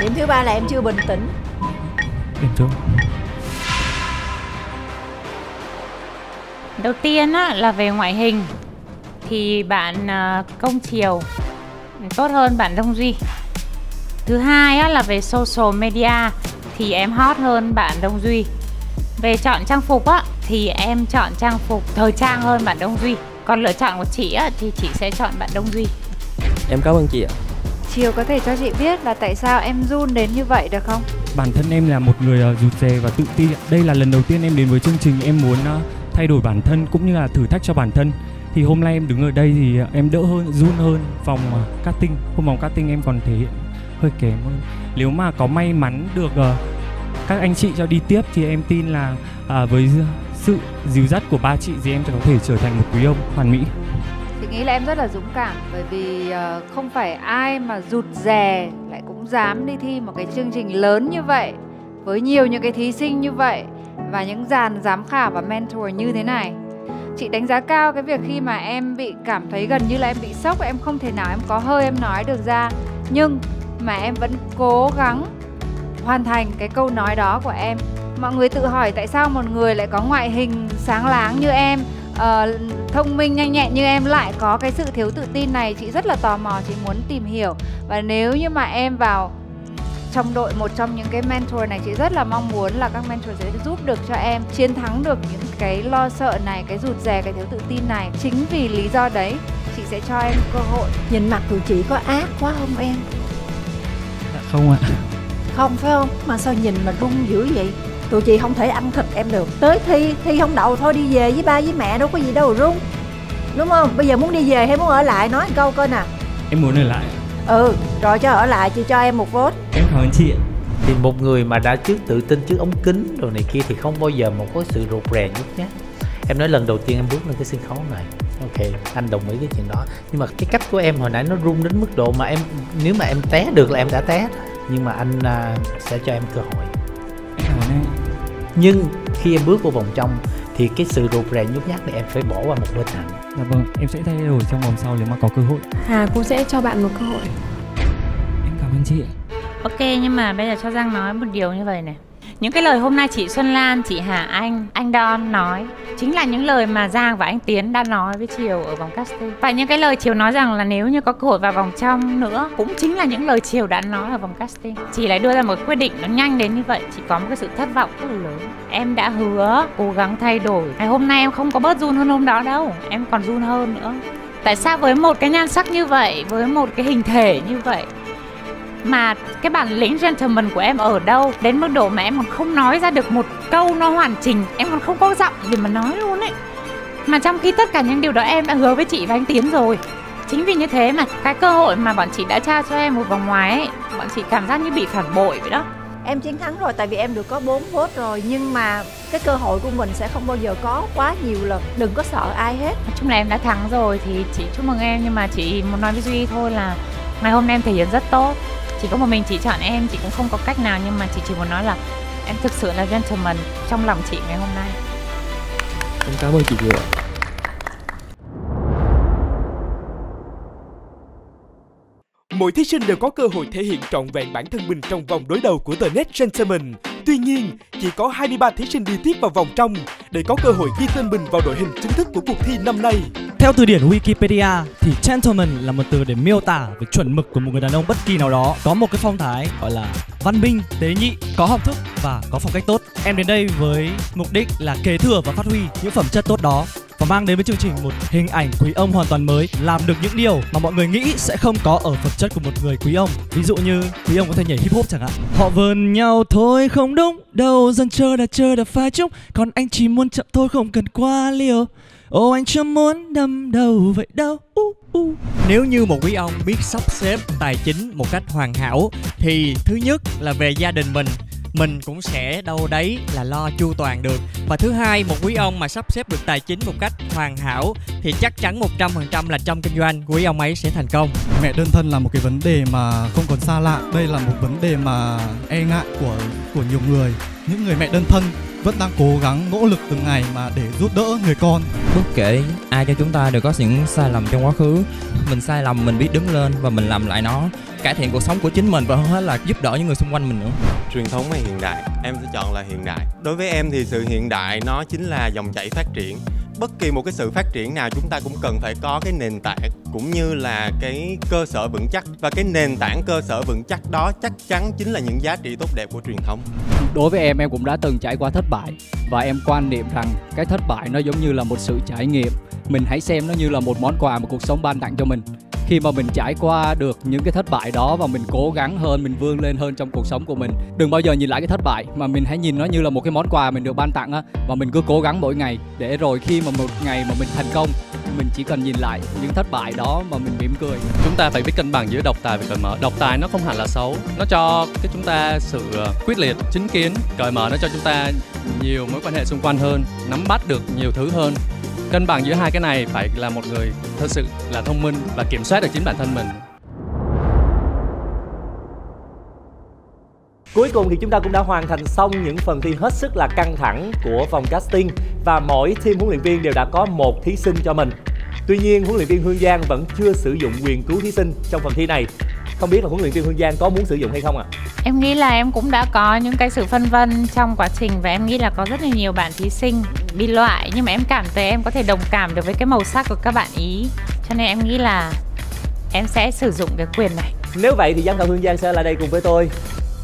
Điểm thứ ba là em chưa bình tĩnh. Điểm thứ đầu tiên á, là về ngoại hình. Thì bạn uh, công chiều tốt hơn bạn đông duy. Thứ hai á, là về social media thì em hot hơn bạn đông duy. Về chọn trang phục á thì em chọn trang phục thời trang hơn bạn đông duy. Còn lựa chọn của chị á thì chị sẽ chọn bạn đông duy. Em cảm ơn chị ạ. Chiều có thể cho chị biết là tại sao em run đến như vậy được không? Bản thân em là một người uh, rụt rè và tự tin. Đây là lần đầu tiên em đến với chương trình. Em muốn uh, thay đổi bản thân cũng như là thử thách cho bản thân. Thì hôm nay em đứng ở đây thì em đỡ hơn run hơn vòng à, casting. Hôm vòng casting em còn thể hiện hơi kém hơn. Nếu mà có may mắn được uh, các anh chị cho đi tiếp thì em tin là uh, với sự dìu dắt của ba chị thì em sẽ có thể trở thành một quý ông hoàn mỹ. Chị nghĩ là em rất là dũng cảm bởi vì uh, không phải ai mà rụt rè lại cũng dám đi thi một cái chương trình lớn như vậy với nhiều những cái thí sinh như vậy và những dàn giám khảo và mentor như thế này. Chị đánh giá cao cái việc khi mà em bị cảm thấy gần như là em bị sốc em không thể nào em có hơi em nói được ra. Nhưng mà em vẫn cố gắng hoàn thành cái câu nói đó của em. Mọi người tự hỏi tại sao một người lại có ngoại hình sáng láng như em uh, thông minh nhanh nhẹn như em lại có cái sự thiếu tự tin này? Chị rất là tò mò chị muốn tìm hiểu. Và nếu như mà em vào trong đội một trong những cái mentor này chị rất là mong muốn là các mentor sẽ giúp được cho em chiến thắng được những cái lo sợ này cái rụt rè cái thiếu tự tin này. Chính vì lý do đấy chị sẽ cho em cơ hội. Nhìn mặt tụi chị có ác quá không em? Dạ không ạ. Không phải không? Mà sao nhìn mà run dữ vậy? Tụi chị không thể ăn thịt em được. Tới thi thi không đậu thôi đi về với ba với mẹ đâu có gì đâu run. Đúng không? Bây giờ muốn đi về hay muốn ở lại? Nói câu coi nè. Em muốn ở lại ừ rồi cho ở lại chị cho em một vote em cảm ơn chị ạ. Thì một người mà đã trước tự tin trước ống kính rồi này kia thì không bao giờ một có sự rụt rè nhút nhát. Em nói lần đầu tiên em bước lên cái sân khấu này. Ok anh đồng ý cái chuyện đó. Nhưng mà cái cách của em hồi nãy nó rung đến mức độ mà em nếu mà em té được là em đã té nhưng mà anh uh, sẽ cho em cơ hội. Nhưng khi em bước vào vòng trong thì cái sự rụt rè nhút nhát này em phải bỏ qua một bên hẳn dạ vâng em sẽ thay đổi trong vòng sau nếu mà có cơ hội. Hà cũng sẽ cho bạn một cơ hội. Em cảm ơn chị ạ. Ok nhưng mà bây giờ cho giang nói một điều như vậy này những cái lời hôm nay chị Xuân Lan, chị Hà Anh, anh Don nói chính là những lời mà Giang và anh Tiến đã nói với Triều ở vòng casting. Và những cái lời Triều nói rằng là nếu như có cơ hội vào vòng trong nữa cũng chính là những lời Triều đã nói ở vòng casting. Chị lại đưa ra một quyết định nó nhanh đến như vậy, chị có một cái sự thất vọng rất là lớn. Em đã hứa cố gắng thay đổi. Ngày hôm nay em không có bớt run hơn hôm đó đâu, em còn run hơn nữa. Tại sao với một cái nhan sắc như vậy, với một cái hình thể như vậy mà cái bản lĩnh gentleman của em ở đâu? Đến mức độ mà em còn không nói ra được một câu nó hoàn chỉnh. Em còn không có giọng để mà nói luôn ấy. Mà trong khi tất cả những điều đó em đã hứa với chị và anh tiến rồi. Chính vì như thế mà cái cơ hội mà bọn chị đã trao cho em một vòng ngoài ấy bọn chị cảm giác như bị phản bội vậy đó. Em chiến thắng rồi tại vì em được có 4 vote rồi. Nhưng mà cái cơ hội của mình sẽ không bao giờ có quá nhiều lần. Đừng có sợ ai hết. Nói chung là em đã thắng rồi thì chị chúc mừng em. Nhưng mà chị muốn nói với duy thôi là ngày hôm nay em thể hiện rất tốt chỉ có một mình chị chọn em, chị cũng không có cách nào, nhưng mà chị chỉ muốn nói là em thực sự là gentleman trong lòng chị ngày hôm nay. Em cảm ơn chị nhiều Mỗi thí sinh đều có cơ hội thể hiện trọn vẹn bản thân mình trong vòng đối đầu của The Next Gentleman. Tuy nhiên, chỉ có 23 thí sinh đi tiếp vào vòng trong để có cơ hội ghi tên mình vào đội hình chính thức của cuộc thi năm nay. Theo từ điển Wikipedia thì gentleman là một từ để miêu tả về chuẩn mực của một người đàn ông bất kỳ nào đó có một cái phong thái gọi là văn minh, tế nhị, có học thức và có phong cách tốt. Em đến đây với mục đích là kế thừa và phát huy những phẩm chất tốt đó và mang đến với chương trình một hình ảnh quý ông hoàn toàn mới làm được những điều mà mọi người nghĩ sẽ không có ở phẩm chất của một người quý ông. Ví dụ như quý ông có thể nhảy hip hop chẳng hạn. Họ vờn nhau thôi không đúng đâu dần chờ đã chờ đã phai chúc. Còn anh chỉ muốn chậm thôi không cần quá liều. Ô anh chưa muốn đâm đầu vậy đâu. Uh, uh. Nếu như một quý ông biết sắp xếp tài chính một cách hoàn hảo Thì thứ nhất là về gia đình mình mình cũng sẽ đâu đấy là lo chu toàn được. Và thứ hai, một quý ông mà sắp xếp được tài chính một cách hoàn hảo thì chắc chắn 100% là trong kinh doanh, quý ông ấy sẽ thành công. Mẹ đơn thân là một cái vấn đề mà không còn xa lạ. Đây là một vấn đề mà e ngại của của nhiều người những người mẹ đơn thân vẫn đang cố gắng nỗ lực từng ngày mà để giúp đỡ người con. Bất kể ai cho chúng ta đều có những sai lầm trong quá khứ. Mình sai lầm mình biết đứng lên và mình làm lại nó. Cải thiện cuộc sống của chính mình và hơn hết là giúp đỡ những người xung quanh mình nữa. Truyền thống hay hiện đại? Em sẽ chọn là hiện đại. Đối với em thì sự hiện đại nó chính là dòng chảy phát triển bất kỳ một cái sự phát triển nào, chúng ta cũng cần phải có cái nền tảng cũng như là cái cơ sở vững chắc. Và cái nền tảng cơ sở vững chắc đó chắc chắn chính là những giá trị tốt đẹp của truyền thống. Đối với em em cũng đã từng trải qua thất bại. Và em quan niệm rằng cái thất bại nó giống như là một sự trải nghiệm. Mình hãy xem nó như là một món quà mà cuộc sống ban tặng cho mình khi mà mình trải qua được những cái thất bại đó và mình cố gắng hơn, mình vươn lên hơn trong cuộc sống của mình, đừng bao giờ nhìn lại cái thất bại mà mình hãy nhìn nó như là một cái món quà mình được ban tặng á, và mình cứ cố gắng mỗi ngày để rồi khi mà một ngày mà mình thành công, mình chỉ cần nhìn lại những thất bại đó mà mình mỉm cười. Chúng ta phải biết cân bằng giữa độc tài và cởi mở. Độc tài nó không hẳn là xấu, nó cho cái chúng ta sự ờ, quyết liệt, chính kiến. Cởi mở nó cho chúng ta nhiều mối quan hệ xung quanh hơn, nắm bắt được nhiều thứ hơn cân bằng giữa hai cái này phải là một người thật sự là thông minh và kiểm soát được chính bản thân mình Cuối cùng thì chúng ta cũng đã hoàn thành xong những phần thi hết sức là căng thẳng của vòng casting và mỗi team huấn luyện viên đều đã có một thí sinh cho mình. Tuy nhiên, huấn luyện viên Hương Giang vẫn chưa sử dụng quyền cứu thí sinh trong phần thi này. Không biết là huấn luyện viên Hương Giang có muốn sử dụng hay không ạ? À? Em nghĩ là em cũng đã có những cái sự phân vân trong quá trình và em nghĩ là có rất là nhiều bạn thí sinh bị loại nhưng mà em cảm thấy em có thể đồng cảm được với cái màu sắc của các bạn ý. Cho nên em nghĩ là em sẽ sử dụng cái quyền này. Nếu vậy thì giám khảo Hương Giang sẽ lại đây cùng với tôi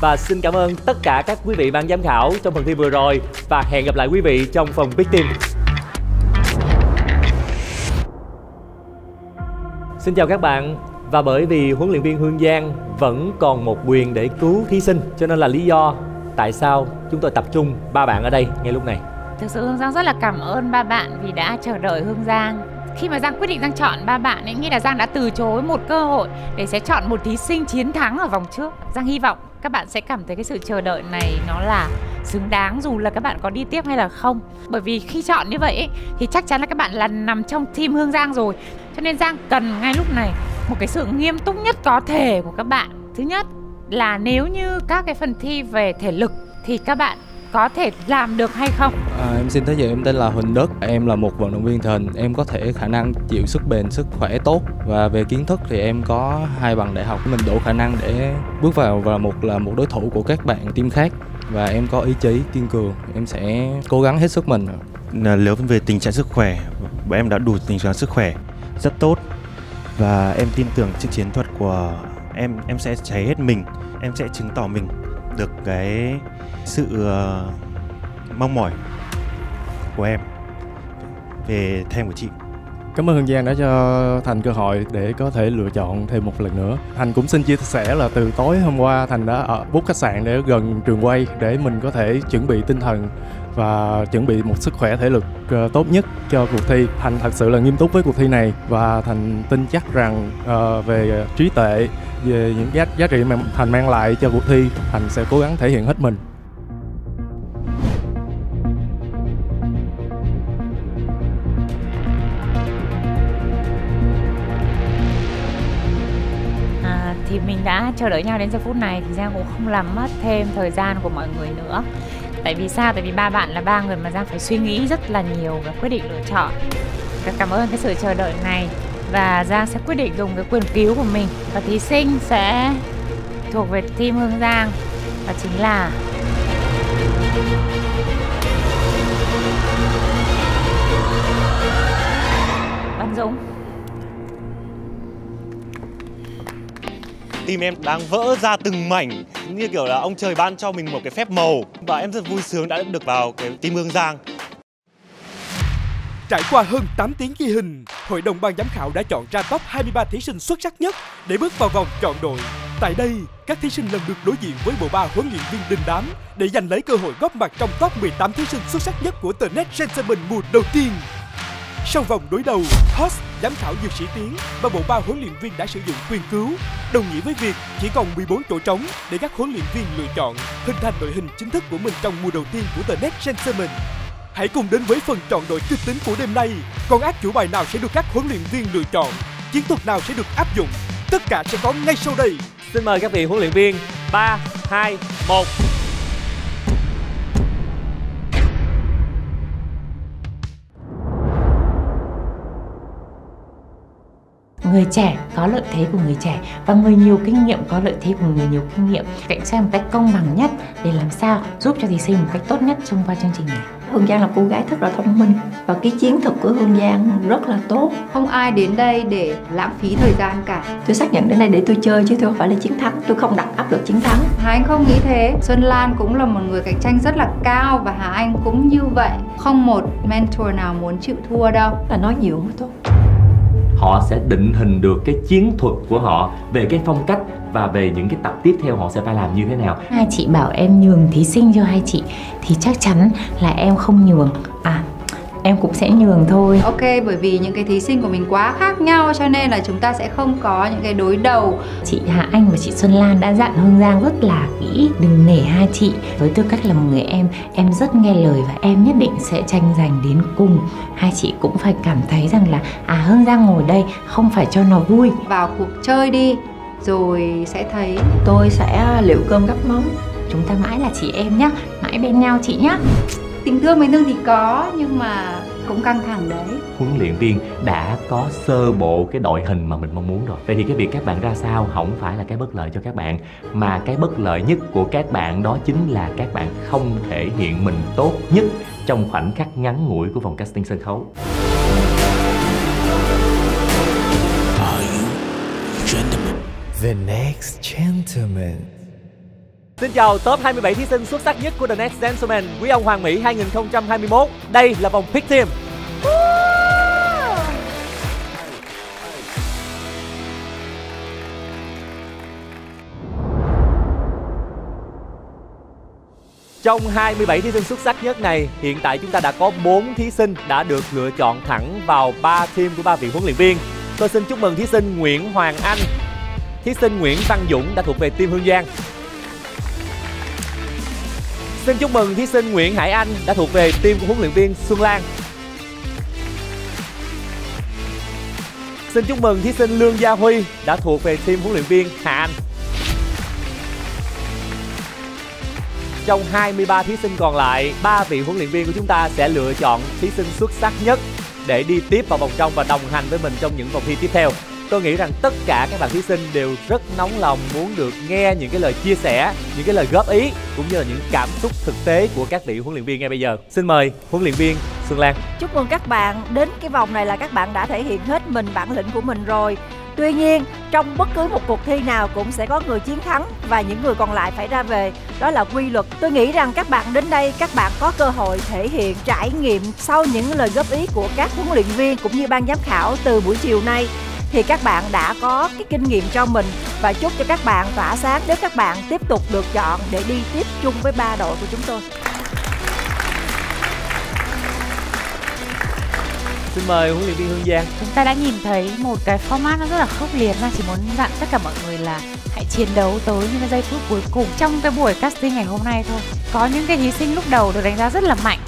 và xin cảm ơn tất cả các quý vị ban giám khảo trong phần thi vừa rồi và hẹn gặp lại quý vị trong phần Big Team. Xin chào các bạn và bởi vì huấn luyện viên Hương Giang vẫn còn một quyền để cứu thí sinh cho nên là lý do tại sao chúng tôi tập trung ba bạn ở đây ngay lúc này. Thực sự Hương Giang rất là cảm ơn ba bạn vì đã chờ đợi Hương Giang khi mà Giang quyết định Giang chọn ba bạn ấy nghĩ là Giang đã từ chối một cơ hội để sẽ chọn một thí sinh chiến thắng ở vòng trước. Giang hy vọng các bạn sẽ cảm thấy cái sự chờ đợi này nó là xứng đáng dù là các bạn có đi tiếp hay là không bởi vì khi chọn như vậy ấy, thì chắc chắn là các bạn là nằm trong team hương giang rồi cho nên giang cần ngay lúc này một cái sự nghiêm túc nhất có thể của các bạn. Thứ nhất là nếu như các cái phần thi về thể lực thì các bạn có thể làm được hay không? À, em xin giới thiệu em tên là Huỳnh Đức, em là một vận động viên hình, em có thể khả năng chịu sức bền, sức khỏe tốt. Và về kiến thức thì em có hai bằng đại học, mình đủ khả năng để bước vào và một là một đối thủ của các bạn team khác. Và em có ý chí kiên cường. Em sẽ cố gắng hết sức mình. Là nếu về tình trạng sức khỏe. Bọn em đã đủ tình trạng sức khỏe. Rất tốt và em tin tưởng trước chiến thuật của em em sẽ cháy hết mình em sẽ chứng tỏ mình được cái sự uh, mong mỏi của em về thêm của chị Cảm ơn Hương Giang đã cho Thành cơ hội để có thể lựa chọn thêm một lần nữa. Thành cũng xin chia sẻ là từ tối hôm qua Thành đã ờ, ở bút khách sạn để gần trường quay để mình có thể chuẩn bị tinh thần và chuẩn bị một sức khỏe thể lực ờ, tốt nhất cho cuộc thi. Thành thật sự là nghiêm túc với cuộc thi này và Thành tin chắc rằng uh, về trí tuệ, về những giá, giá trị mà Thành mang lại cho cuộc thi, Thành sẽ cố gắng thể hiện hết mình. À, thì mình đã chờ đợi nhau đến giờ phút này thì Giang cũng không làm mất thêm thời gian của mọi người nữa tại vì sao? Tại vì ba bạn là ba người mà Giang phải suy nghĩ rất là nhiều và quyết định lựa chọn. Và cảm ơn cái sự chờ đợi này. Và Giang sẽ quyết định dùng cái quyền cứu của mình. Và thí sinh sẽ thuộc về team Hương Giang. Và chính là Văn Dũng. Tim em đang vỡ ra từng mảnh như kiểu là ông trời ban cho mình một cái phép màu và em rất vui sướng đã được vào cái team Hương Giang. Trải qua hơn 8 tiếng ghi hình, Hội đồng ban giám khảo đã chọn ra top 23 thí sinh xuất sắc nhất để bước vào vòng chọn đội. Tại đây, các thí sinh lần lượt đối diện với bộ ba huấn luyện viên đình đám để giành lấy cơ hội góp mặt trong top 18 thí sinh xuất sắc nhất của The Next Gentleman mùa đầu tiên. Sau vòng đối đầu, host, giám khảo Dược Sĩ Tiến và bộ ba huấn luyện viên đã sử dụng quyền cứu, đồng nghĩa với việc chỉ còn 14 chỗ trống để các huấn luyện viên lựa chọn, hình thành đội hình chính thức của mình trong mùa đầu tiên của The Next Gentleman. Hãy cùng đến với phần chọn đội kịch tính của đêm nay. Con ác chủ bài nào sẽ được các huấn luyện viên lựa chọn? Chiến thuật nào sẽ được áp dụng? Tất cả sẽ có ngay sau đây. Xin mời các vị huấn luyện viên 3, 2, 1 người trẻ có lợi thế của người trẻ và người nhiều kinh nghiệm có lợi thế của người nhiều kinh nghiệm cạnh tranh một cách công bằng nhất để làm sao giúp cho thí sinh một cách tốt nhất trong qua chương trình này Hương Giang là cô gái rất là thông minh và cái chiến thuật của Hương Giang rất là tốt. Không ai đến đây để lãng phí thời gian cả. Tôi xác nhận đến đây để tôi chơi chứ tôi không phải là chiến thắng. Tôi không đặt áp lực chiến thắng. Hà Anh không nghĩ thế. Xuân Lan cũng là một người cạnh tranh rất là cao và Hà Anh cũng như vậy. Không một mentor nào muốn chịu thua đâu. Là nói nhiều mới tốt họ sẽ định hình được cái chiến thuật của họ về cái phong cách và về những cái tập tiếp theo họ sẽ phải làm như thế nào. Hai chị bảo em nhường thí sinh cho hai chị, thì chắc chắn là em không nhường. À em cũng sẽ nhường thôi. Ok, bởi vì những cái thí sinh của mình quá khác nhau cho nên là chúng ta sẽ không có những cái đối đầu. Chị Hạ Anh và chị Xuân Lan đã dặn Hương Giang rất là kỹ Đừng nể hai chị. Với tư cách là một người em, em rất nghe lời và em nhất định sẽ tranh giành đến cùng. Hai chị cũng phải cảm thấy rằng là À Hương Giang ngồi đây không phải cho nó vui. Vào cuộc chơi đi rồi sẽ thấy. Tôi sẽ liệu cơm gắp móng. Chúng ta mãi là chị em nhá Mãi bên nhau chị nhá tình thương mấy thương thì có nhưng mà cũng căng thẳng đấy. Huấn luyện viên đã có sơ bộ cái đội hình mà mình mong muốn rồi. Vậy thì cái việc các bạn ra sao không phải là cái bất lợi cho các bạn mà cái bất lợi nhất của các bạn đó chính là các bạn không thể hiện mình tốt nhất trong khoảnh khắc ngắn ngủi của vòng casting sân khấu. The next gentleman Xin chào top 27 thí sinh xuất sắc nhất của The Next Gentleman Quý ông Hoàng Mỹ 2021 Đây là vòng Pick Team Trong 27 thí sinh xuất sắc nhất này, hiện tại chúng ta đã có 4 thí sinh đã được lựa chọn thẳng vào 3 team của ba vị huấn luyện viên. Tôi xin chúc mừng thí sinh Nguyễn Hoàng Anh, thí sinh Nguyễn Văn Dũng đã thuộc về team Hương Giang. Xin chúc mừng thí sinh Nguyễn Hải Anh đã thuộc về team của huấn luyện viên Xuân Lan. Xin chúc mừng thí sinh Lương Gia Huy đã thuộc về team huấn luyện viên Hà Anh. Trong 23 thí sinh còn lại, ba vị huấn luyện viên của chúng ta sẽ lựa chọn thí sinh xuất sắc nhất để đi tiếp vào vòng trong và đồng hành với mình trong những vòng thi tiếp theo tôi nghĩ rằng tất cả các bạn thí sinh đều rất nóng lòng muốn được nghe những cái lời chia sẻ những cái lời góp ý cũng như là những cảm xúc thực tế của các vị huấn luyện viên ngay bây giờ xin mời huấn luyện viên Xuân Lan Chúc mừng các bạn đến cái vòng này là các bạn đã thể hiện hết mình bản lĩnh của mình rồi. Tuy nhiên, trong bất cứ một cuộc thi nào cũng sẽ có người chiến thắng và những người còn lại phải ra về. Đó là quy luật. Tôi nghĩ rằng các bạn đến đây, các bạn có cơ hội thể hiện trải nghiệm sau những lời góp ý của các huấn luyện viên cũng như ban giám khảo từ buổi chiều nay thì các bạn đã có cái kinh nghiệm cho mình. Và chúc cho các bạn tỏa sáng nếu các bạn tiếp tục được chọn để đi tiếp chung với ba đội của chúng tôi. xin mời huấn luyện viên Hương Giang. Chúng ta đã nhìn thấy một cái format nó rất là khốc liệt và chỉ muốn dặn tất cả mọi người là hãy chiến đấu tới những cái giây phút cuối cùng trong cái buổi casting ngày hôm nay thôi. Có những cái thí sinh lúc đầu được đánh giá rất là mạnh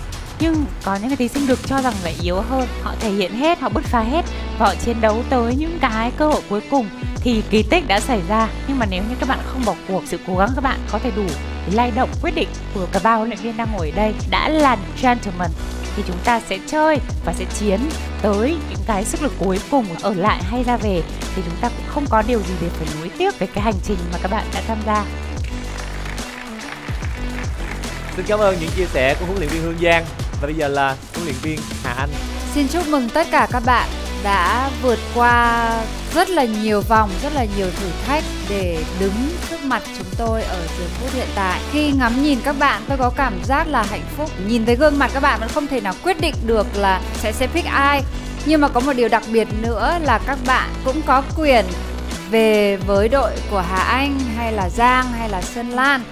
nhưng có những cái thí sinh được cho rằng là yếu hơn, họ thể hiện hết, họ bứt phá hết và họ chiến đấu tới những cái cơ hội cuối cùng thì kỳ tích đã xảy ra. Nhưng mà nếu như các bạn không bỏ cuộc, sự cố gắng các bạn có thể đủ để lay động quyết định của cả ba huấn luyện viên đang ngồi ở đây đã là gentleman. Thì chúng ta sẽ chơi và sẽ chiến tới những cái sức lực cuối cùng ở lại hay ra về. Thì chúng ta cũng không có điều gì để phải nuối tiếc về cái hành trình mà các bạn đã tham gia. Xin cảm ơn những chia sẻ của huấn luyện viên Hương Giang và bây giờ là huấn luyện viên Hà Anh Xin chúc mừng tất cả các bạn đã vượt qua rất là nhiều vòng, rất là nhiều thử thách để đứng trước mặt chúng tôi ở giờ phút hiện tại. Khi ngắm nhìn các bạn, tôi có cảm giác là hạnh phúc. Nhìn thấy gương mặt các bạn vẫn không thể nào quyết định được là sẽ sẽ pick ai. Nhưng mà có một điều đặc biệt nữa là các bạn cũng có quyền về với đội của Hà Anh hay là Giang hay là Sơn Lan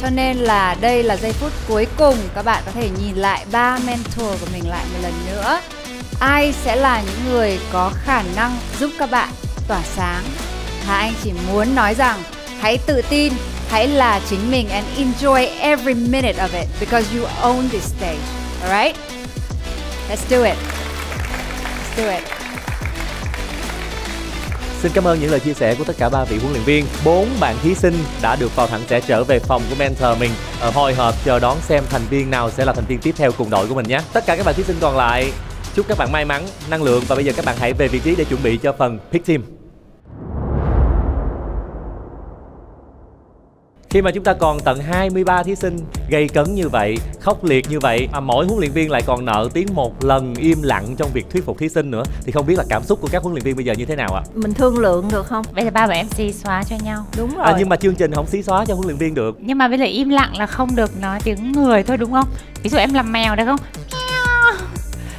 cho nên là đây là giây phút cuối cùng các bạn có thể nhìn lại ba mentor của mình lại một lần nữa. Ai sẽ là những người có khả năng giúp các bạn tỏa sáng? Hà Anh chỉ muốn nói rằng hãy tự tin, hãy là chính mình and enjoy every minute of it because you own this stage, alright? Let's do it. Let's do it. Xin cảm ơn những lời chia sẻ của tất cả ba vị huấn luyện viên. Bốn bạn thí sinh đã được vào thẳng sẽ trở về phòng của mentor mình. Ở hồi hộp chờ đón xem thành viên nào sẽ là thành viên tiếp theo cùng đội của mình nhé. Tất cả các bạn thí sinh còn lại, chúc các bạn may mắn, năng lượng và bây giờ các bạn hãy về vị trí để chuẩn bị cho phần pick team. Khi mà chúng ta còn tận 23 thí sinh gây cấn như vậy, khốc liệt như vậy mà mỗi huấn luyện viên lại còn nợ tiếng một lần im lặng trong việc thuyết phục thí sinh nữa thì không biết là cảm xúc của các huấn luyện viên bây giờ như thế nào ạ? Mình thương lượng được không? bây giờ ba bạn em xì xóa cho nhau Đúng rồi. À, nhưng mà chương trình không xí xóa cho huấn luyện viên được. nhưng mà bây giờ im lặng là không được nói tiếng người thôi đúng không ví dụ em làm mèo được không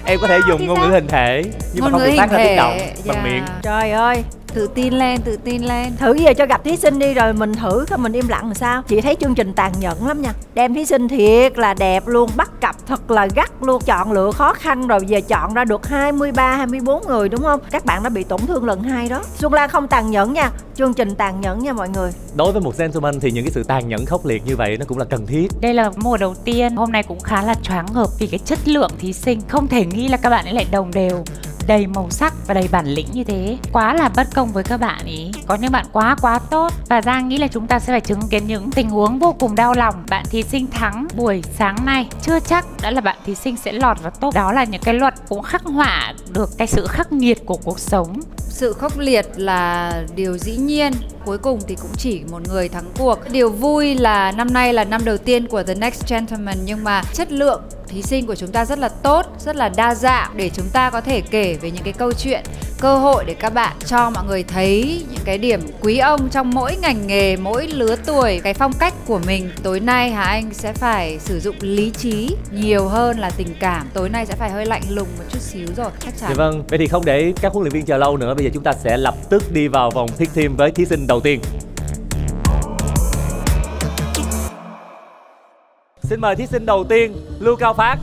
Em có thể dùng ngôn ngữ hình thể nhưng mà Ngôn không ngữ được phát ra tiếng động dạ. bằng miệng. Trời ơi, tự tin lên tự tin lên. Thử giờ cho gặp thí sinh đi rồi mình thử coi mình im lặng làm sao. Chị thấy chương trình tàn nhẫn lắm nha. Đem thí sinh thiệt là đẹp luôn bắt cặp thật là gắt luôn. Chọn lựa khó khăn rồi giờ chọn ra được 23 24 người đúng không? Các bạn đã bị tổn thương lần hai đó. Xuân Lan không tàn nhẫn nha. Chương trình tàn nhẫn nha mọi người. Đối với một gentleman thì những cái sự tàn nhẫn khốc liệt như vậy nó cũng là cần thiết. Đây là mùa đầu tiên, hôm nay cũng khá là choáng ngợp vì cái chất lượng thí sinh Không thể nghĩ là các bạn ấy lại đồng đều đầy màu sắc và đầy bản lĩnh như thế. Quá là bất công với các bạn ý. Có những bạn quá quá tốt. Và Giang nghĩ là chúng ta sẽ phải chứng kiến những tình huống vô cùng đau lòng. Bạn thí sinh thắng buổi sáng nay. Chưa chắc đã là bạn thí sinh sẽ lọt vào top. Đó là những cái luật cũng khắc họa được cái sự khắc nghiệt của cuộc sống. Sự khốc liệt là điều dĩ nhiên. Cuối cùng thì cũng chỉ một người thắng cuộc. Điều vui là năm nay là năm đầu tiên của the next gentleman. Nhưng mà chất lượng thí sinh của chúng ta rất là tốt rất là đa dạng để chúng ta có thể kể về những cái câu chuyện cơ hội để các bạn cho mọi người thấy những cái điểm quý ông trong mỗi ngành nghề mỗi lứa tuổi. Cái phong cách của mình tối nay hà anh sẽ phải sử dụng lý trí nhiều hơn là tình cảm. Tối nay sẽ phải hơi lạnh lùng một chút xíu rồi chắc chắn. Dạ vâng, vậy thì không để các huấn luyện viên chờ lâu nữa, bây giờ chúng ta sẽ lập tức đi vào vòng pick thiêm với thí sinh đầu tiên. Xin mời thí sinh đầu tiên, Lưu Cao Phát.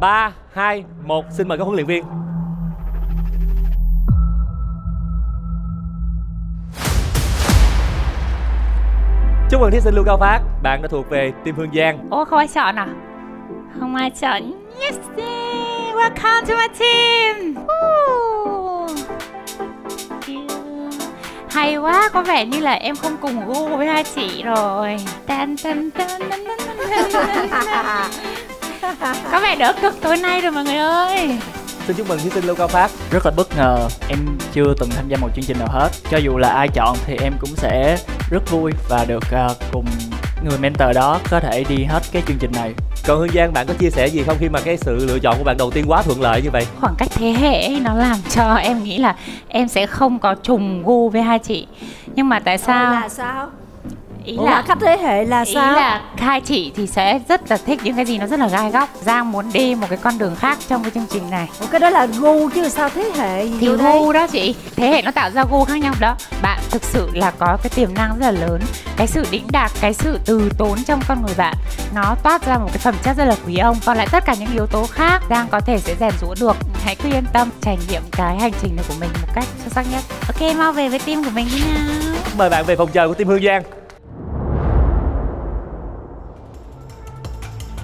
ba hai một xin mời các huấn luyện viên. Chúc mừng thí sinh lưu cao phát. Bạn đã thuộc về team hương giang. Ủa không ai chọn à? Không ai chọn. Yes Welcome to my team. Hay quá có vẻ như là em không cùng gu với hai chị rồi. Tan tan tan có vẻ đỡ cực tối nay rồi mọi người ơi. Xin chúc mừng thí sinh Lưu Cao Phát. Rất là bất ngờ em chưa từng tham gia một chương trình nào hết. Cho dù là ai chọn thì em cũng sẽ rất vui và được uh, cùng người mentor đó có thể đi hết cái chương trình này. Còn Hương Giang bạn có chia sẻ gì không khi mà cái sự lựa chọn của bạn đầu tiên quá thuận lợi như vậy? Khoảng cách thế hệ nó làm cho em nghĩ là em sẽ không có trùng gu với hai chị. Nhưng mà tại sao là sao ý Ủa, là cách thế hệ là ý sao? là hai chị thì sẽ rất là thích những cái gì nó rất là gai góc. Giang muốn đi một cái con đường khác trong cái chương trình này. Ủa, cái đó là gu chứ sao thế hệ gì thì gu đó chị. Thế hệ nó tạo ra gu khác nhau đó. Bạn thực sự là có cái tiềm năng rất là lớn. Cái sự đĩnh đạc cái sự từ tốn trong con người bạn nó toát ra một cái phẩm chất rất là quý ông. Còn lại tất cả những yếu tố khác giang có thể sẽ rèn rũa được. Hãy cứ yên tâm trải nghiệm cái hành trình này của mình một cách xuất sắc nhất. Ok mau về với team của mình đi nào. Mời bạn về phòng chờ của team Hương Giang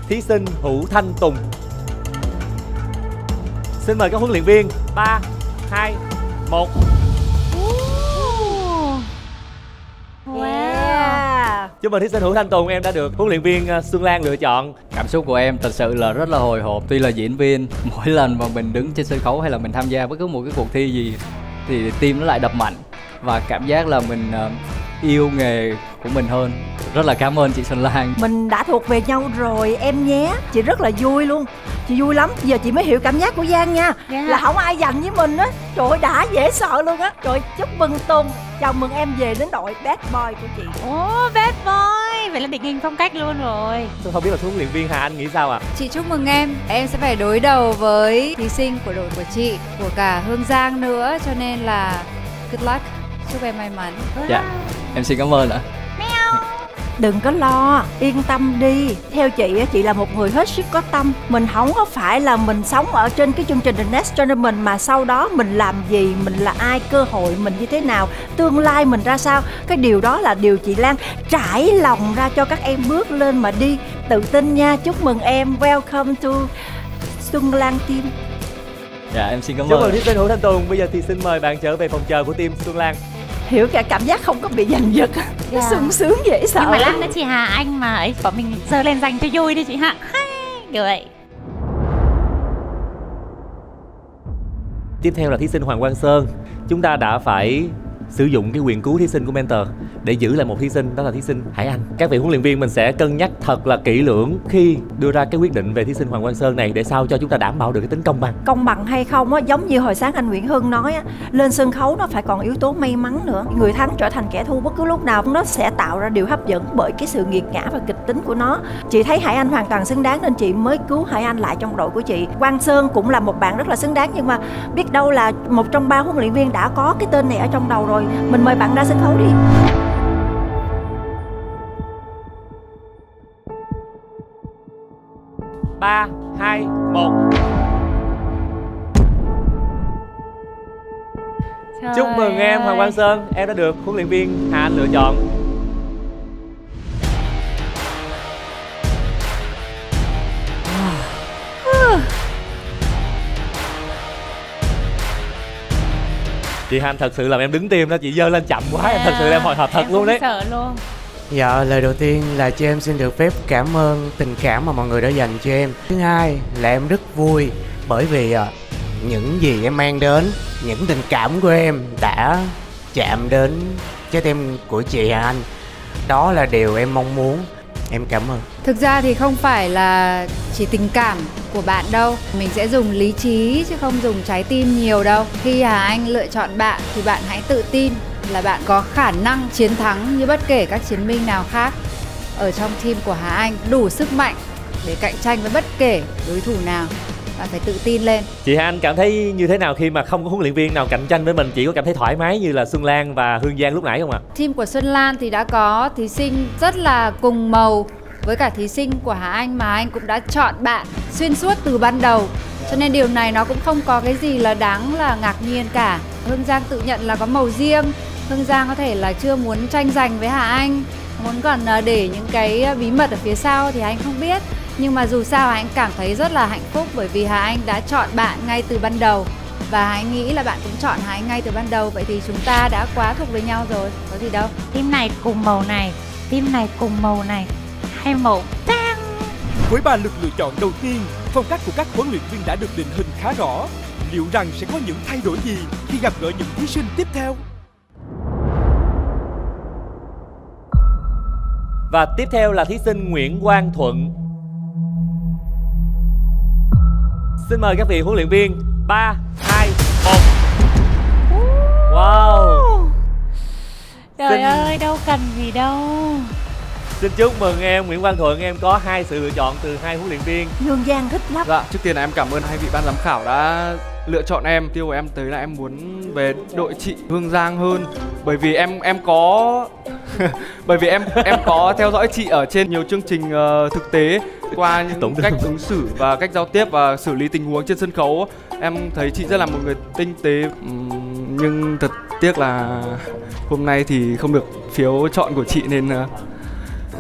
thí sinh Hữu Thanh Tùng. Xin mời các huấn luyện viên. 3, 2, 1 Yeah. Chúc mừng thí sinh Hữu Thanh Tùng em đã được huấn luyện viên ờ, Xuân Lan lựa chọn. Cảm xúc của em thật sự là rất là hồi hộp. Tuy là diễn viên Mỗi lần mà mình đứng trên sân khấu hay là mình tham gia bất cứ một cái cuộc thi gì Thì tim nó lại đập mạnh Và cảm giác là mình ờ, yêu nghề của mình hơn Rất là cảm ơn chị Xuân Lan. Mình đã thuộc về nhau rồi em nhé. Chị rất là vui luôn. Chị vui lắm. Giờ chị mới hiểu cảm giác của giang nha. Yeah. là không ai giành với mình á. Trời ơi đã dễ sợ luôn á. Trời chúc mừng tùng. Chào mừng em về đến đội bad boy của chị. Ồ, bad boy? Vậy là định hình phong cách luôn rồi. Tôi không biết là huấn luyện viên Hà Anh nghĩ sao ạ? Chị chúc mừng em, em sẽ phải đối đầu với thí sinh của đội của chị, của cả Hương Giang nữa, cho nên là good luck, chúc em may mắn. Dạ. Em xin cảm ơn ạ đừng có lo yên tâm đi. Theo chị á chị là một người hết sức có tâm. Mình không có phải là mình sống ở trên cái chương trình The Next Generation mà sau đó mình làm gì mình là ai cơ hội mình như thế nào tương lai mình ra sao. Cái điều đó là điều chị Lan trải lòng ra cho các em bước lên mà đi. Tự tin nha chúc mừng em. Welcome to Xuân Lan Team. Dạ em xin cảm Chúc mừng ơn thí sinh Hữu Thanh Tùng. Bây giờ thì xin mời bạn trở về phòng chờ của team Xuân Lan hiểu cả cảm giác không có bị giành giật nó Dạ. sung sướng dễ sợ Nhưng mà lát lắm. nữa chị Hà Anh mà ấy Bọn mình dơ lên dành cho vui đi chị Hạ Kiểu vậy Tiếp theo là thí sinh Hoàng Quang Sơn Chúng ta đã phải sử dụng cái quyền cứu thí sinh của mentor để giữ lại một thí sinh, đó là thí sinh Hải Anh. Các vị huấn luyện viên mình sẽ cân nhắc thật là kỹ lưỡng khi đưa ra cái quyết định về thí sinh Hoàng Quang Sơn này để sao cho chúng ta đảm bảo được cái tính công bằng. công bằng hay không á, giống như hồi sáng anh Nguyễn Hưng nói á, lên sân khấu nó phải còn yếu tố may mắn nữa người thắng trở thành kẻ thua bất cứ lúc nào nó sẽ tạo ra điều hấp dẫn bởi cái sự nghiệt ngã và kịch tính của nó chị thấy Hải Anh hoàn toàn xứng đáng nên chị mới cứu Hải Anh lại trong đội của chị Quang Sơn cũng là một bạn rất là xứng đáng nhưng mà biết đâu là một trong ba huấn luyện viên đã có cái tên này ở trong đầu rồi mình mời bạn ra sân khấu đi. Ba hai một. Chúc mừng em Hoàng Quang Sơn, em đã được huấn luyện viên Hà Anh lựa chọn. Chị Han thật sự làm em đứng tim đó, chị dơ lên chậm quá, em thật sự em hồi hộp thật luôn đấy. sợ luôn Dạ, lời đầu tiên là cho em xin được phép cảm ơn tình cảm mà mọi người đã dành cho em. Thứ hai là em rất vui bởi vì à, những gì em mang đến, những tình cảm của em đã chạm đến trái tim của chị Hà Anh. Đó là điều em mong muốn. Em cảm ơn. Thực ra thì không phải là chỉ tình cảm của bạn đâu. Mình sẽ dùng lý trí chứ không dùng trái tim nhiều đâu. Khi Hà Anh lựa chọn bạn thì bạn hãy tự tin là bạn có khả năng chiến thắng như bất kể các chiến binh nào khác. Ở trong team của Hà Anh, đủ sức mạnh để cạnh tranh với bất kể đối thủ nào. Bạn phải tự tin lên. Chị Hà Anh cảm thấy như thế nào khi mà không có huấn luyện viên nào cạnh tranh với mình, chị có cảm thấy thoải mái như là Xuân Lan và Hương Giang lúc nãy không ạ? Team của Xuân Lan thì đã có thí sinh rất là cùng màu. Với cả thí sinh của Hà Anh mà anh cũng đã chọn bạn xuyên suốt từ ban đầu. Cho nên điều này nó cũng không có cái gì là đáng là ngạc nhiên cả. Hương Giang tự nhận là có màu riêng. Hương Giang có thể là chưa muốn tranh giành với Hà Anh. Muốn còn ờ, để những cái ờ, bí mật ở phía sau thì anh không biết nhưng mà dù sao anh cảm thấy rất là hạnh phúc bởi vì Hà Anh đã chọn bạn ngay từ ban đầu và hãy nghĩ là bạn cũng chọn hãy ngay từ ban đầu vậy thì chúng ta đã quá thuộc với nhau rồi có gì đâu Team này cùng màu này, team này cùng màu này. Hai màu tang. Với ba lượt lựa chọn đầu tiên, phong cách của các huấn luyện viên đã được định hình khá rõ. Liệu rằng sẽ có những thay đổi gì khi gặp gỡ những thí sinh tiếp theo? Và tiếp theo là thí sinh Nguyễn Quang Thuận. Xin mời các vị huấn luyện viên. 3, 2, 1. Wow. Trời Xin- ơi, đâu cần gì đâu. Xin chúc mừng em Nguyễn Quang Thuận em có hai sự lựa chọn từ hai huấn luyện viên. Dương Giang thích lắm Dạ, trước tiên là em cảm ơn hai vị ban giám khảo đã lựa chọn em. Tiêu của em tới là em muốn về đội chị Hương Giang hơn bởi vì em em có bởi vì em em có theo dõi chị ở trên nhiều chương trình ờ, thực tế qua những cách ứng xử và cách giao tiếp và xử lý tình huống trên sân khấu. Em thấy chị rất là một người tinh tế nhưng thật tiếc là hôm nay thì không được phiếu chọn của chị nên ờ,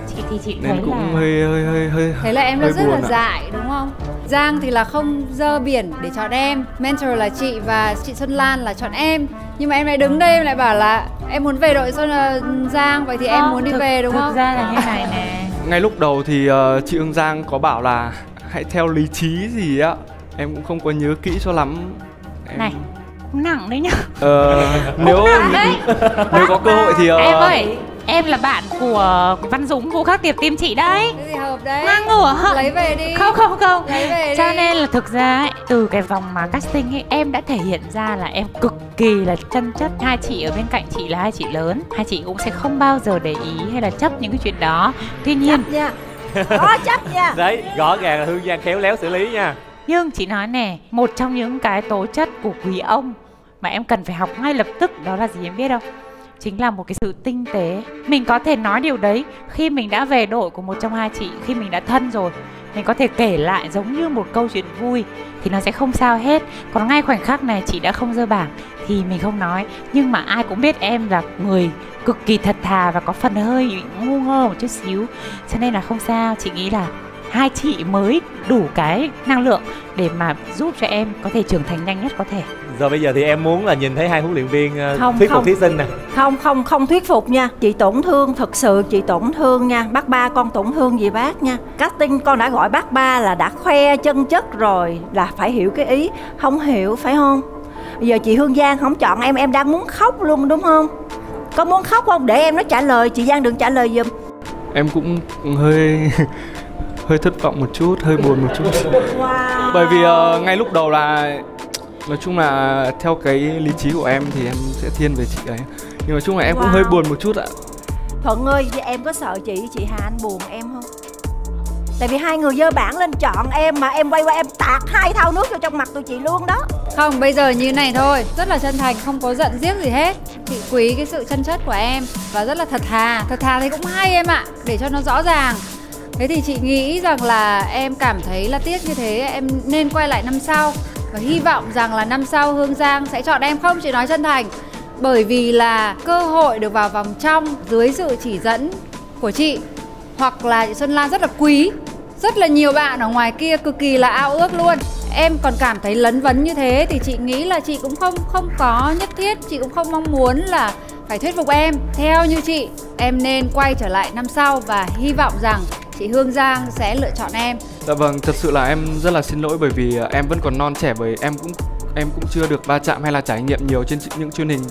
Chị thì chị nên thấy cũng là hơi hơi hơi hơi thế là em đã hơi rất là buồn ạ. dại đúng không Giang thì là không dơ biển để chọn em Mentor là chị và chị Xuân Lan là chọn em Nhưng mà em lại đứng đây em lại bảo là Em muốn về đội Xuân ờ, Giang Vậy thì em Không, muốn đi thực- về đúng thực không? ra là như này nè. ngay lúc đầu thì ờ, chị Hương Giang có bảo là hãy theo lý trí gì á em cũng không có nhớ kỹ cho lắm em, Này, cũng nặng đấy nhá. ờ, nếu đấy. nếu có cơ hội thì ờ, Em ơi, em là bạn của Văn Dũng Vũ Khắc Tiệp team chị đấy. Cái gì hợp đấy. Ngang ngửa. Lấy về đi. Không không không. Lấy về Cho đi. nên là thực ra ấy, từ cái vòng mà casting ấy Em đã thể hiện ra là em cực kỳ là chân chất. Hai chị ở bên cạnh chị là hai chị lớn. Hai chị cũng sẽ không bao giờ để ý hay là chấp những cái chuyện đó. Tuy nhiên nha. Có chấp nha. Đấy, rõ ràng là Hương Giang khéo léo xử lý nha. Nhưng chị nói nè Một trong những cái tố chất của quý ông Mà em cần phải học ngay lập tức Đó là gì em biết không Chính là một cái sự tinh tế. Mình có thể nói điều đấy Khi mình đã về đội của một trong hai chị, Khi mình đã thân rồi. Mình có thể kể lại giống như một câu chuyện vui, Thì nó sẽ không sao hết. Còn ngay khoảnh khắc này chị đã không dơ bảng, Thì mình không nói. Nhưng mà ai cũng biết em là người cực kỳ thật thà Và có phần hơi ngu ngơ một chút xíu. Cho nên là không sao, Chị nghĩ là hai chị mới đủ cái năng lượng để mà giúp cho em có thể trưởng thành nhanh nhất có thể. Rồi bây giờ thì em muốn là nhìn thấy hai huấn luyện viên ờ, Không, thuyết phục không. thí sinh nè. Không không không thuyết phục nha. Chị tổn thương thật sự chị tổn thương nha. Bác ba con tổn thương gì bác nha? Casting con đã gọi bác ba là đã khoe chân chất rồi Là phải hiểu cái ý. Không hiểu phải không? Bây giờ chị Hương Giang không chọn em Em đang muốn khóc luôn đúng không? Có muốn khóc không? Để em nó trả lời. Chị Giang đừng trả lời giùm. Em cũng hơi hơi thất vọng một chút hơi buồn một chút. Bởi vì ờ, ngay lúc đầu là nói chung là theo cái lý trí của em thì em sẽ thiên về chị ấy. Nhưng nói chung là em cũng Wow. hơi buồn một chút ạ. Thuận ơi em có sợ chị chị Hà Anh buồn em không? Tại vì hai người dơ bản lên chọn em mà em quay qua em tạt hai thau nước vô trong mặt tụi chị luôn đó. Không, bây giờ như này thôi Rất là chân thành, không có giận giết gì hết. Chị quý cái sự chân chất của em Và rất là thật thà. Thật thà thì cũng hay em ạ Để cho nó rõ ràng Thế thì chị nghĩ rằng là em cảm thấy là tiếc như thế, Em nên quay lại năm sau. Và hy vọng rằng là năm sau Hương Giang sẽ chọn em. Không, Chị nói chân thành. Bởi vì là cơ hội được vào vòng trong Dưới sự chỉ dẫn của chị, Hoặc là chị Xuân Lan rất là quý. Rất là nhiều bạn ở ngoài kia cực kỳ là ao ước luôn. Em còn cảm thấy lấn vấn như thế thì chị nghĩ là chị cũng không không có nhất thiết. Chị cũng không mong muốn là phải thuyết phục em. Theo như chị, em nên quay trở lại năm sau và hy vọng rằng chị Hương Giang sẽ lựa chọn em Dạ vâng, thật sự là em rất là xin lỗi bởi vì à, em vẫn còn non trẻ bởi em cũng em cũng chưa được va chạm hay là trải nghiệm nhiều trên những chương trình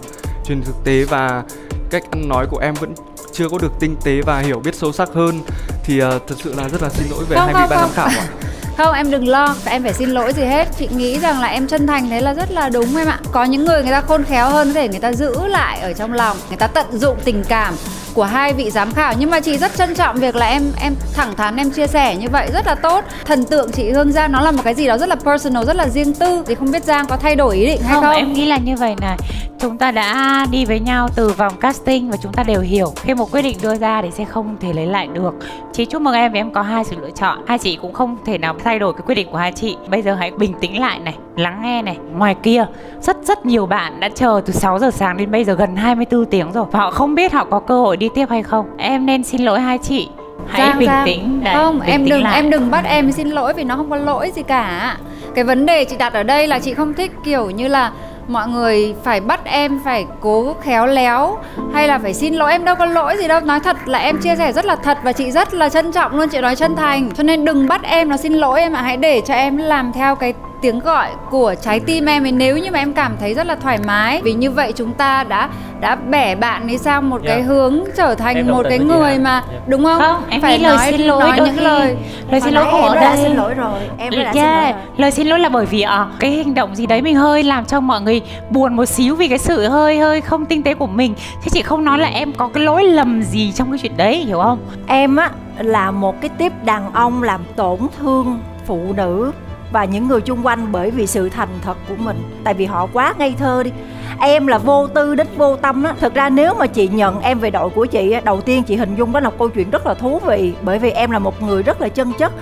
truyền thực tế và cách ăn nói của em vẫn chưa có được tinh tế và hiểu biết sâu sắc hơn thì à, thật sự là rất là xin lỗi về Không, hai không, vị ban giám không. khảo ạ. Không em đừng lo Em phải xin lỗi gì hết. Chị nghĩ rằng là em chân thành thế là rất là đúng em ạ. Có những người người ta khôn khéo hơn Có thể người ta giữ lại ở trong lòng Người ta tận dụng tình cảm của hai vị giám khảo. Nhưng mà chị rất trân trọng việc là em em thẳng thắn em chia sẻ như vậy Rất là tốt. Thần tượng chị Hương Giang nó là một cái gì đó rất là personal Rất là riêng tư. Thì không biết Giang có thay đổi ý định hay không, không? em nghĩ là như vậy này. Chúng ta đã đi với nhau từ vòng casting và chúng ta đều hiểu khi một quyết định đưa ra thì sẽ không thể lấy lại được. Chị chúc mừng em vì em có hai sự lựa chọn. Hai chị cũng không thể nào thay đổi cái quyết định của hai chị. Bây giờ hãy bình tĩnh lại này lắng nghe này. Ngoài kia rất rất nhiều bạn đã chờ từ 6 giờ sáng đến bây giờ gần 24 tiếng rồi. Và họ không biết họ có cơ hội đi tiếp hay không. Em nên xin lỗi hai chị. Hãy Giang, bình Giang. tĩnh đấy, không bình em tĩnh đừng lại. em đừng bắt em xin lỗi vì nó không có lỗi gì cả. Cái vấn đề chị đặt ở đây là chị không thích kiểu như là mọi người phải bắt em phải cố khéo léo, hay là phải xin lỗi em đâu có lỗi gì đâu. Nói thật là em chia sẻ rất là thật và chị rất là trân trọng luôn, chị nói chân thành. Cho nên đừng bắt em nó xin lỗi em ạ. Hãy để cho em làm theo cái tiếng gọi của trái tim em ấy nếu như mà em cảm thấy rất là thoải mái vì như vậy chúng ta đã đã bẻ bạn đi sang một Yeah. cái hướng trở thành một cái người mà Yeah. đúng không Không, em phải nghĩ lời nói, xin lỗi nói đôi những khi lời lời xin lỗi ở em đã xin lỗi rồi, em đã xin yeah. lỗi rồi. lời xin lỗi là bởi vì ờ, cái hành động gì đấy mình hơi làm cho mọi người buồn một xíu vì cái sự hơi hơi không tinh tế của mình chứ chị không nói là em có cái lỗi lầm gì trong cái chuyện đấy hiểu không Em á là một cái tiếp đàn ông làm tổn thương phụ nữ và những người chung quanh bởi vì sự thành thật của mình. Tại vì họ quá ngây thơ đi. Em là vô tư đến vô tâm á. Thực ra nếu mà chị nhận em về đội của chị đầu tiên chị hình dung đó là một câu chuyện rất là thú vị. Bởi vì em là một người rất là chân chất.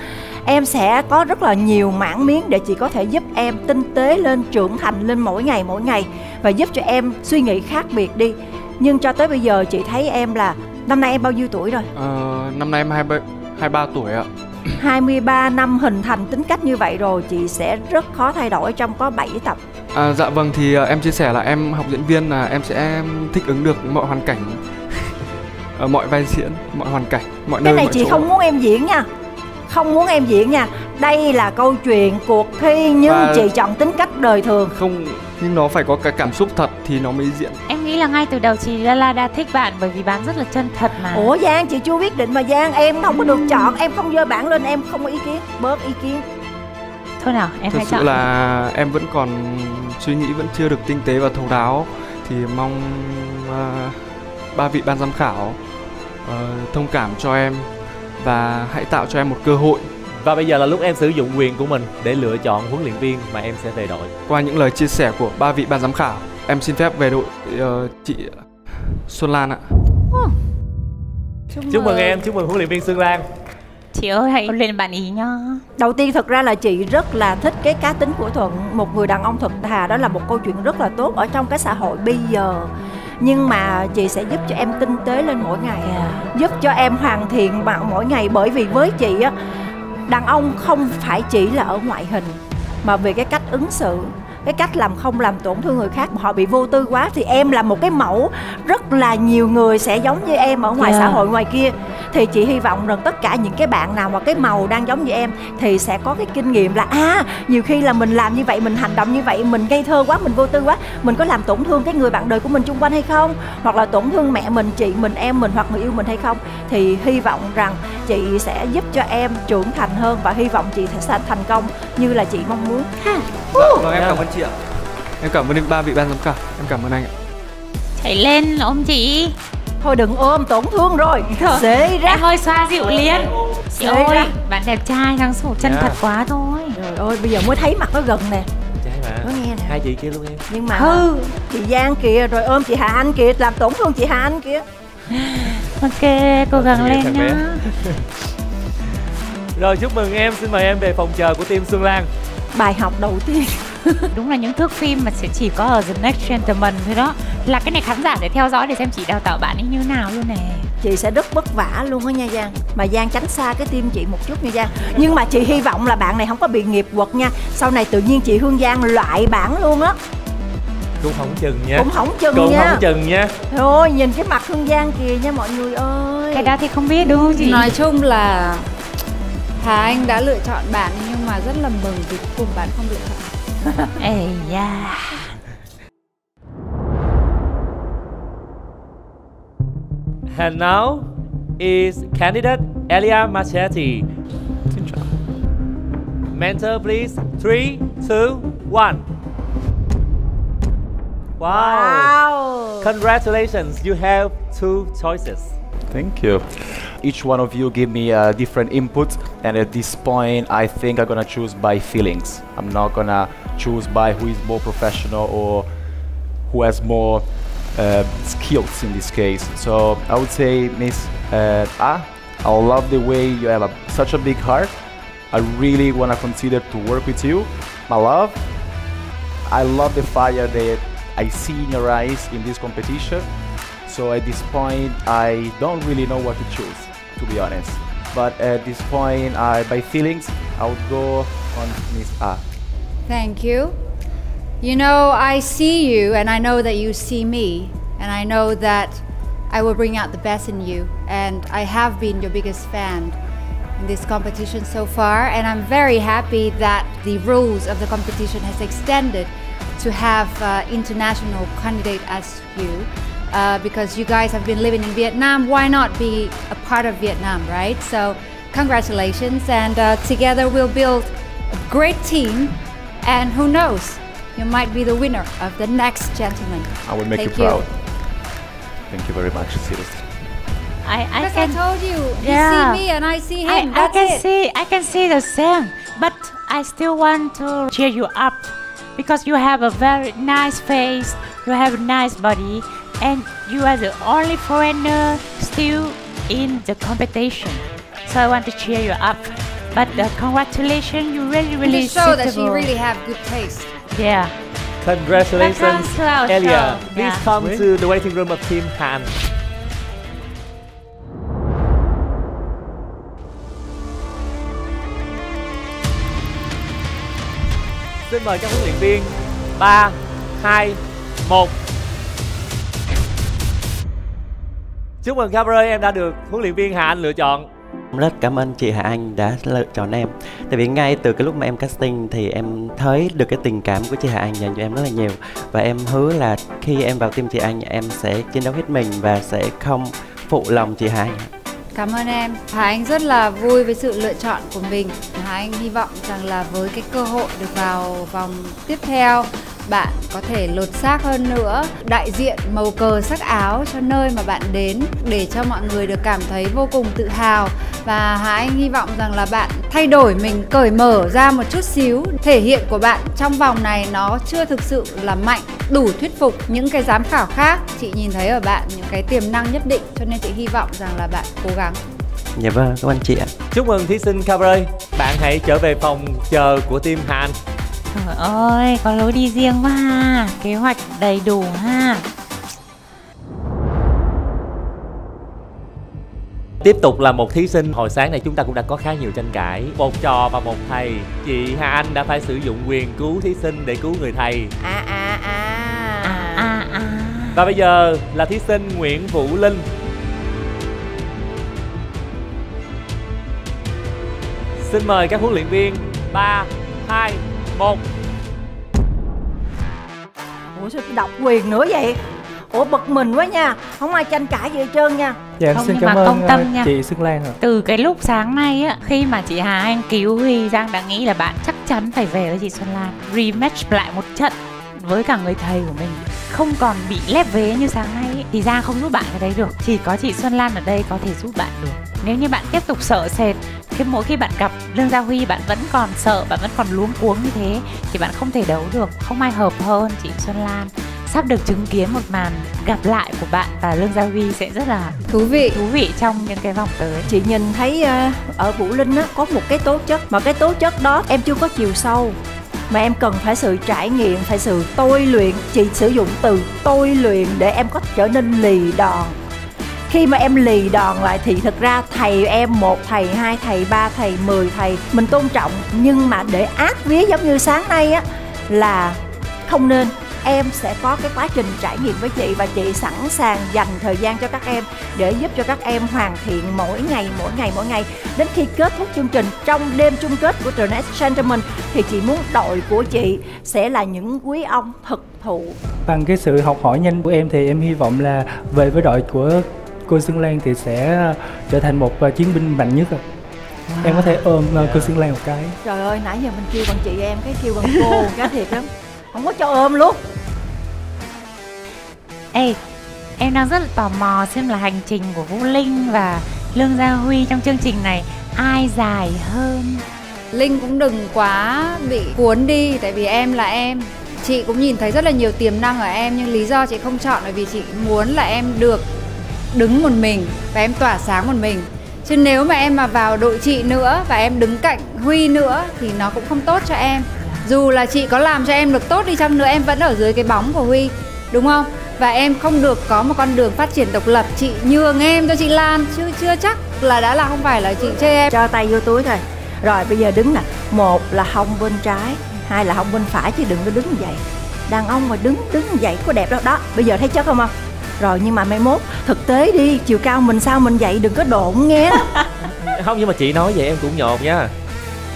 Em sẽ có rất là nhiều mảng miếng để chị có thể giúp em tinh tế lên trưởng thành lên mỗi ngày mỗi ngày và giúp cho em suy nghĩ khác biệt đi. Nhưng cho tới bây giờ chị thấy em là năm nay em bao nhiêu tuổi rồi? Ờ, năm nay em 23, 23 tuổi ạ. 23 năm hình thành tính cách như vậy rồi chị sẽ rất khó thay đổi trong có 7 tập. À, Dạ vâng thì ờ, em chia sẻ là em học diễn viên là em sẽ thích ứng được mọi hoàn cảnh. Ờ, Mọi vai diễn, mọi hoàn cảnh, mọi cái nơi, này chị chỗ. không muốn em diễn nha không muốn em diễn nha. Đây là câu chuyện cuộc thi nhưng Và- chị chọn tính cách đời thường. Không, nhưng nó phải có cái cảm xúc thật thì nó mới diễn. Em nghĩ là ngay từ đầu chị Lala đã thích bạn bởi vì bạn rất là chân thật mà. Ủa giang chị chưa quyết định mà giang em không có được chọn. Em không dơ bản lên em không có ý kiến. Bớt ý kiến. Thôi nào em Thật hãy sự chọn. là em vẫn còn suy nghĩ vẫn chưa được tinh tế và thấu đáo. Thì mong ờ, ba vị ban giám khảo ờ, thông cảm cho em Và hãy tạo cho em một cơ hội. Và bây giờ là lúc em sử dụng quyền của mình để lựa chọn huấn luyện viên mà em sẽ về đội. Qua những lời chia sẻ của ba vị ban giám khảo Em xin phép về đội ờ, chị Xuân Lan ạ. Chúc mừng em, chúc mừng huấn luyện viên Xuân Lan. chị ơi hãy lên bạn ý nhá. Đầu tiên thực ra là chị rất là thích cái cá tính của thuận một người đàn ông thật thà đó là một câu chuyện rất là tốt ở trong cái xã hội bây giờ nhưng mà chị sẽ giúp cho em tinh tế lên mỗi ngày. Giúp cho em hoàn thiện mỗi ngày bởi vì với chị á đàn ông không phải chỉ là ở ngoại hình mà về cái cách ứng xử cái cách làm không làm tổn thương người khác họ bị vô tư quá thì em là một cái mẫu rất là nhiều người sẽ giống như em ở ngoài Yeah. xã hội ngoài kia. Thì chị hy vọng rằng tất cả những cái bạn nào mà cái màu đang giống như em thì sẽ có cái kinh nghiệm là à nhiều khi là mình làm như vậy mình hành động như vậy mình ngây thơ quá mình vô tư quá mình có làm tổn thương cái người bạn đời của mình chung quanh hay không? Hoặc là tổn thương mẹ mình chị mình em mình hoặc người yêu mình hay không? Thì hy vọng rằng chị sẽ giúp cho em trưởng thành hơn và hy vọng chị sẽ thành công như là chị mong muốn. Ha. Vâng em cảm ơn chị ạ. Em cảm ơn ba vị ban giám khảo. Em cảm ơn anh ạ. Chạy lên ôm chị. Thôi đừng ôm tổn thương rồi. Xế ra em ơi xoa dịu liền. chị Xế ơi ra. bạn đẹp trai thằng sổ chân Dạ. thật quá thôi. Trời ơi bây giờ mới thấy mặt nó gần nè. Trai mà. Có nghe nè. Hai chị kia luôn em. nhưng mà hư. chị Giang kìa rồi ôm chị Hà Anh kìa. Làm tổn thương chị Hà Anh kìa. Ok cố gắng lên nhá. Rồi chúc mừng em, xin mời em về phòng chờ của team Xuân Lan. bài học đầu tiên đúng là những thước phim mà sẽ chỉ có ở The Next Gentleman thôi đó. Là cái này khán giả sẽ theo dõi để xem chị đào tạo bạn ấy như nào luôn nè. Chị sẽ rất vất vả luôn á nha Giang. Mà Giang tránh xa cái tim chị một chút nha Giang. Nhưng mà chị hy vọng là bạn này không có bị nghiệp quật nha. Sau này tự nhiên chị Hương Giang loại bản luôn á. Cũng không chừng nha. Cũng hỏng chừng Cũng nha. không chừng nha. thôi nhìn cái mặt Hương Giang kìa nha mọi người ơi. Cái đó thì không biết đúng không chị? Nói chung là Hà Anh đã lựa chọn bạn nhưng mà rất là mừng vì cùng bạn không lựa chọn ê da And now is candidate Elia Machetti. Mentor, please. Three, two, one. Wow. Congratulations, you have two choices. Thank you. Each one of you give me a different input, and at this point, I think I'm gonna choose by feelings. I'm not gonna choose by who is more professional or who has more uh, skills in this case. So I would say, Miss uh, Ah, I love the way you have a, such a big heart. I really wanna consider to work with you, my love. I love the fire that I see in your eyes in this competition. So at this point, I don't really know what to choose, to be honest. But at this point, I, by feelings, I would go on Miss A. Thank you. You know, I see you and I know that you see me, and I know that I will bring out the best in you. And I have been your biggest fan in this competition so far, and I'm very happy that the rules of the competition has extended to have uh, international candidate as you. Uh, because you guys have been living in Vietnam, why not be a part of Vietnam, right? So, congratulations, and uh, together we'll build a great team. And who knows, you might be the winner of the next gentleman. I will make Thank you proud. Thank you very much, seriously. I, I Because can I told you, you Yeah. see me and I see him. I, I can it. see I can see the same, but I still want to cheer you up because you have a very nice face, you have a nice body, and you are the only foreigner still in the competition. So I want to cheer you up. But uh, congratulations, you really, really to show that she suitable. really have good taste. Yeah. Congratulations, Welcome to our Elia. show. Please Yeah. come to the waiting room of Team Han. Xin mời các huấn luyện viên 3, 2, 1 Chúc mừng Cabaret em đã được huấn luyện viên Hà Anh lựa chọn rất cảm ơn chị Hà Anh đã lựa chọn em Tại vì ngay từ cái lúc mà em casting thì em thấy được cái tình cảm của chị Hà Anh dành cho em rất là nhiều Và em hứa là khi em vào team chị Anh, em sẽ chiến đấu hết mình và sẽ không phụ lòng chị Hà Anh Cảm ơn em. Hà Anh rất là vui với sự lựa chọn của mình. Hà Anh hy vọng rằng là với cái cơ hội được vào vòng tiếp theo bạn có thể lột xác hơn nữa đại diện màu cờ sắc áo cho nơi mà bạn đến để cho mọi người được cảm thấy vô cùng tự hào. Và Hà Anh hy vọng rằng là bạn thay đổi mình cởi mở ra một chút xíu. Thể hiện của bạn trong vòng này nó chưa thực sự là mạnh đủ thuyết phục những cái giám khảo khác. Chị nhìn thấy ở bạn những cái tiềm năng nhất định cho nên chị hy vọng rằng là bạn cố gắng. Dạ vâng, cảm ơn chị ạ. Chúc mừng thí sinh Cabaret. Bạn hãy trở về phòng chờ của team Hà Anh Trời ơi, có lối đi riêng quá ha Kế hoạch đầy đủ ha. Tiếp tục là một thí sinh. Hồi sáng này chúng ta cũng đã có khá nhiều tranh cãi. Một trò và một thầy. Chị Hà Anh đã phải sử dụng quyền cứu thí sinh để cứu người thầy. À à à. À à Và bây giờ là thí sinh Nguyễn Vũ Linh. Xin mời các huấn luyện viên 3, 2, 1 Ủa sao đọc quyền nữa vậy? Ủa bực mình quá nha Không ai tranh cãi gì hết trơn nha Dạ em Không, xin nhưng cảm mà ơn công tâm ờ, nha. chị Xuân Lan ạ. Từ cái lúc sáng nay á Khi mà chị Hà Anh cứu Huy Giang đã nghĩ là bạn chắc chắn phải về với chị Xuân Lan Rematch lại một trận với cả người thầy của mình không còn bị lép vế như sáng nay ấy, thì Giang không giúp bạn cái đấy được. Chỉ có chị Xuân Lan ở đây có thể giúp bạn được. Nếu như bạn tiếp tục sợ sệt cái mỗi khi bạn gặp Lương Gia Huy bạn vẫn còn sợ bạn vẫn còn luống cuống như thế thì bạn không thể đấu được. Không ai hợp hơn chị Xuân Lan. Sắp được chứng kiến một màn gặp lại của bạn và Lương Gia Huy sẽ rất là thú vị. thú vị trong những cái vòng tới. Chị nhìn thấy ờ, ở Vũ Linh á, có một cái tố chất Mà cái tố chất đó em chưa có chiều sâu mà em cần phải sự trải nghiệm, phải sự tôi luyện. Chị sử dụng từ tôi luyện để em có trở nên lì đòn. Khi mà em lì đòn lại thì thực ra thầy em, một thầy, hai thầy, ba thầy, mười thầy, mình tôn trọng. Nhưng mà để ác vía giống như sáng nay á, là không nên em sẽ có cái quá trình trải nghiệm với chị và chị sẵn sàng dành thời gian cho các em để giúp cho các em hoàn thiện mỗi ngày mỗi ngày mỗi ngày đến khi kết thúc chương trình trong đêm chung kết của The Next Gentleman thì chị muốn đội của chị sẽ là những quý ông thực thụ Bằng cái sự học hỏi nhanh của em thì em hy vọng là về với đội của cô Xuân Lan thì sẽ trở thành một ờ, chiến binh mạnh nhất. ạ. Em có thể ôm ờ, cô Xuân Lan một cái. trời ơi nãy giờ mình kêu bằng chị em cái kêu bằng cô cái thiệt lắm không có cho ôm luôn. Ê, em đang rất là tò mò xem là hành trình của Vũ Linh và Lương Gia Huy trong chương trình này ai dài hơn. Linh cũng đừng quá bị cuốn đi tại vì em là em. Chị cũng nhìn thấy rất là nhiều tiềm năng ở em nhưng lý do chị không chọn là vì chị muốn là em được đứng một mình và em tỏa sáng một mình. Chứ nếu mà em mà vào đội chị nữa và em đứng cạnh Huy nữa thì nó cũng không tốt cho em Dù là chị có làm cho em được tốt đi chăng nữa em vẫn ở dưới cái bóng của Huy Đúng không? Và em không được có một con đường phát triển độc lập. Chị nhường em cho chị Lan chứ chưa chắc là đã là không phải là chị chê em. Cho tay vô túi thôi. Rồi bây giờ đứng nè. Một là hông bên trái hai là hông bên phải chứ đừng có đứng như vậy. Đàn ông mà đứng đứng như vậy có đẹp đâu. Đó bây giờ thấy chất không không? Rồi nhưng mà mai mốt thực tế đi chiều cao mình sao mình vậy đừng có độn nghe không nhưng mà chị nói vậy em cũng nhột nha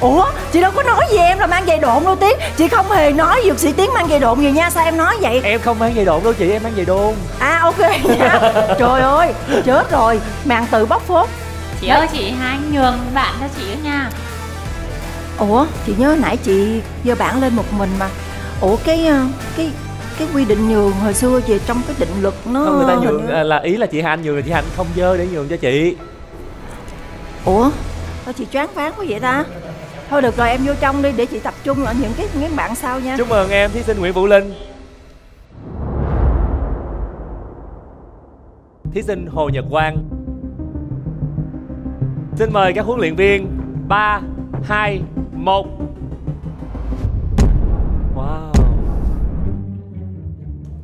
ủa chị đâu có nói gì em là mang giày độn đâu tiến. Chị không hề nói dược sĩ tiến mang giày độn gì nha sao em nói vậy? Em không mang giày độn đâu chị em mang giày đôn à ok nha trời ơi chết rồi. Màn tự bóc phốt. Chị ơi chị hai anh nhường bạn cho chị đó nha. Ủa chị nhớ nãy chị giơ bảng lên một mình mà. Ủa cái ờ, cái cái quy định nhường hồi xưa về trong cái định luật nó không người ta nhường như- à, là ý là chị Hạnh nhường là chị Hạnh không dơ để nhường cho chị. Ủa? Sao chị choáng váng quá vậy ta thôi được rồi, em vô trong đi, để chị tập trung ở những cái, những bạn sau nha. Chúc mừng em, thí sinh Nguyễn Vũ Linh. Thí sinh Hồ Nhật Quang. Xin mời các huấn luyện viên 3 2 1 Wow.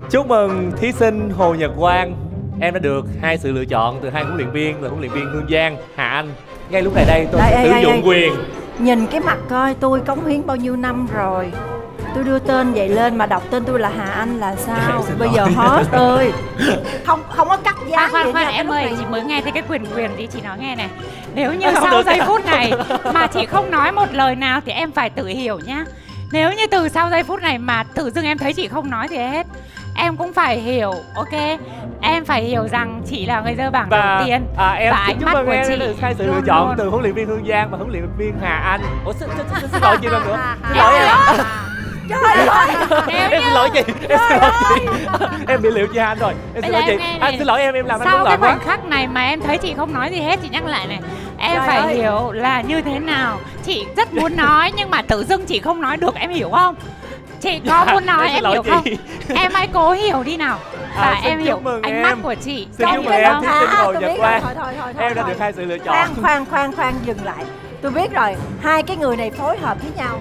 Chúc mừng thí sinh Hồ Nhật Quang. Em đã được hai sự lựa chọn từ hai huấn luyện viên là huấn luyện viên Hương Giang, Hà Anh. Ngay lúc này đây tôi Đây, sẽ sử dụng đây. quyền. Nhìn cái mặt coi tôi cống hiến bao nhiêu năm rồi. Tôi đưa tên vậy lên mà đọc tên tôi là Hà Anh là sao? Bây giờ hot ơi không không có cắt giá khoan khoan khoan em ơi này- chị mới nghe thấy cái quyền quyền đi chị nói nghe này. Nếu như Không sau được. giây phút này mà chị không nói một lời nào thì em phải tự hiểu nhá. Nếu như từ sau giây phút này mà tự dưng em thấy chị không nói gì hết em cũng phải hiểu ok? Em phải hiểu rằng chị là người dơ bảng và đầu tiên. à, em và ánh chúc mắt mừng của em chị hai sự lựa chọn luôn- từ huấn luyện viên Hương Giang và huấn luyện viên Hà Anh. Ủa xin, xin, xin, xin lỗi chị lần nữa. Xin lỗi em. Trời ơi. Em xin lỗi. Chị. em xin lỗi chị. Em bị liệu chị Anh rồi. Em xin lỗi chị. à, này. xin lỗi em em làm anh sau cái khoảnh khắc này mà em thấy chị không nói gì hết chị nhắc lại này. Em Trời phải ơi. hiểu là như thế nào. Chị rất muốn nói nhưng mà tự dưng chị không nói được em hiểu không chị có muốn nói em xin em lỗi hiểu không? Em hãy cố hiểu đi nào. Và À, em hiểu mừng ánh em. mắt của chị xin chúc mừng em thí sinh Hồ Nhật Quang rồi, thôi, thôi, thôi, em đã được hai sự lựa chọn. Khoan khoan khoan khoan dừng lại. Tôi biết rồi hai cái người này phối hợp với nhau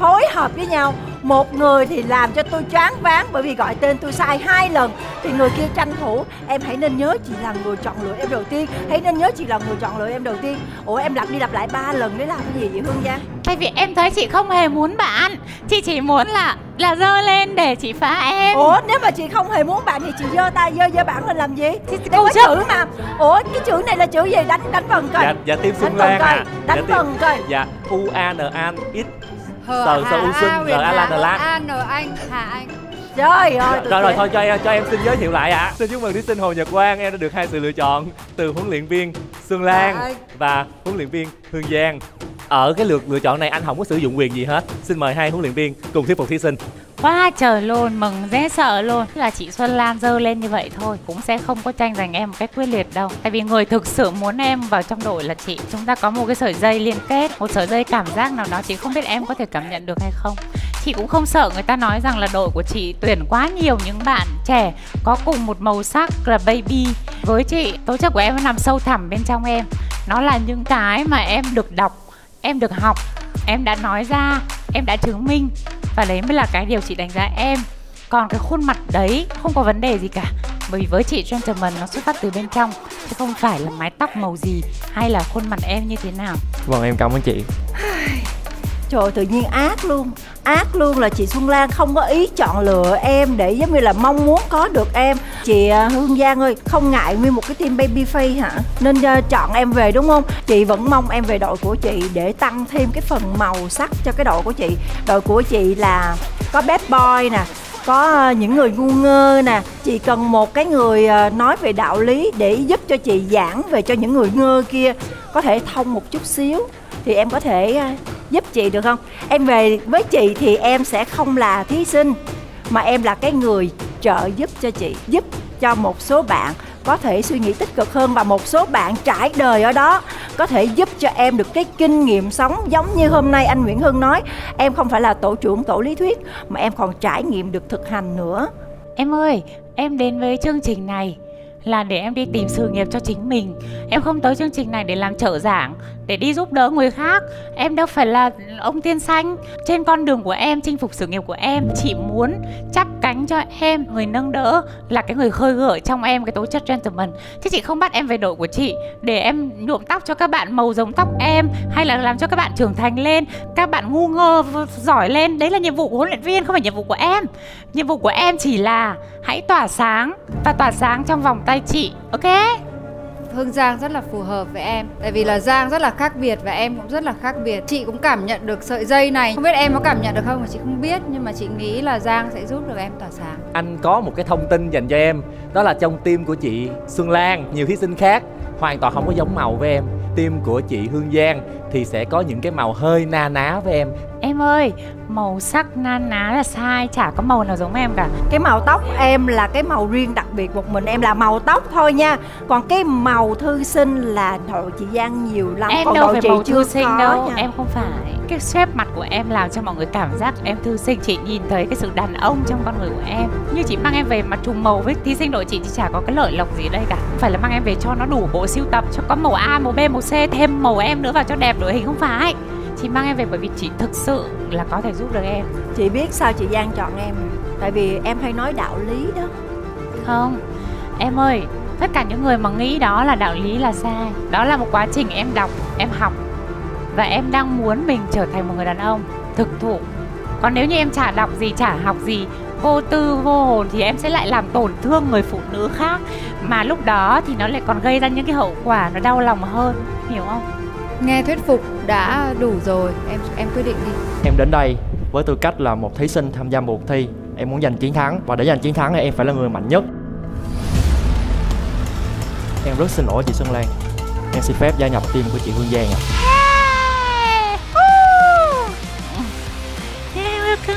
phối hợp với nhau. Một người thì làm cho tôi choáng váng bởi vì gọi tên tôi sai hai lần. Thì người kia tranh thủ em hãy nên nhớ chị là người chọn lựa em đầu tiên. Hãy nên nhớ chị là người chọn lựa em đầu tiên. Ủa em lặp đi lặp lại ba lần để làm cái gì vậy hương giang tại vì em thấy chị không hề muốn bạn. Chị chỉ muốn là là dơ lên để chị phá em. Ủa nếu mà chị không hề muốn bạn thì chị giơ tay giơ giơ bảng lên làm gì? Thì câu chữ mà. Ủa cái chữ này là chữ gì? Đánh đánh vần coi. Dạ dạ tim vần Lan coi à. đánh dạ, vần coi. Dạ U A N A X Sờ sờ U Xuân A, R Huyền A Lan Hà, N Lan A N Anh Hà Anh. Trời ơi rồi rồi thôi cho em cho em xin giới thiệu lại ạ. Xin chúc mừng thí sinh Hồ Nhật Quang em đã được hai sự lựa chọn từ huấn luyện viên Xuân Lan ơi. và huấn luyện viên Hương Giang ở cái lượt lựa chọn này, anh không có sử dụng quyền gì hết. Xin mời hai huấn luyện viên cùng thuyết phục thí sinh. Quá trời luôn, mừng, dễ sợ luôn. Là chị Xuân Lan dơ lên như vậy thôi, cũng sẽ không có tranh giành em một cách quyết liệt đâu. Tại vì người thực sự muốn em vào trong đội là chị. Chúng ta có một cái sợi dây liên kết, một sợi dây cảm giác nào đó. Chị không biết em có thể cảm nhận được hay không. Chị cũng không sợ người ta nói rằng là đội của chị tuyển quá nhiều những bạn trẻ có cùng một màu sắc là baby. Với chị, tố chất của em nó nằm sâu thẳm bên trong em. Nó là những cái mà em được đọc em được học em đã nói ra em đã chứng minh và đấy mới là cái điều chị đánh giá em. Còn cái khuôn mặt đấy không có vấn đề gì cả bởi vì với chị gentleman nó xuất phát từ bên trong chứ không phải là mái tóc màu gì hay là khuôn mặt em như thế nào. Vâng em cảm ơn chị Trời, tự nhiên ác luôn. Ác luôn là chị Xuân Lan không có ý chọn lựa em Để giống như là mong muốn có được em. Chị à, Hương Giang ơi, Không ngại nguyên một cái team baby face hả? Nên à, chọn em về đúng không? Chị vẫn mong em về đội của chị Để tăng thêm cái phần màu sắc cho cái đội của chị. Đội của chị là có bad boy nè, có à, những người ngu ngơ nè. Chị cần một cái người nói về đạo lý để giúp cho chị giảng về cho những người ngơ kia có thể thông một chút xíu thì em có thể ờ, giúp chị được không? Em về với chị thì em sẽ không là thí sinh, mà em là cái người trợ giúp cho chị, giúp cho một số bạn có thể suy nghĩ tích cực hơn và một số bạn trải đời ở đó có thể giúp cho em được cái kinh nghiệm sống giống như hôm nay anh Nguyễn Hưng nói. Em không phải là tổ trưởng tổ lý thuyết, mà em còn trải nghiệm được thực hành nữa. Em ơi, em đến với chương trình này là để em đi tìm sự nghiệp cho chính mình. Em không tới chương trình này để làm trợ giảng để đi giúp đỡ người khác. Em đâu phải là ông tiên xanh. Trên con đường của em, chinh phục sự nghiệp của em chỉ muốn chắp cánh cho em, người nâng đỡ, là cái người khơi gợi trong em cái tố chất gentleman. Chứ chị không bắt em về đội của chị, để em nhuộm tóc cho các bạn màu giống tóc em, hay là làm cho các bạn trưởng thành lên. Các bạn ngu ngơ giỏi lên. Đấy là nhiệm vụ của huấn luyện viên, không phải nhiệm vụ của em. Nhiệm vụ của em chỉ là hãy tỏa sáng và tỏa sáng trong vòng tay chị, ok? Hương Giang rất là phù hợp với em. Tại vì là Giang rất là khác biệt và em cũng rất là khác biệt. Chị cũng cảm nhận được sợi dây này. Không biết em có cảm nhận được không mà chị không biết, Nhưng mà chị nghĩ là Giang sẽ giúp được em tỏa sáng. Anh có một cái thông tin dành cho em, Đó là trong tim của chị Xuân Lan, Nhiều thí sinh khác, hoàn toàn không có giống màu với em. Tim của chị Hương Giang thì sẽ có những cái màu hơi na ná với em. Em ơi, màu sắc na ná là sai, chả có màu nào giống em cả. Cái màu tóc em là cái màu riêng đặc biệt một mình em là màu tóc thôi nha. Còn cái màu thư sinh là đội chị Giang nhiều lắm. Em Còn đâu phải màu thư sinh đâu, nha. em không phải. Cái shape mặt của em làm cho mọi người cảm giác em thư sinh Chị nhìn thấy cái sự đàn ông trong con người của em. Như chị mang em về mặt trùng màu với thí sinh đội chị thì chả có cái lợi lộc gì đây cả. Phải là mang em về cho nó đủ bộ siêu tập Cho có màu A, màu B, màu C thêm màu em nữa vào cho đẹp đội hình không phải Chị mang em về bởi vì chị thực sự là có thể giúp được em. Chị biết sao chị Giang chọn em Tại vì em hay nói đạo lý đó. Không, em ơi, tất cả những người mà nghĩ đó là đạo lý là sai. Đó là một quá trình em đọc, em học. Và em đang muốn mình trở thành một người đàn ông thực thụ. Còn nếu như em chả đọc gì, chả học gì Vô tư, vô hồn thì em sẽ lại làm tổn thương người phụ nữ khác. Mà lúc đó thì nó lại còn gây ra những cái hậu quả nó đau lòng hơn Hiểu không? Nghe thuyết phục đã đủ rồi Em em quyết định đi. Em đến đây với tư cách là một thí sinh tham gia một cuộc thi. Em muốn giành chiến thắng Và để giành chiến thắng thì em phải là người mạnh nhất. Em rất xin lỗi chị Xuân Lan. Em xin phép gia nhập team của chị Hương Giang ạ.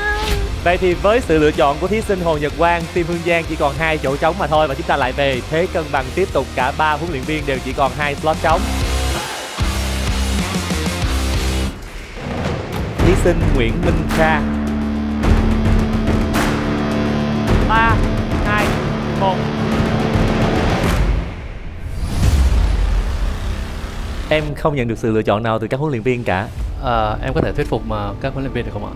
Vậy thì với sự lựa chọn của thí sinh Hồ Nhật Quang, team Hương Giang chỉ còn hai chỗ trống mà thôi và chúng ta lại về thế cân bằng tiếp tục. Cả ba huấn luyện viên đều chỉ còn hai slot trống. Thí sinh Nguyễn Minh Kha. 3 2 1 Em không nhận được sự lựa chọn nào từ các huấn luyện viên cả. Ờ, em có thể thuyết phục mà các huấn luyện viên được không ạ?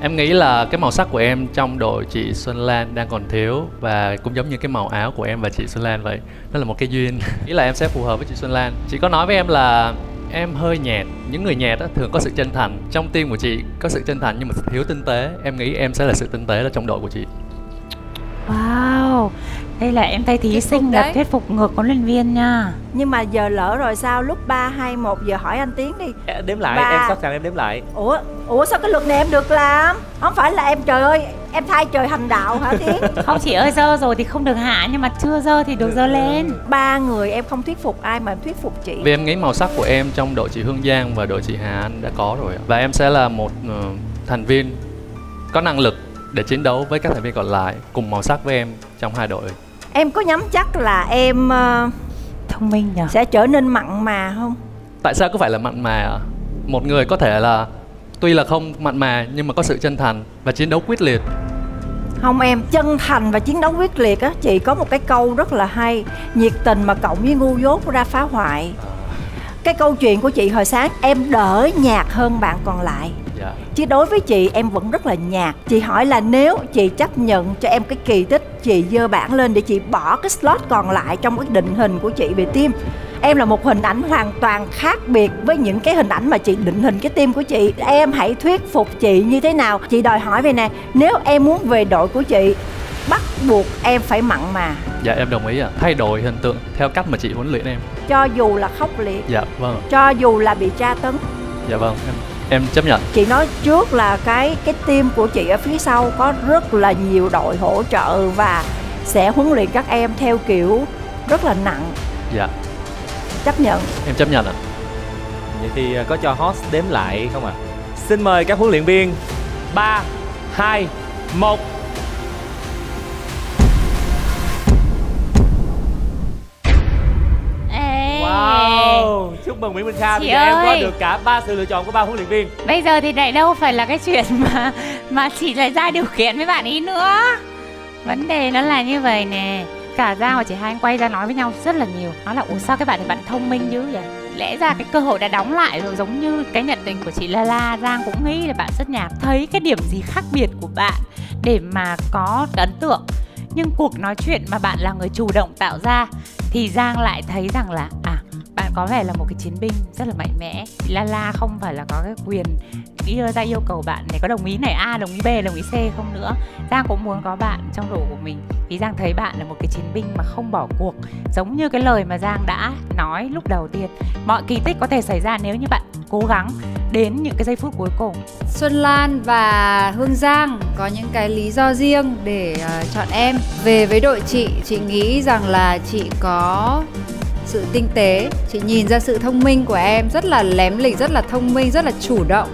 Em nghĩ là cái màu sắc của em trong đội chị Xuân Lan đang còn thiếu và cũng giống như cái màu áo của em và chị Xuân Lan vậy. Đó là một cái duyên. Nghĩ là em sẽ phù hợp với chị Xuân Lan. Chị có nói với em là em hơi nhạt. Những người nhạt á, thường có sự chân thành. Trong team của chị có sự chân thành nhưng mà thiếu tinh tế. Em nghĩ em sẽ là sự tinh tế ở trong đội của chị. Wow, đây là em thấy thí sinh là đấy. thuyết phục ngược huấn luyện viên nha Nhưng mà giờ lỡ rồi sao Lúc 3, 2, 1 giờ hỏi anh Tiến đi Đếm lại, Ba. em sẵn sàng em đếm lại. Ủa Ủa sao cái luật này em được làm Không phải là em trời ơi Em thay trời hành đạo hả Tiến Không chỉ ơi dơ rồi thì không được hạ Nhưng mà chưa dơ thì được dơ lên Ba người em không thuyết phục ai mà em thuyết phục chị Vì em nghĩ màu sắc của em trong đội chị Hương Giang và đội chị Hà Anh đã có rồi ạ. Và em sẽ là một ờ, thành viên có năng lực để chiến đấu với các thành viên còn lại cùng màu sắc với em trong hai đội. Em có nhắm chắc là em ờ, Thông minh nhỉ Sẽ trở nên mặn mà không Tại sao có phải là mặn mà ạ? Một người có thể là tuy là không mặn mà nhưng mà có sự chân thành và chiến đấu quyết liệt. Không em, chân thành và chiến đấu quyết liệt á Chị có một cái câu rất là hay Nhiệt tình mà cộng với ngu dốt ra phá hoại Cái câu chuyện của chị hồi sáng Em đỡ nhạt hơn bạn còn lại Dạ. Chứ đối với chị em vẫn rất là nhạt Chị hỏi là nếu chị chấp nhận cho em cái kỳ tích Chị dơ bản lên để chị bỏ cái slot còn lại Trong cái định hình của chị về team Em là một hình ảnh hoàn toàn khác biệt với những cái hình ảnh mà chị định hình cái team của chị Em hãy thuyết phục chị như thế nào Chị đòi hỏi về nè Nếu em muốn về đội của chị Bắt buộc em phải mặn mà Dạ em đồng ý ạ. Thay đổi hình tượng theo cách mà chị huấn luyện em. Cho dù là khốc liệt Dạ vâng. Cho dù là bị tra tấn Dạ vâng. Em, em chấp nhận. chị nói trước là cái cái team của chị ở phía sau có rất là nhiều đội hỗ trợ và sẽ huấn luyện các em theo kiểu rất là nặng Dạ. Chấp nhận Em chấp nhận ạ. Vậy thì ờ, có cho host đếm lại không ạ? Xin mời các huấn luyện viên 3 2 1 Ê. Wow, chúc mừng Nguyễn Minh Kha. Bây giờ em có được cả ba sự lựa chọn của ba huấn luyện viên. Bây giờ thì lại đâu phải là cái chuyện mà mà chị lại ra điều kiện với bạn ý nữa Vấn đề nó là như vậy nè cả Giang và chị Hai Anh quay ra nói với nhau rất là nhiều. Nói là, ủa, sao cái bạn này bạn thông minh dữ vậy? Lẽ ra cái cơ hội đã đóng lại rồi, giống như cái nhận định của chị La La Giang cũng nghĩ là bạn rất nhạt. Thấy cái điểm gì khác biệt của bạn để mà có ấn tượng. Nhưng cuộc nói chuyện mà bạn là người chủ động tạo ra thì Giang lại thấy rằng là à bạn có vẻ là một cái chiến binh rất là mạnh mẽ. La La không phải là có cái quyền đưa ra yêu cầu bạn để có đồng ý này A đồng ý B đồng ý C không nữa. Giang cũng muốn có bạn trong đội của mình. Vì Giang thấy bạn là một cái chiến binh mà không bỏ cuộc. Giống như cái lời mà Giang đã nói lúc đầu tiên. Mọi kỳ tích có thể xảy ra nếu như bạn cố gắng đến những cái giây phút cuối cùng. Xuân Lan và Hương Giang có những cái lý do riêng để uh, chọn em. Về với đội chị chị nghĩ rằng là chị có sự tinh tế. Chị nhìn ra sự thông minh của em rất là lém lỉnh, rất là thông minh, rất là chủ động,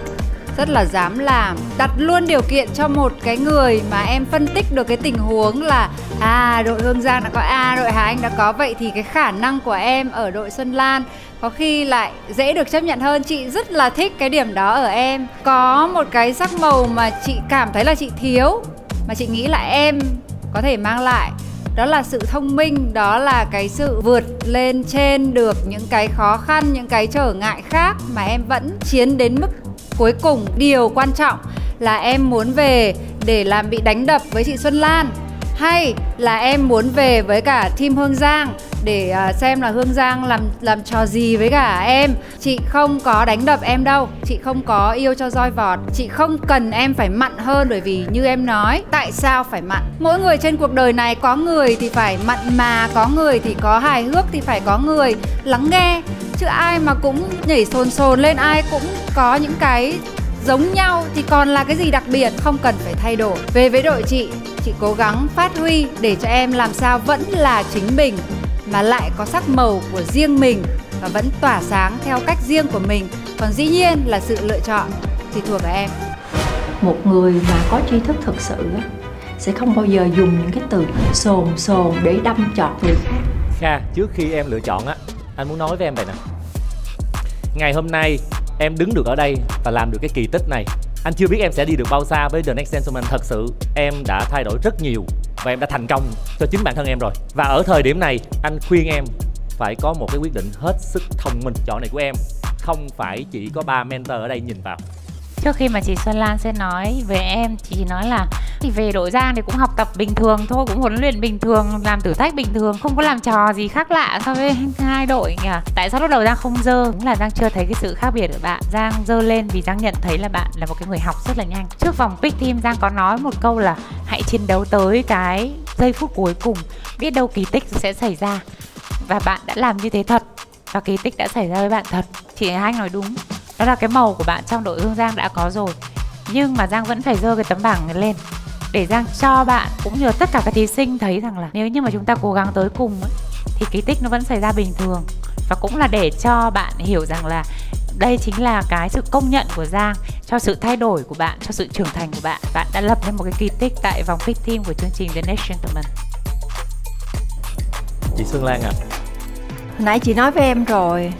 rất là dám làm. Đặt luôn điều kiện cho một cái người mà em phân tích được cái tình huống là à đội hương giang đã có a, đội hà anh đã có. Vậy thì cái khả năng của em ở đội xuân lan có khi lại dễ được chấp nhận hơn. Chị rất là thích cái điểm đó ở em. Có một cái sắc màu mà chị cảm thấy là chị thiếu, mà chị nghĩ là em có thể mang lại đó là sự thông minh, đó là cái sự vượt lên trên được những cái khó khăn, những cái trở ngại khác mà em vẫn chiến đến mức cuối cùng. Điều quan trọng là em muốn về để làm bị đánh đập với chị Xuân Lan hay là em muốn về với cả team Hương Giang để à, xem là Hương Giang làm làm trò gì với cả em. Chị không có đánh đập em đâu, chị không có yêu cho roi vọt, chị không cần em phải mặn hơn bởi vì như em nói, tại sao phải mặn? Mỗi người trên cuộc đời này có người thì phải mặn mà, có người thì có hài hước thì phải có người lắng nghe chứ ai mà cũng nhảy sồn sồn lên ai cũng có những cái giống nhau thì còn là cái gì đặc biệt không cần phải thay đổi. Về với đội chị chị cố gắng phát huy để cho em làm sao vẫn là chính mình mà lại có sắc màu của riêng mình và vẫn tỏa sáng theo cách riêng của mình. Còn dĩ nhiên là sự lựa chọn thì thuộc về em. Một người mà có tri thức thực sự sẽ không bao giờ dùng những cái từ sồn sồn để đâm chọt người khác. Kha, trước khi em lựa chọn á, anh muốn nói với em vậy nè. Ngày hôm nay em đứng được ở đây và làm được cái kỳ tích này. Anh chưa biết em sẽ đi được bao xa với The Next Gentleman. Thật sự, em đã thay đổi rất nhiều và em đã thành công cho chính bản thân em rồi. Và ở thời điểm này, anh khuyên em phải có một cái quyết định hết sức thông minh. Chọn này của em Không phải chỉ có ba mentor ở đây nhìn vào. Trước khi mà chị Xuân Lan sẽ nói về em Chị nói là thì về đội Giang thì cũng học tập bình thường thôi Cũng huấn luyện bình thường, làm thử thách bình thường Không có làm trò gì khác lạ so với hai đội nhỉ? Tại sao lúc đầu Giang không dơ? Cũng là Giang chưa thấy cái sự khác biệt ở bạn. Giang dơ lên vì Giang nhận thấy là bạn là một cái người học rất là nhanh. Trước vòng pick team Giang có nói một câu là Hãy chiến đấu tới cái giây phút cuối cùng Biết đâu kỳ tích sẽ xảy ra. Và bạn đã làm như thế thật Và kỳ tích đã xảy ra với bạn thật. Chị Anh nói đúng đó là cái màu của bạn trong đội hương giang đã có rồi nhưng mà giang vẫn phải dơ cái tấm bảng lên để giang cho bạn cũng như tất cả các thí sinh thấy rằng là nếu như mà chúng ta cố gắng tới cùng ấy, thì kỳ tích nó vẫn xảy ra bình thường và cũng là để cho bạn hiểu rằng là đây chính là cái sự công nhận của Giang cho sự thay đổi của bạn, cho sự trưởng thành của bạn. Bạn đã lập nên một cái kỳ tích tại vòng pick team của chương trình The Next Gentleman. Chị Xuân Lan à nãy chị nói với em rồi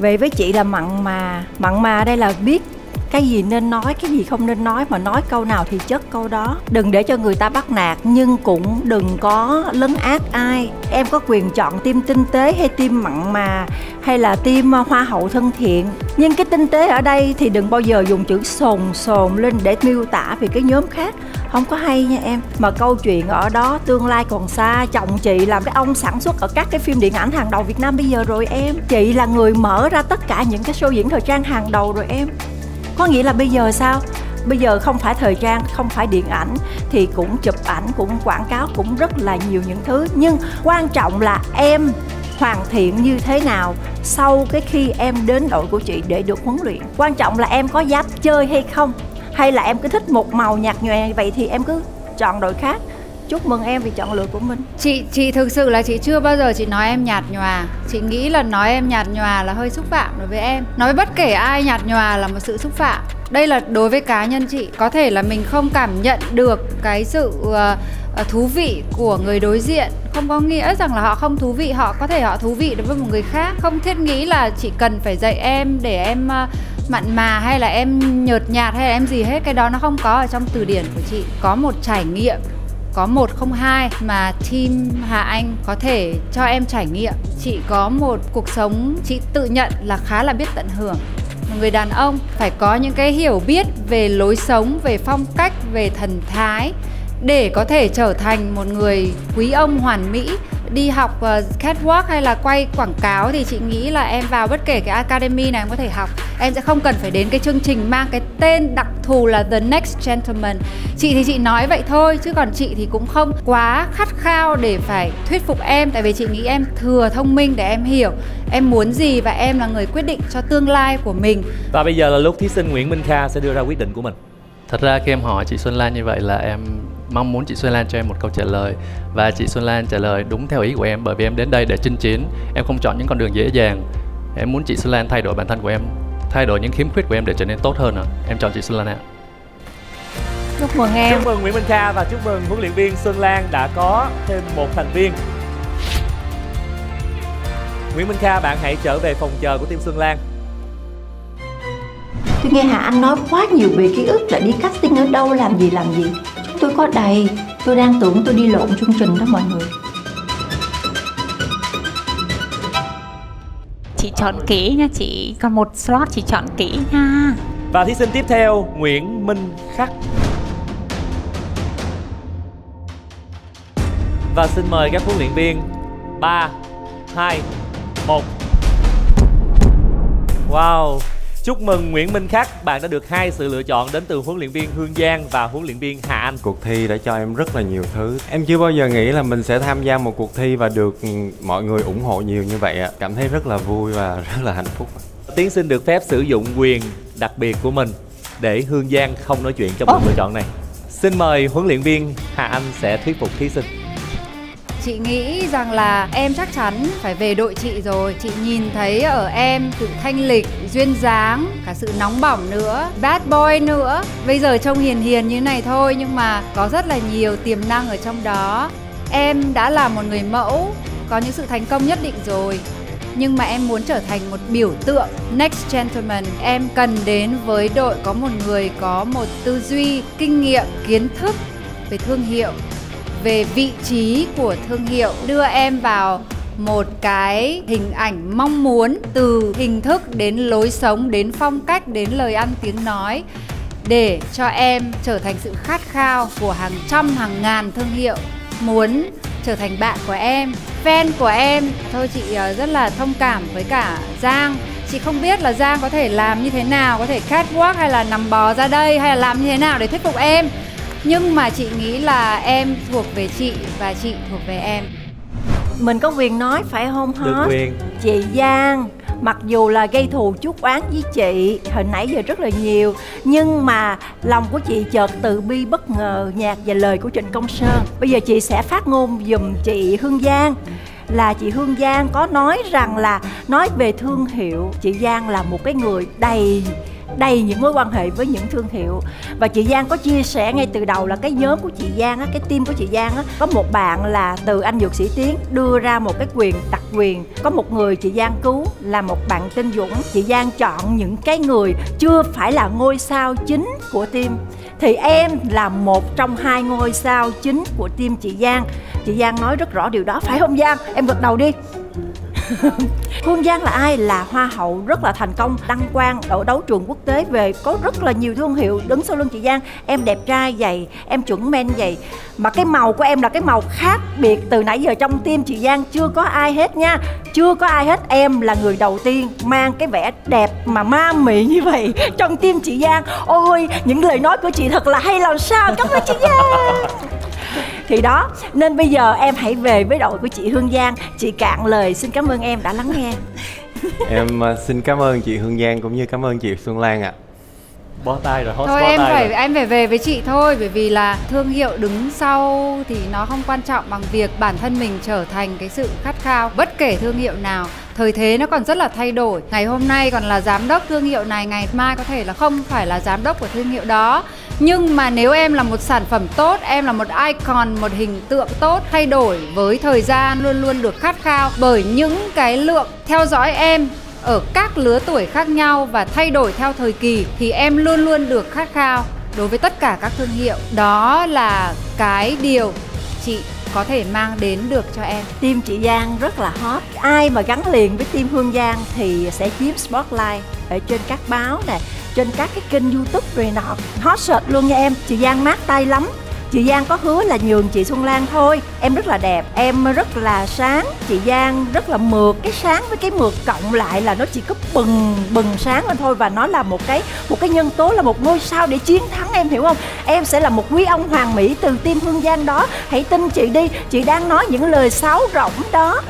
về với chị là mặn mà mặn mà đây là biết cái gì nên nói, cái gì không nên nói, mà nói câu nào thì chất câu đó. Đừng để cho người ta bắt nạt, nhưng cũng đừng có lấn át ai. Em có quyền chọn tim tinh tế hay tim mặn mà, hay là tim à, hoa hậu thân thiện. Nhưng cái tinh tế ở đây thì đừng bao giờ dùng chữ sồn sồn lên để miêu tả về cái nhóm khác. Không có hay nha em. Mà câu chuyện ở đó tương lai còn xa. Chồng chị làm cái ông sản xuất ở các cái phim điện ảnh hàng đầu việt nam bây giờ rồi em. Chị là người mở ra tất cả những cái show diễn thời trang hàng đầu rồi em có nghĩa là bây giờ sao? Bây giờ không phải thời trang, không phải điện ảnh thì cũng chụp ảnh, cũng quảng cáo, cũng rất là nhiều những thứ. Nhưng quan trọng là em hoàn thiện như thế nào sau cái khi em đến đội của chị để được huấn luyện. Quan trọng là em có dám chơi hay không? Hay là em cứ thích một màu nhạt nhòa vậy thì em cứ chọn đội khác? Chúc mừng em vì chọn lựa của mình. Chị chị thực sự là chị chưa bao giờ chị nói em nhạt nhòa. Chị nghĩ là nói em nhạt nhòa là hơi xúc phạm đối với em. Nói bất kể ai nhạt nhòa là một sự xúc phạm. Đây là đối với cá nhân chị. Có thể là mình không cảm nhận được cái sự uh, thú vị của người đối diện. Không có nghĩa rằng là họ không thú vị. Họ có thể họ thú vị đối với một người khác. Không thiết nghĩ là chỉ cần phải dạy em để em uh, mặn mà hay là em nhợt nhạt hay là em gì hết. Cái đó nó không có ở trong từ điển của chị. Có một trải nghiệm có một không hai mà team Hà Anh có thể cho em trải nghiệm. Chị có một cuộc sống, chị tự nhận là khá là biết tận hưởng một người đàn ông phải có những cái hiểu biết về lối sống, về phong cách, về thần thái để có thể trở thành một người quý ông hoàn mỹ đi học uh, catwalk hay là quay quảng cáo thì chị nghĩ là em vào bất kể cái academy này em có thể học. Em sẽ không cần phải đến cái chương trình mang cái tên đặc thù là the next gentleman. Chị thì chị nói vậy thôi chứ còn chị thì cũng không quá khát khao để phải thuyết phục em. Tại vì chị nghĩ em thừa thông minh để em hiểu em muốn gì và em là người quyết định cho tương lai của mình. Và bây giờ là lúc thí sinh Nguyễn Minh Kha sẽ đưa ra quyết định của mình. Thật ra khi em hỏi chị Xuân Lan như vậy là em mong muốn chị Xuân Lan cho em một câu trả lời. Và chị Xuân Lan trả lời đúng theo ý của em bởi vì em đến đây để chinh chiến. Em không chọn những con đường dễ dàng. Em muốn chị Xuân Lan thay đổi bản thân của em thay đổi những khiếm khuyết của em để trở nên tốt hơn ạ. Em chọn chị Xuân Lan ạ. Chúc mừng em. Chúc mừng Nguyễn Minh Kha và chúc mừng huấn luyện viên Xuân Lan đã có thêm một thành viên. Nguyễn Minh Kha, bạn hãy trở về phòng chờ của team Xuân Lan. Tôi nghe Hà Anh nói quá nhiều về ký ức là đi casting ở đâu làm gì làm gì tôi có đầy. Tôi đang tưởng tôi đi lộn chương trình đó mọi người. Chị chọn kỹ nha chị. Còn một slot chị chọn kỹ nha. Và thí sinh tiếp theo, Nguyễn Minh Khắc. Và xin mời các huấn luyện viên. 3, 2, 1 Wow Chúc mừng Nguyễn Minh Khắc, bạn đã được hai sự lựa chọn đến từ huấn luyện viên Hương Giang và huấn luyện viên Hà Anh. Cuộc thi đã cho em rất là nhiều thứ. Em chưa bao giờ nghĩ là mình sẽ tham gia một cuộc thi và được mọi người ủng hộ nhiều như vậy ạ. Cảm thấy rất là vui và rất là hạnh phúc. Tiến sinh được phép sử dụng quyền đặc biệt của mình để Hương Giang không nói chuyện trong cuộc lựa chọn này. Xin mời huấn luyện viên Hà Anh sẽ thuyết phục thí sinh. Chị nghĩ rằng là em chắc chắn phải về đội chị rồi. Chị nhìn thấy ở em sự thanh lịch, duyên dáng, cả sự nóng bỏng nữa Bad boy nữa. Bây giờ trông hiền hiền như này thôi Nhưng mà có rất là nhiều tiềm năng ở trong đó. Em đã là một người mẫu Có những sự thành công nhất định rồi. Nhưng mà em muốn trở thành một biểu tượng next gentleman. Em cần đến với đội có một người có một tư duy kinh nghiệm kiến thức về thương hiệu về vị trí của thương hiệu, đưa em vào một cái hình ảnh mong muốn từ hình thức đến lối sống, đến phong cách, đến lời ăn tiếng nói để cho em trở thành sự khát khao của hàng trăm, hàng ngàn thương hiệu muốn trở thành bạn của em, fan của em. Thôi chị ờ, rất là thông cảm với cả Giang. Chị không biết là Giang có thể làm như thế nào, có thể catwalk hay là nằm bò ra đây hay là làm như thế nào để thuyết phục em nhưng mà chị nghĩ là em thuộc về chị và chị thuộc về em. Mình có quyền nói phải không Được hết quyền. Chị Giang Mặc dù là gây thù chuốc oán với chị Hồi nãy giờ rất là nhiều Nhưng mà lòng của chị chợt từ bi bất ngờ Nhạc và lời của Trịnh Công Sơn. Bây giờ chị sẽ phát ngôn dùm chị Hương Giang. Là chị Hương Giang có nói rằng là nói về thương hiệu chị Giang là một cái người đầy đầy những mối quan hệ với những thương hiệu. Và chị Giang có chia sẻ ngay từ đầu là cái nhóm của chị Giang á, cái team của chị Giang á, có một bạn là từ anh Dược Sĩ Tiến đưa ra một cái quyền đặc quyền. Có một người chị Giang cứu là một bạn tên Dũng. Chị Giang chọn những cái người chưa phải là ngôi sao chính của team. Thì em là một trong hai ngôi sao chính của team chị Giang. Chị Giang nói rất rõ điều đó phải không Giang? Em gật đầu đi. Hương Giang là ai? Là hoa hậu rất là thành công, đăng quang ở đấu trường quốc tế về có rất là nhiều thương hiệu đứng sau lưng chị Giang. Em đẹp trai vậy em chuẩn men vậy mà cái màu của em là cái màu khác biệt từ nãy giờ trong tim chị Giang, chưa có ai hết nha. Chưa có ai hết, em là người đầu tiên mang cái vẻ đẹp mà ma mị như vậy trong tim chị Giang. Ôi, những lời nói của chị thật là hay làm sao, cảm ơn chị Giang. thì đó nên bây giờ em hãy về với đội của chị Hương Giang. Chị cạn lời xin cảm ơn em đã lắng nghe. Em ờ, xin cảm ơn chị Hương Giang cũng như cảm ơn chị Xuân Lan ạ. Bó tay rồi, hot thôi bó em tay phải rồi. em phải về với chị thôi bởi vì là thương hiệu đứng sau thì nó không quan trọng bằng việc bản thân mình trở thành cái sự khát khao bất kể thương hiệu nào. Thời thế nó còn rất là thay đổi. Ngày hôm nay còn là giám đốc thương hiệu này ngày mai có thể là không phải là giám đốc của thương hiệu đó nhưng mà nếu em là một sản phẩm tốt, em là một icon, một hình tượng tốt, thay đổi với thời gian luôn luôn được khát khao. Bởi những cái lượng theo dõi em ở các lứa tuổi khác nhau và thay đổi theo thời kỳ thì em luôn luôn được khát khao đối với tất cả các thương hiệu. Đó là cái điều chị có thể mang đến được cho em. Team chị Giang rất là hot. Ai mà gắn liền với team Hương Giang thì sẽ chiếm spotlight ở trên các báo này trên các cái kênh youtube rồi nọ. Hot search luôn nha em chị Giang mát tay lắm. Chị Giang có hứa là nhường chị Xuân Lan thôi. Em rất là đẹp, em rất là sáng. Chị Giang rất là mượt Cái sáng với cái mượt cộng lại là nó chỉ có bừng bừng sáng lên thôi. Và nó là một cái một cái nhân tố là một ngôi sao để chiến thắng em hiểu không? Em sẽ là một quý ông hoàng mỹ từ tim Hương Giang đó. Hãy tin chị đi, chị đang nói những lời sáo rỗng đó.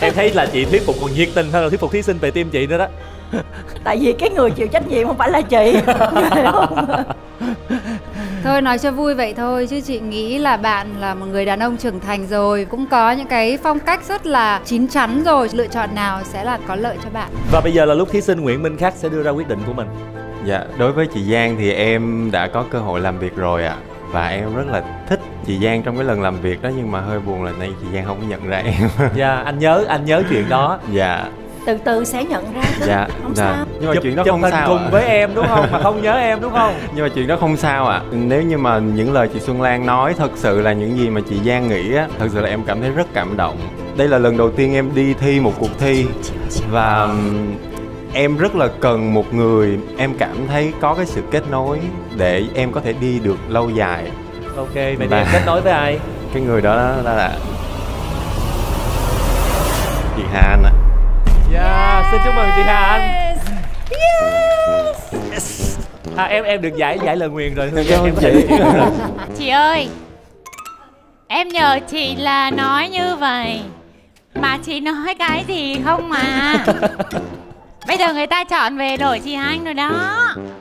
Em thấy là chị thuyết phục còn nhiệt tình hơn là thuyết phục thí sinh về tim chị nữa đó. Tại vì cái người chịu trách nhiệm không phải là chị không? Thôi nói cho vui vậy thôi chứ chị nghĩ là bạn là một người đàn ông trưởng thành rồi Cũng có những cái phong cách rất là chín chắn rồi Lựa chọn nào sẽ là có lợi cho bạn và bây giờ là lúc thí sinh Nguyễn Minh Khắc sẽ đưa ra quyết định của mình Dạ, đối với chị Giang thì em đã có cơ hội làm việc rồi ạ. Và em rất là thích chị Giang trong cái lần làm việc đó nhưng mà hơi buồn là nay chị Giang không có nhận ra em. Dạ, anh nhớ anh nhớ chuyện đó. Dạ. Từ từ sẽ nhận ra thôi Dạ, Không dạ. sao Nhưng mà Chụp- chuyện đó không hình sao cùng ạ. với em đúng không? Mà không nhớ em đúng không? Nhưng mà chuyện đó không sao ạ. Nếu như mà những lời chị Xuân Lan nói thật sự là những gì mà chị Giang nghĩ á, thật sự là em cảm thấy rất cảm động. Đây là lần đầu tiên em đi thi một cuộc thi và em rất là cần một người em cảm thấy có cái sự kết nối để em có thể đi được lâu dài. Ok, vậy thì em kết nối với ai? Cái người đó là, là chị Hà Anh ạ. Xin chúc mừng chị Hà Anh. Yes. À, em em được giải giải lời nguyền rồi. Hương em chị. Chị ơi Em nhờ chị là nói như vậy Mà chị nói cái gì không mà Bây giờ người ta chọn về đổi chị Anh rồi đó.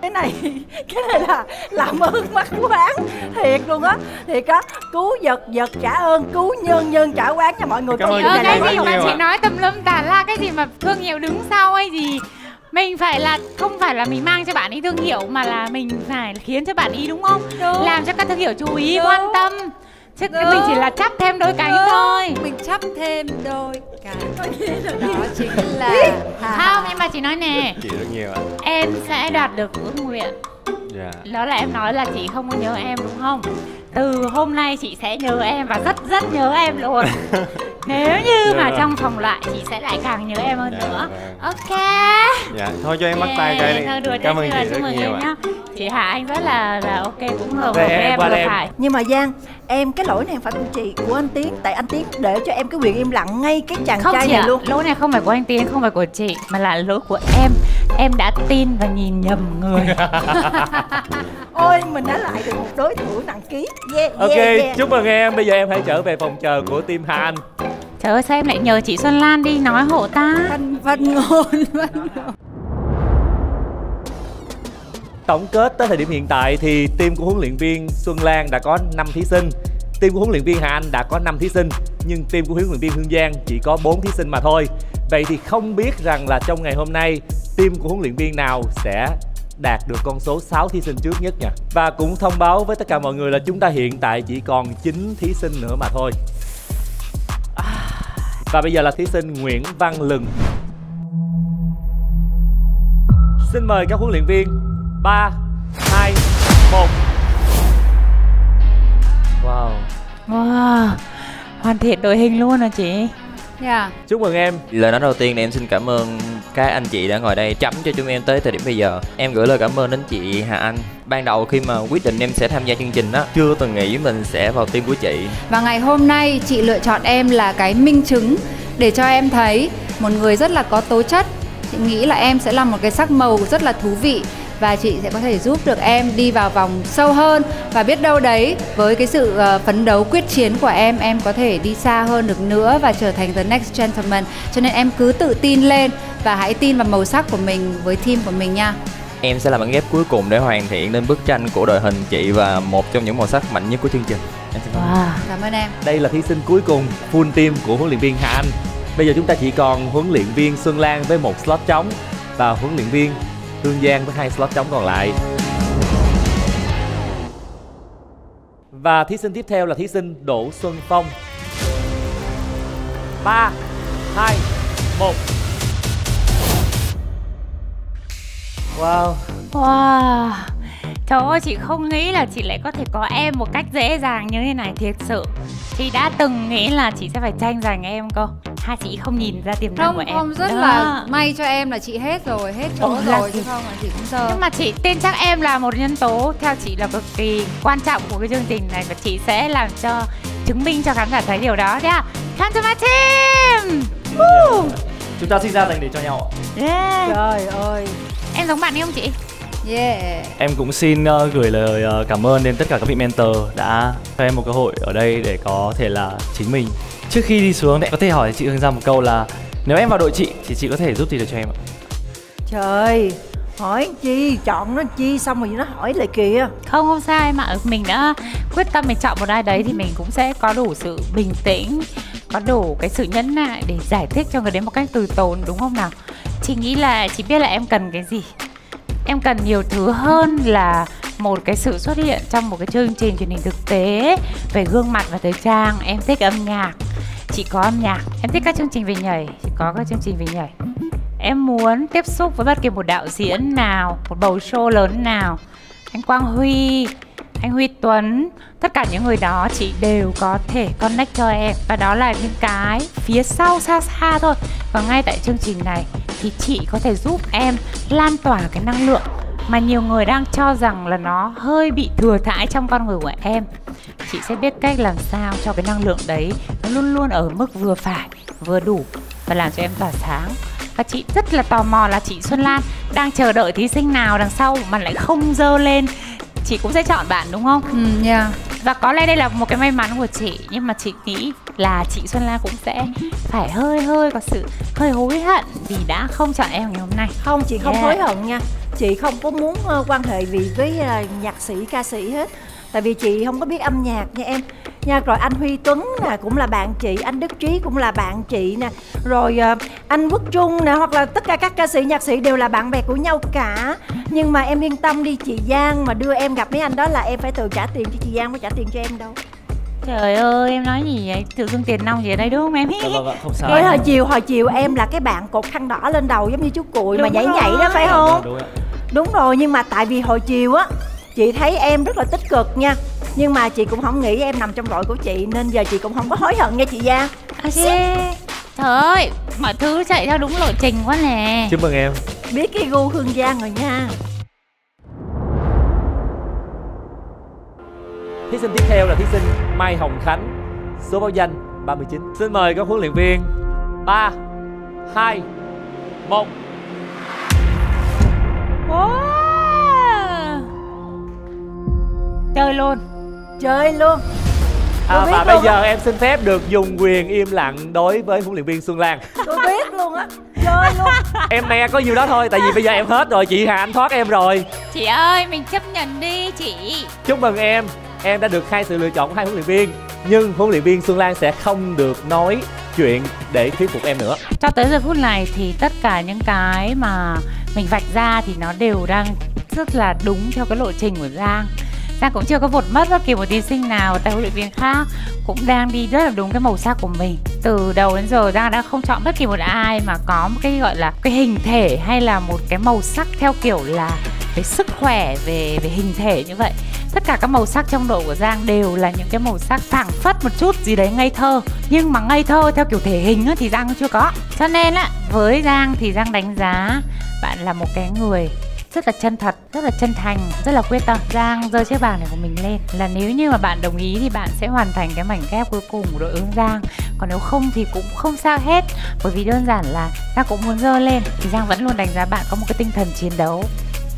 Cái này cái này là làm ơn mắc quán thiệt luôn á. Thiệt á. Cứu vật vật trả ơn cứu nhân nhân trả quán nha mọi người. Cảm ơn Ờ, cái gì mà chị nói tùm lum tà la Cái gì mà thương hiệu đứng sau hay gì? Mình phải là không phải là mình mang cho bạn ấy thương hiệu mà là mình phải khiến cho bạn ấy đúng không? Đúng. làm cho các thương hiệu chú ý Đúng. quan tâm chứ Đúng. mình chỉ là chắp thêm đôi cánh Đúng. thôi Mình chắp thêm đôi cánh Đó chính là không nhưng mà chị nói nè Chị rất nhiều ạ. em sẽ đạt được ước nguyện Dạ. đó là em nói là chị không có nhớ em đúng không từ hôm nay chị sẽ nhớ em và rất rất nhớ em luôn nếu như mà Dạ. trong phòng lại chị sẽ lại càng nhớ em hơn Dạ, nữa vâng. ok Dạ, thôi cho em bắt tay cái đi. thôi đùa Cảm ơn chị rất nhiều ạ. nhá chị Hà Anh rất là là ok cũng hợp hợp với em, em đây em. phải nhưng mà Giang em cái lỗi này không phải của chị của anh Tiến tại anh Tiến để cho em cái quyền im lặng ngay cái chàng không trai này ạ luôn lỗi này không phải của anh Tiến không phải của chị mà là lỗi của em em đã tin và nhìn nhầm người ôi mình đã lại được một đối thủ nặng ký yeah, Ok, yeah, yeah. chúc mừng em. Bây giờ em hãy trở về phòng chờ của team Hà Anh. trời ơi sao em lại nhờ chị Xuân Lan đi nói hộ ta Phân phân ngôn phân ngôn. Tổng kết tới thời điểm hiện tại thì team của huấn luyện viên Xuân Lan đã có 5 thí sinh. Team của huấn luyện viên Hà Anh đã có 5 thí sinh, nhưng team của huấn luyện viên Hương Giang chỉ có 4 thí sinh mà thôi. Vậy thì không biết rằng là trong ngày hôm nay team của huấn luyện viên nào sẽ đạt được con số 6 thí sinh trước nhất nha. Và cũng thông báo với tất cả mọi người là chúng ta hiện tại chỉ còn 9 thí sinh nữa mà thôi. À, và bây giờ là thí sinh Nguyễn Văn Lừng. Xin mời các huấn luyện viên 3, 2, 1 Wow wow hoàn thiện đội hình luôn à chị Yeah. Chúc mừng em Lời nói đầu tiên thì em xin cảm ơn các anh chị đã ngồi đây chấm cho chúng em tới thời điểm bây giờ. Em gửi lời cảm ơn đến chị Hà Anh. Ban đầu khi mà quyết định em sẽ tham gia chương trình đó, chưa từng nghĩ mình sẽ vào team của chị. Và ngày hôm nay chị lựa chọn em là cái minh chứng để cho em thấy một người rất là có tố chất. Chị nghĩ là em sẽ là một cái sắc màu rất là thú vị và chị sẽ có thể giúp được em đi vào vòng sâu hơn. Và biết đâu đấy với cái sự ờ, phấn đấu quyết chiến của em em có thể đi xa hơn được nữa và trở thành the next gentleman. Cho nên em cứ tự tin lên và hãy tin vào màu sắc của mình với team của mình nha. Em sẽ là bản ghép cuối cùng để hoàn thiện nên bức tranh của đội hình chị và một trong những màu sắc mạnh nhất của chương trình. Em xin cảm ơn. cảm ơn em. Đây là thí sinh cuối cùng full team của huấn luyện viên Hà Anh. Bây giờ chúng ta chỉ còn huấn luyện viên Xuân Lan với một slot trống Và huấn luyện viên Hương Giang với hai slot trống còn lại. Và thí sinh tiếp theo là thí sinh Đỗ Xuân Phong. 3, 2, 1 Wow. Wow. Trời ơi chị không nghĩ là chị lại có thể có em một cách dễ dàng như thế này thiệt sự Chị đã từng nghĩ là chị sẽ phải tranh giành em cơ Hai chị không nhìn ra tiềm năng của em không rất Đó. là may cho em là chị hết rồi hết chỗ Ồ, là rồi chứ không là chị cũng sơ Nhưng mà chị tin chắc em là một nhân tố theo chị là cực kỳ quan trọng của cái chương trình này Và chị sẽ làm cho chứng minh cho khán giả thấy điều đó nhá Come to my team Woo! Chúng ta sinh ra dành để cho nhau ạ. Yeah. Trời ơi Em giống bạn ấy không chị? Yeah. Em cũng xin ờ, gửi lời ờ, cảm ơn đến tất cả các vị mentor đã cho em một cơ hội ở đây để có thể là chính mình. Trước khi đi xuống, em có thể hỏi chị Hương Giang một câu là nếu em vào đội chị thì chị có thể giúp gì được cho em ạ? Trời hỏi chi chọn nó chi xong rồi nó hỏi lại kìa. Không không sao em ạ. Mình đã quyết tâm mình chọn một ai đấy Thì mình cũng sẽ có đủ sự bình tĩnh Có đủ cái sự nhẫn nại Để giải thích cho người đấy một cách từ tốn Đúng không nào? Chị nghĩ là chị biết là em cần cái gì Em cần nhiều thứ hơn là một cái sự xuất hiện trong một cái chương trình truyền hình thực tế về gương mặt và thời trang. Em thích âm nhạc. Chị có âm nhạc. Em thích các chương trình về nhảy. Chị có các chương trình về nhảy. Em muốn tiếp xúc với bất kỳ một đạo diễn nào, một bầu show lớn nào. Anh quang huy anh huy tuấn, tất cả những người đó chị đều có thể connect cho em. Và đó là những cái phía sau xa xa thôi. Và ngay tại chương trình này thì chị có thể giúp em lan tỏa cái năng lượng mà nhiều người đang cho rằng là nó hơi bị thừa thãi trong con người của em. Chị sẽ biết cách làm sao cho cái năng lượng đấy nó luôn luôn ở mức vừa phải, vừa đủ và làm cho em tỏa sáng. Và chị rất là tò mò là chị Xuân Lan đang chờ đợi thí sinh nào đằng sau mà lại không dơ lên chị cũng sẽ chọn bạn đúng không? Ừ, yeah. Và có lẽ đây là một cái may mắn của chị nhưng mà chị nghĩ là chị Xuân Lan cũng sẽ phải hơi hơi có sự hơi hối hận vì đã không chọn em ngày hôm nay. Không chị không Yeah. hối hận nha Chị không có muốn quan hệ gì với ờ, nhạc sĩ ca sĩ hết Tại vì chị không có biết âm nhạc nha em nha rồi anh Huy Tuấn nè cũng là bạn chị anh Đức Trí cũng là bạn chị nè rồi ờ, anh Quốc Trung nè hoặc là tất cả các ca sĩ nhạc sĩ đều là bạn bè của nhau cả nhưng mà em yên tâm đi chị Giang mà đưa em gặp mấy anh đó là em phải tự trả tiền cho chị Giang mới trả tiền cho em đâu Trời ơi em nói gì vậy? Tự dưng tiền nong gì ở đây đúng không em? Dạ vâng ạ, không sao. Cái hồi chiều hồi chiều em là cái bạn cột khăn đỏ lên đầu giống như chú cuội mà Đúng nhảy nhảy đó rồi. phải không? Đúng ạ. Đúng rồi nhưng mà tại vì hồi chiều á chị thấy em rất là tích cực nha nhưng mà chị cũng không nghĩ em nằm trong đội của chị nên giờ chị cũng không có hối hận nha chị Giang. Ok. Trời ơi, mọi thứ chạy theo đúng lộ trình quá nè. Chúc mừng em. Biết cái gu Hương Giang rồi nha. Thí sinh tiếp theo là thí sinh Mai Hồng Khánh, số báo danh 39. Xin mời các huấn luyện viên 3 2 1 Wow. Chơi luôn. Chơi luôn. À, và bây giờ á. em xin phép được dùng quyền im lặng đối với huấn luyện viên Xuân Lan. Tôi biết luôn á. Chơi luôn. em nghe có nhiêu đó thôi, tại vì bây giờ em hết rồi, chị Hà Anh thoát em rồi. Chị ơi, mình chấp nhận đi chị. Chúc mừng em, em đã được hai sự lựa chọn của hai huấn luyện viên. Nhưng huấn luyện viên Xuân Lan sẽ không được nói chuyện để thuyết phục em nữa. Cho tới giờ phút này thì tất cả những cái mà mình vạch ra thì nó đều đang rất là đúng theo cái lộ trình của Giang. Giang cũng chưa có vụt mất bất kỳ một thí sinh nào. Tại huấn luyện viên khác cũng đang đi rất là đúng cái màu sắc của mình. Từ đầu đến giờ Giang đã không chọn bất kỳ một ai mà có một cái, gọi là, cái hình thể hay là một cái màu sắc theo kiểu là về sức khỏe, về về hình thể như vậy. Tất cả các màu sắc trong đội của Giang đều là những cái màu sắc phảng phất một chút gì đấy ngây thơ. Nhưng mà ngây thơ theo kiểu thể hình thì Giang chưa có. Cho nên á, với Giang thì Giang đánh giá bạn là một cái người rất là chân thật, rất là chân thành, rất là quyết tâm. Giang giơ chiếc bảng này của mình lên là nếu như mà bạn đồng ý thì bạn sẽ hoàn thành cái mảnh ghép cuối cùng của đội ứng Giang. Còn nếu không thì cũng không sao hết, bởi vì đơn giản là Giang cũng muốn giơ lên thì Giang vẫn luôn đánh giá bạn có một cái tinh thần chiến đấu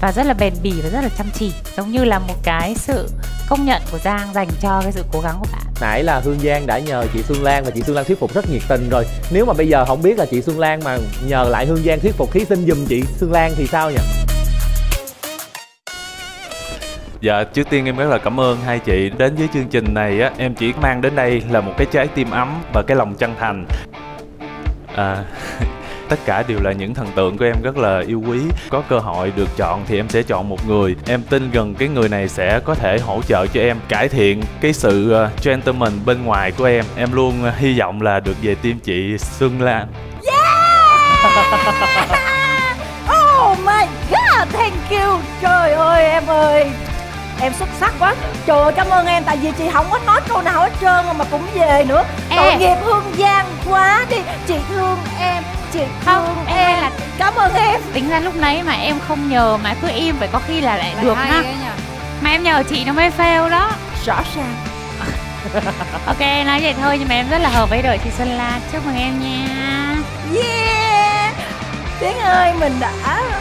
và rất là bền bỉ và rất là chăm chỉ giống như là một cái sự công nhận của Giang dành cho cái sự cố gắng của bạn Nãy là Hương Giang đã nhờ chị Xuân Lan và chị Xuân Lan thuyết phục rất nhiệt tình rồi. Nếu mà bây giờ không biết là chị Xuân Lan mà nhờ lại Hương Giang thuyết phục thí sinh giùm chị Xuân Lan thì sao nhỉ? Dạ, trước tiên em rất là cảm ơn hai chị đến với chương trình này á, em chỉ mang đến đây là một cái trái tim ấm và cái lòng chân thành. À, tất cả đều là những thần tượng của em rất là yêu quý. Có cơ hội được chọn thì em sẽ chọn một người. Em tin gần cái người này sẽ có thể hỗ trợ cho em cải thiện cái sự ờ, gentleman bên ngoài của em. Em luôn ờ, hy vọng là được về team chị Xuân Lan. yeah Oh my god, thank you. Trời ơi em ơi em xuất sắc quá. Trời ơi cảm ơn em tại vì chị không có nói câu nào hết trơn mà cũng về nữa. Tội Ê. nghiệp hương giang quá đi. Chị thương em chị không thương em em. là cảm ơn em. Tính ra lúc nãy mà em không nhờ mà cứ im vậy có khi là lại được ha. mà em nhờ chị nó mới fail đó. Rõ ràng. Ok nói vậy thôi nhưng mà em rất là hợp với đội chị Xuân Lan chúc mừng em nha. Yeah tiến ơi mình đã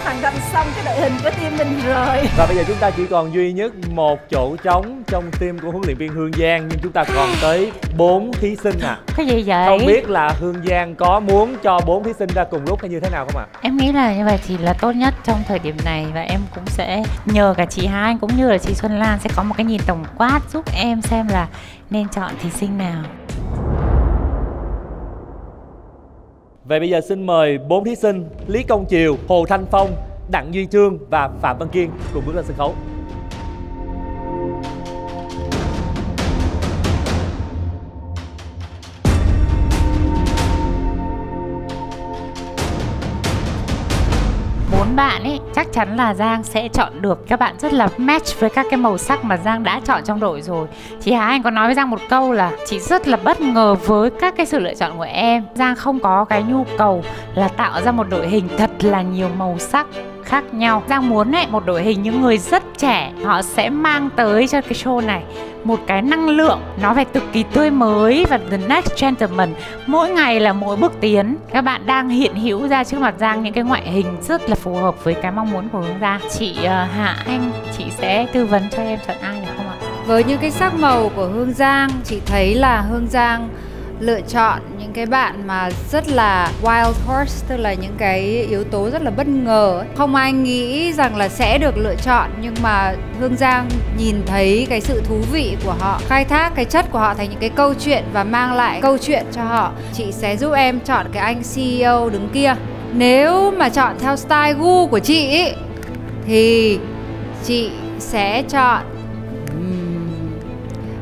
hoàn thành xong cái đội hình của team mình rồi Và bây giờ chúng ta chỉ còn duy nhất một chỗ trống trong team của huấn luyện viên Hương Giang nhưng chúng ta còn tới 4 thí sinh à. cái gì vậy Không biết là Hương Giang có muốn cho 4 thí sinh ra cùng lúc hay như thế nào không ạ? Em nghĩ là như vậy thì là tốt nhất trong thời điểm này và em cũng sẽ nhờ cả chị Hai cũng như là chị Xuân Lan sẽ có một cái nhìn tổng quát giúp em xem là nên chọn thí sinh nào. Vậy bây giờ xin mời bốn thí sinh Lý Công Chiều, Hồ Thanh Phong, Đặng Duy Trương và Phạm Văn Kiên cùng bước lên sân khấu. Bốn bạn ấy, chắc chắn là Giang sẽ chọn được các bạn rất là match với các cái màu sắc mà Giang đã chọn trong đội rồi. Chị Hà, Anh có nói với Giang một câu là chị rất là bất ngờ với các cái sự lựa chọn của em. Giang không có cái nhu cầu là tạo ra một đội hình thật là nhiều màu sắc khác nhau. Giang muốn ấy một đội hình những người rất trẻ họ sẽ mang tới cho cái show này một cái năng lượng nó phải cực kỳ tươi mới và the next gentleman. Mỗi ngày là mỗi bước tiến. Các bạn đang hiện hữu ra trước mặt Giang những cái ngoại hình rất là phù hợp với cái mong muốn của chúng ta chị uh, Hạ Anh chị sẽ tư vấn cho em chọn ai được không ạ. Với những cái sắc màu của Hương Giang, chị thấy là Hương Giang lựa chọn những cái bạn mà rất là wild horse tức là những cái yếu tố rất là bất ngờ không ai nghĩ rằng là sẽ được lựa chọn nhưng mà hương giang nhìn thấy cái sự thú vị của họ khai thác cái chất của họ thành những cái câu chuyện và mang lại câu chuyện cho họ. Chị sẽ giúp em chọn cái anh ceo đứng kia. Nếu mà chọn theo style gu của chị ý, thì chị sẽ chọn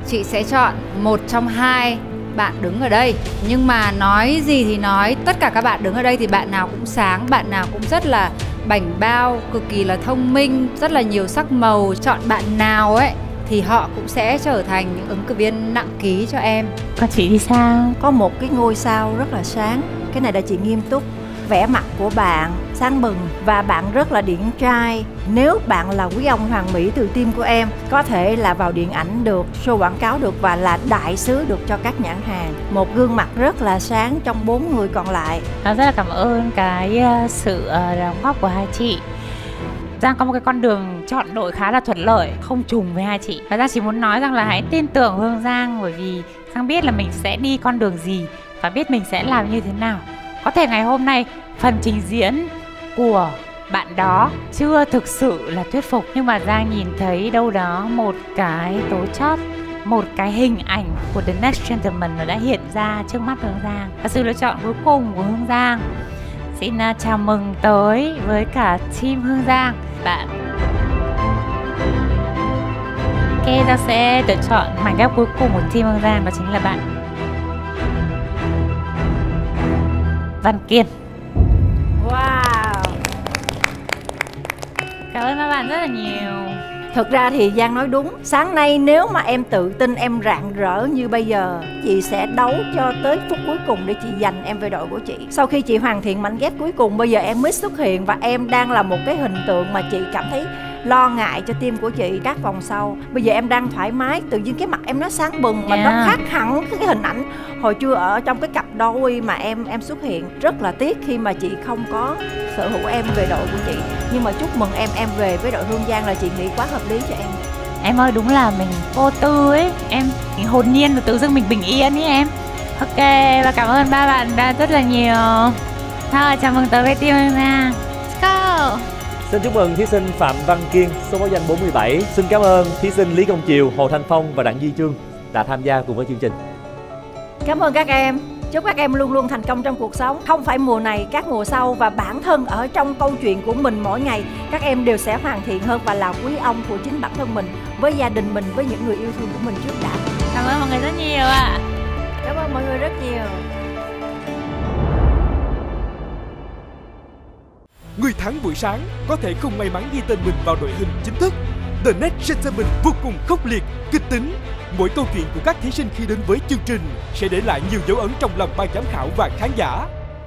chị sẽ chọn một trong hai bạn đứng ở đây. Nhưng mà nói gì thì nói, tất cả các bạn đứng ở đây thì bạn nào cũng sáng, bạn nào cũng rất là bảnh bao, cực kỳ là thông minh, rất là nhiều sắc màu. Chọn bạn nào ấy, thì họ cũng sẽ trở thành những ứng cử viên nặng ký cho em. Còn chị thì sao? Có một cái ngôi sao rất là sáng. Cái này là chị nghiêm túc. Vẻ mặt của bạn sáng bừng và bạn rất là điển trai. Nếu bạn là quý ông hoàng mỹ từ tim của em, có thể là vào điện ảnh được, show quảng cáo được và là đại sứ được cho các nhãn hàng. Một gương mặt rất là sáng trong bốn người còn lại. Rất là cảm ơn cái ờ, sự ờ, đóng góp của hai chị. Giang có một cái con đường chọn đội khá là thuận lợi, Không trùng với hai chị. Và Giang chỉ muốn nói rằng là hãy tin tưởng Hương Giang Bởi vì Giang biết là mình sẽ đi con đường gì Và biết mình sẽ làm như thế nào. Có thể ngày hôm nay phần trình diễn của bạn đó chưa thực sự là thuyết phục Nhưng mà Giang nhìn thấy đâu đó một cái tố chót một cái hình ảnh của The Next Gentleman nó đã hiện ra trước mắt Hương Giang. Và sự lựa chọn cuối cùng của Hương Giang. Xin à, chào mừng tới với cả team Hương Giang. Bạn Ok, ta sẽ lựa chọn mảnh ghép cuối cùng của team Hương Giang đó chính là bạn Văn Kiên. Wow. Cảm ơn các bạn rất là nhiều. Thực ra thì Giang nói đúng. Sáng nay nếu mà em tự tin, em rạng rỡ như bây giờ, Chị sẽ đấu cho tới phút cuối cùng để chị giành em về đội của chị. Sau khi chị hoàn thiện mảnh ghép cuối cùng, Bây giờ em mới xuất hiện Và em đang là một cái hình tượng mà chị cảm thấy lo ngại cho team của chị các vòng sau. Bây giờ em đang thoải mái Tự nhiên cái mặt em nó sáng bừng Mà nó Yeah. khác hẳn cái hình ảnh. Hồi chưa ở trong cái cặp đôi mà em em xuất hiện Rất là tiếc khi mà chị không có sở hữu em về đội của chị. Nhưng mà chúc mừng em em về với đội Hương Giang là chị nghĩ quá hợp lý cho em. Em ơi đúng là mình vô tư ấy. Em mình hồn nhiên và tự dưng mình bình yên ấy em. Ok và cảm ơn ba bạn đã rất là nhiều. Thôi chào mừng tới với team Let's go Xin chúc mừng thí sinh Phạm Văn Kiên, số báo danh 47. Xin cảm ơn thí sinh Lý Công Chiều, Hồ Thanh Phong và Đặng Duy Trương đã tham gia cùng với chương trình. Cảm ơn các em. Chúc các em luôn luôn thành công trong cuộc sống. Không phải mùa này, các mùa sau và bản thân ở trong câu chuyện của mình mỗi ngày, các em đều sẽ hoàn thiện hơn và là quý ông của chính bản thân mình, với gia đình mình, với những người yêu thương của mình trước đã. Cảm ơn mọi người rất nhiều ạ Cảm ơn mọi người rất nhiều. Người thắng buổi sáng có thể không may mắn ghi tên mình vào đội hình chính thức The Next Gentleman vô cùng khốc liệt, kịch tính. Mỗi câu chuyện của các thí sinh khi đến với chương trình sẽ để lại nhiều dấu ấn trong lòng ban giám khảo và khán giả.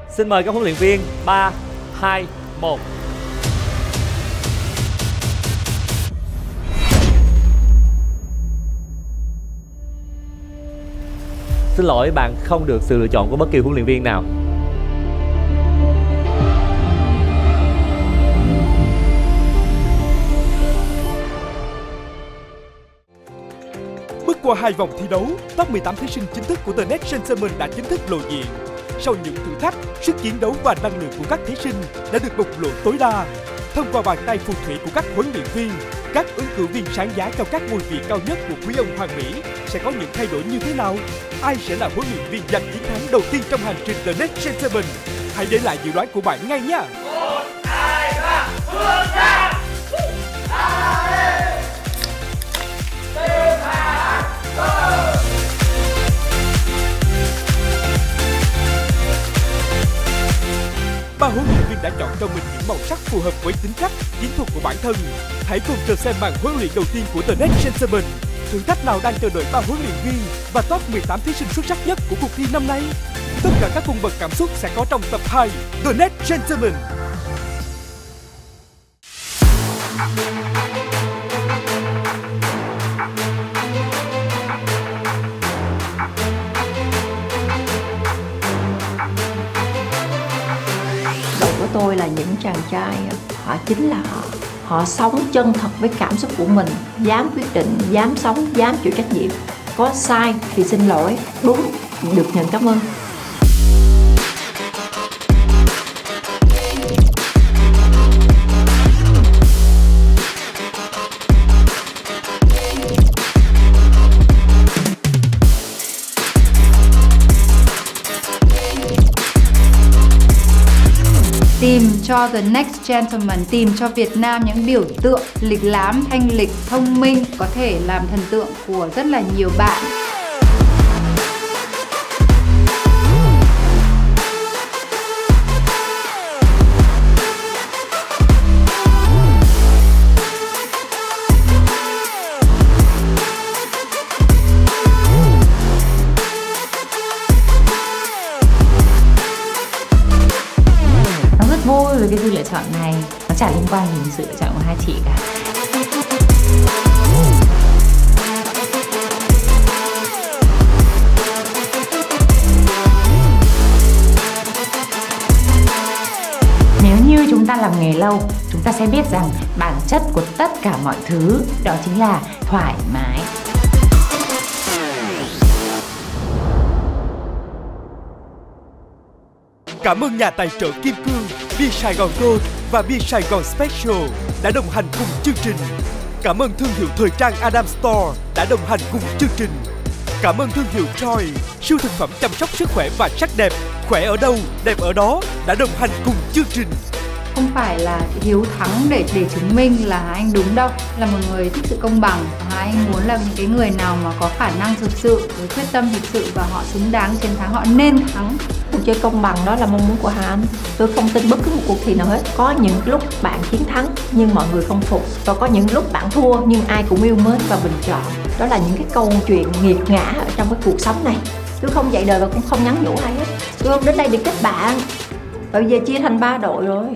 Xin mời các huấn luyện viên 3, 2, 1 Xin lỗi bạn không được sự lựa chọn của bất kỳ huấn luyện viên nào qua hai vòng thi đấu, top 18 thí sinh chính thức của The Next Gentleman đã chính thức lộ diện. Sau những thử thách, sức chiến đấu và năng lượng của các thí sinh đã được bộc lộ tối đa. Thông qua bàn tay phù thủy của các huấn luyện viên, các ứng cử viên sáng giá cho các ngôi vị cao nhất của quý ông Hoàng Mỹ sẽ có những thay đổi như thế nào? Ai sẽ là huấn luyện viên giành chiến thắng đầu tiên trong hành trình The Next Gentleman? Hãy để lại dự đoán của bạn ngay nha! Ba huấn luyện viên đã chọn cho mình những màu sắc phù hợp với tính cách, chiến thuật của bản thân. Hãy cùng chờ xem màn huấn luyện đầu tiên của The Next Gentleman. Thử thách nào đang chờ đợi ba huấn luyện viên và top 18 thí sinh xuất sắc nhất của cuộc thi năm nay? Tất cả các cung bậc cảm xúc sẽ có trong tập 2 The Next Gentleman. Tôi là những chàng trai, họ chính là họ. Họ sống chân thật với cảm xúc của mình, dám quyết định, dám sống, dám chịu trách nhiệm. Có sai thì xin lỗi. Đúng, được nhận cảm ơn. Cho The Next Gentleman, tìm cho Việt Nam những biểu tượng lịch lãm, thanh lịch, thông minh, có thể làm thần tượng của rất là nhiều bạn. Nó chả liên quan đến sự lựa chọn của hai chị cả Nếu như chúng ta làm nghề lâu, chúng ta sẽ biết rằng bản chất của tất cả mọi thứ đó chính là thoải mái. Cảm ơn nhà tài trợ Kim Cương, Bia Sài Gòn Gold và Bia Sài Gòn Special đã đồng hành cùng chương trình. Cảm ơn thương hiệu thời trang Adam Store đã đồng hành cùng chương trình. Cảm ơn thương hiệu Joy siêu thực phẩm chăm sóc sức khỏe và sắc đẹp, khỏe ở đâu, đẹp ở đó đã đồng hành cùng chương trình. Không phải là hiếu thắng để để chứng minh là anh đúng đâu, là một người thích sự công bằng. Anh muốn là những cái người nào mà có khả năng thực sự, với quyết tâm thực sự và họ xứng đáng chiến thắng, họ nên thắng cuộc chơi công bằng đó là mong muốn của Hà Anh. Tôi không tin bất cứ một cuộc thi nào hết. Có những lúc bạn chiến thắng, nhưng mọi người không phục. Và có những lúc bạn thua, nhưng ai cũng yêu mến và bình chọn. Đó là những cái câu chuyện nghiệt ngã ở trong cái cuộc sống này. Tôi không dạy đời và cũng không nhắn nhủ ai hết. Tôi không đến đây để kết bạn. Và bây giờ chia thành ba đội rồi.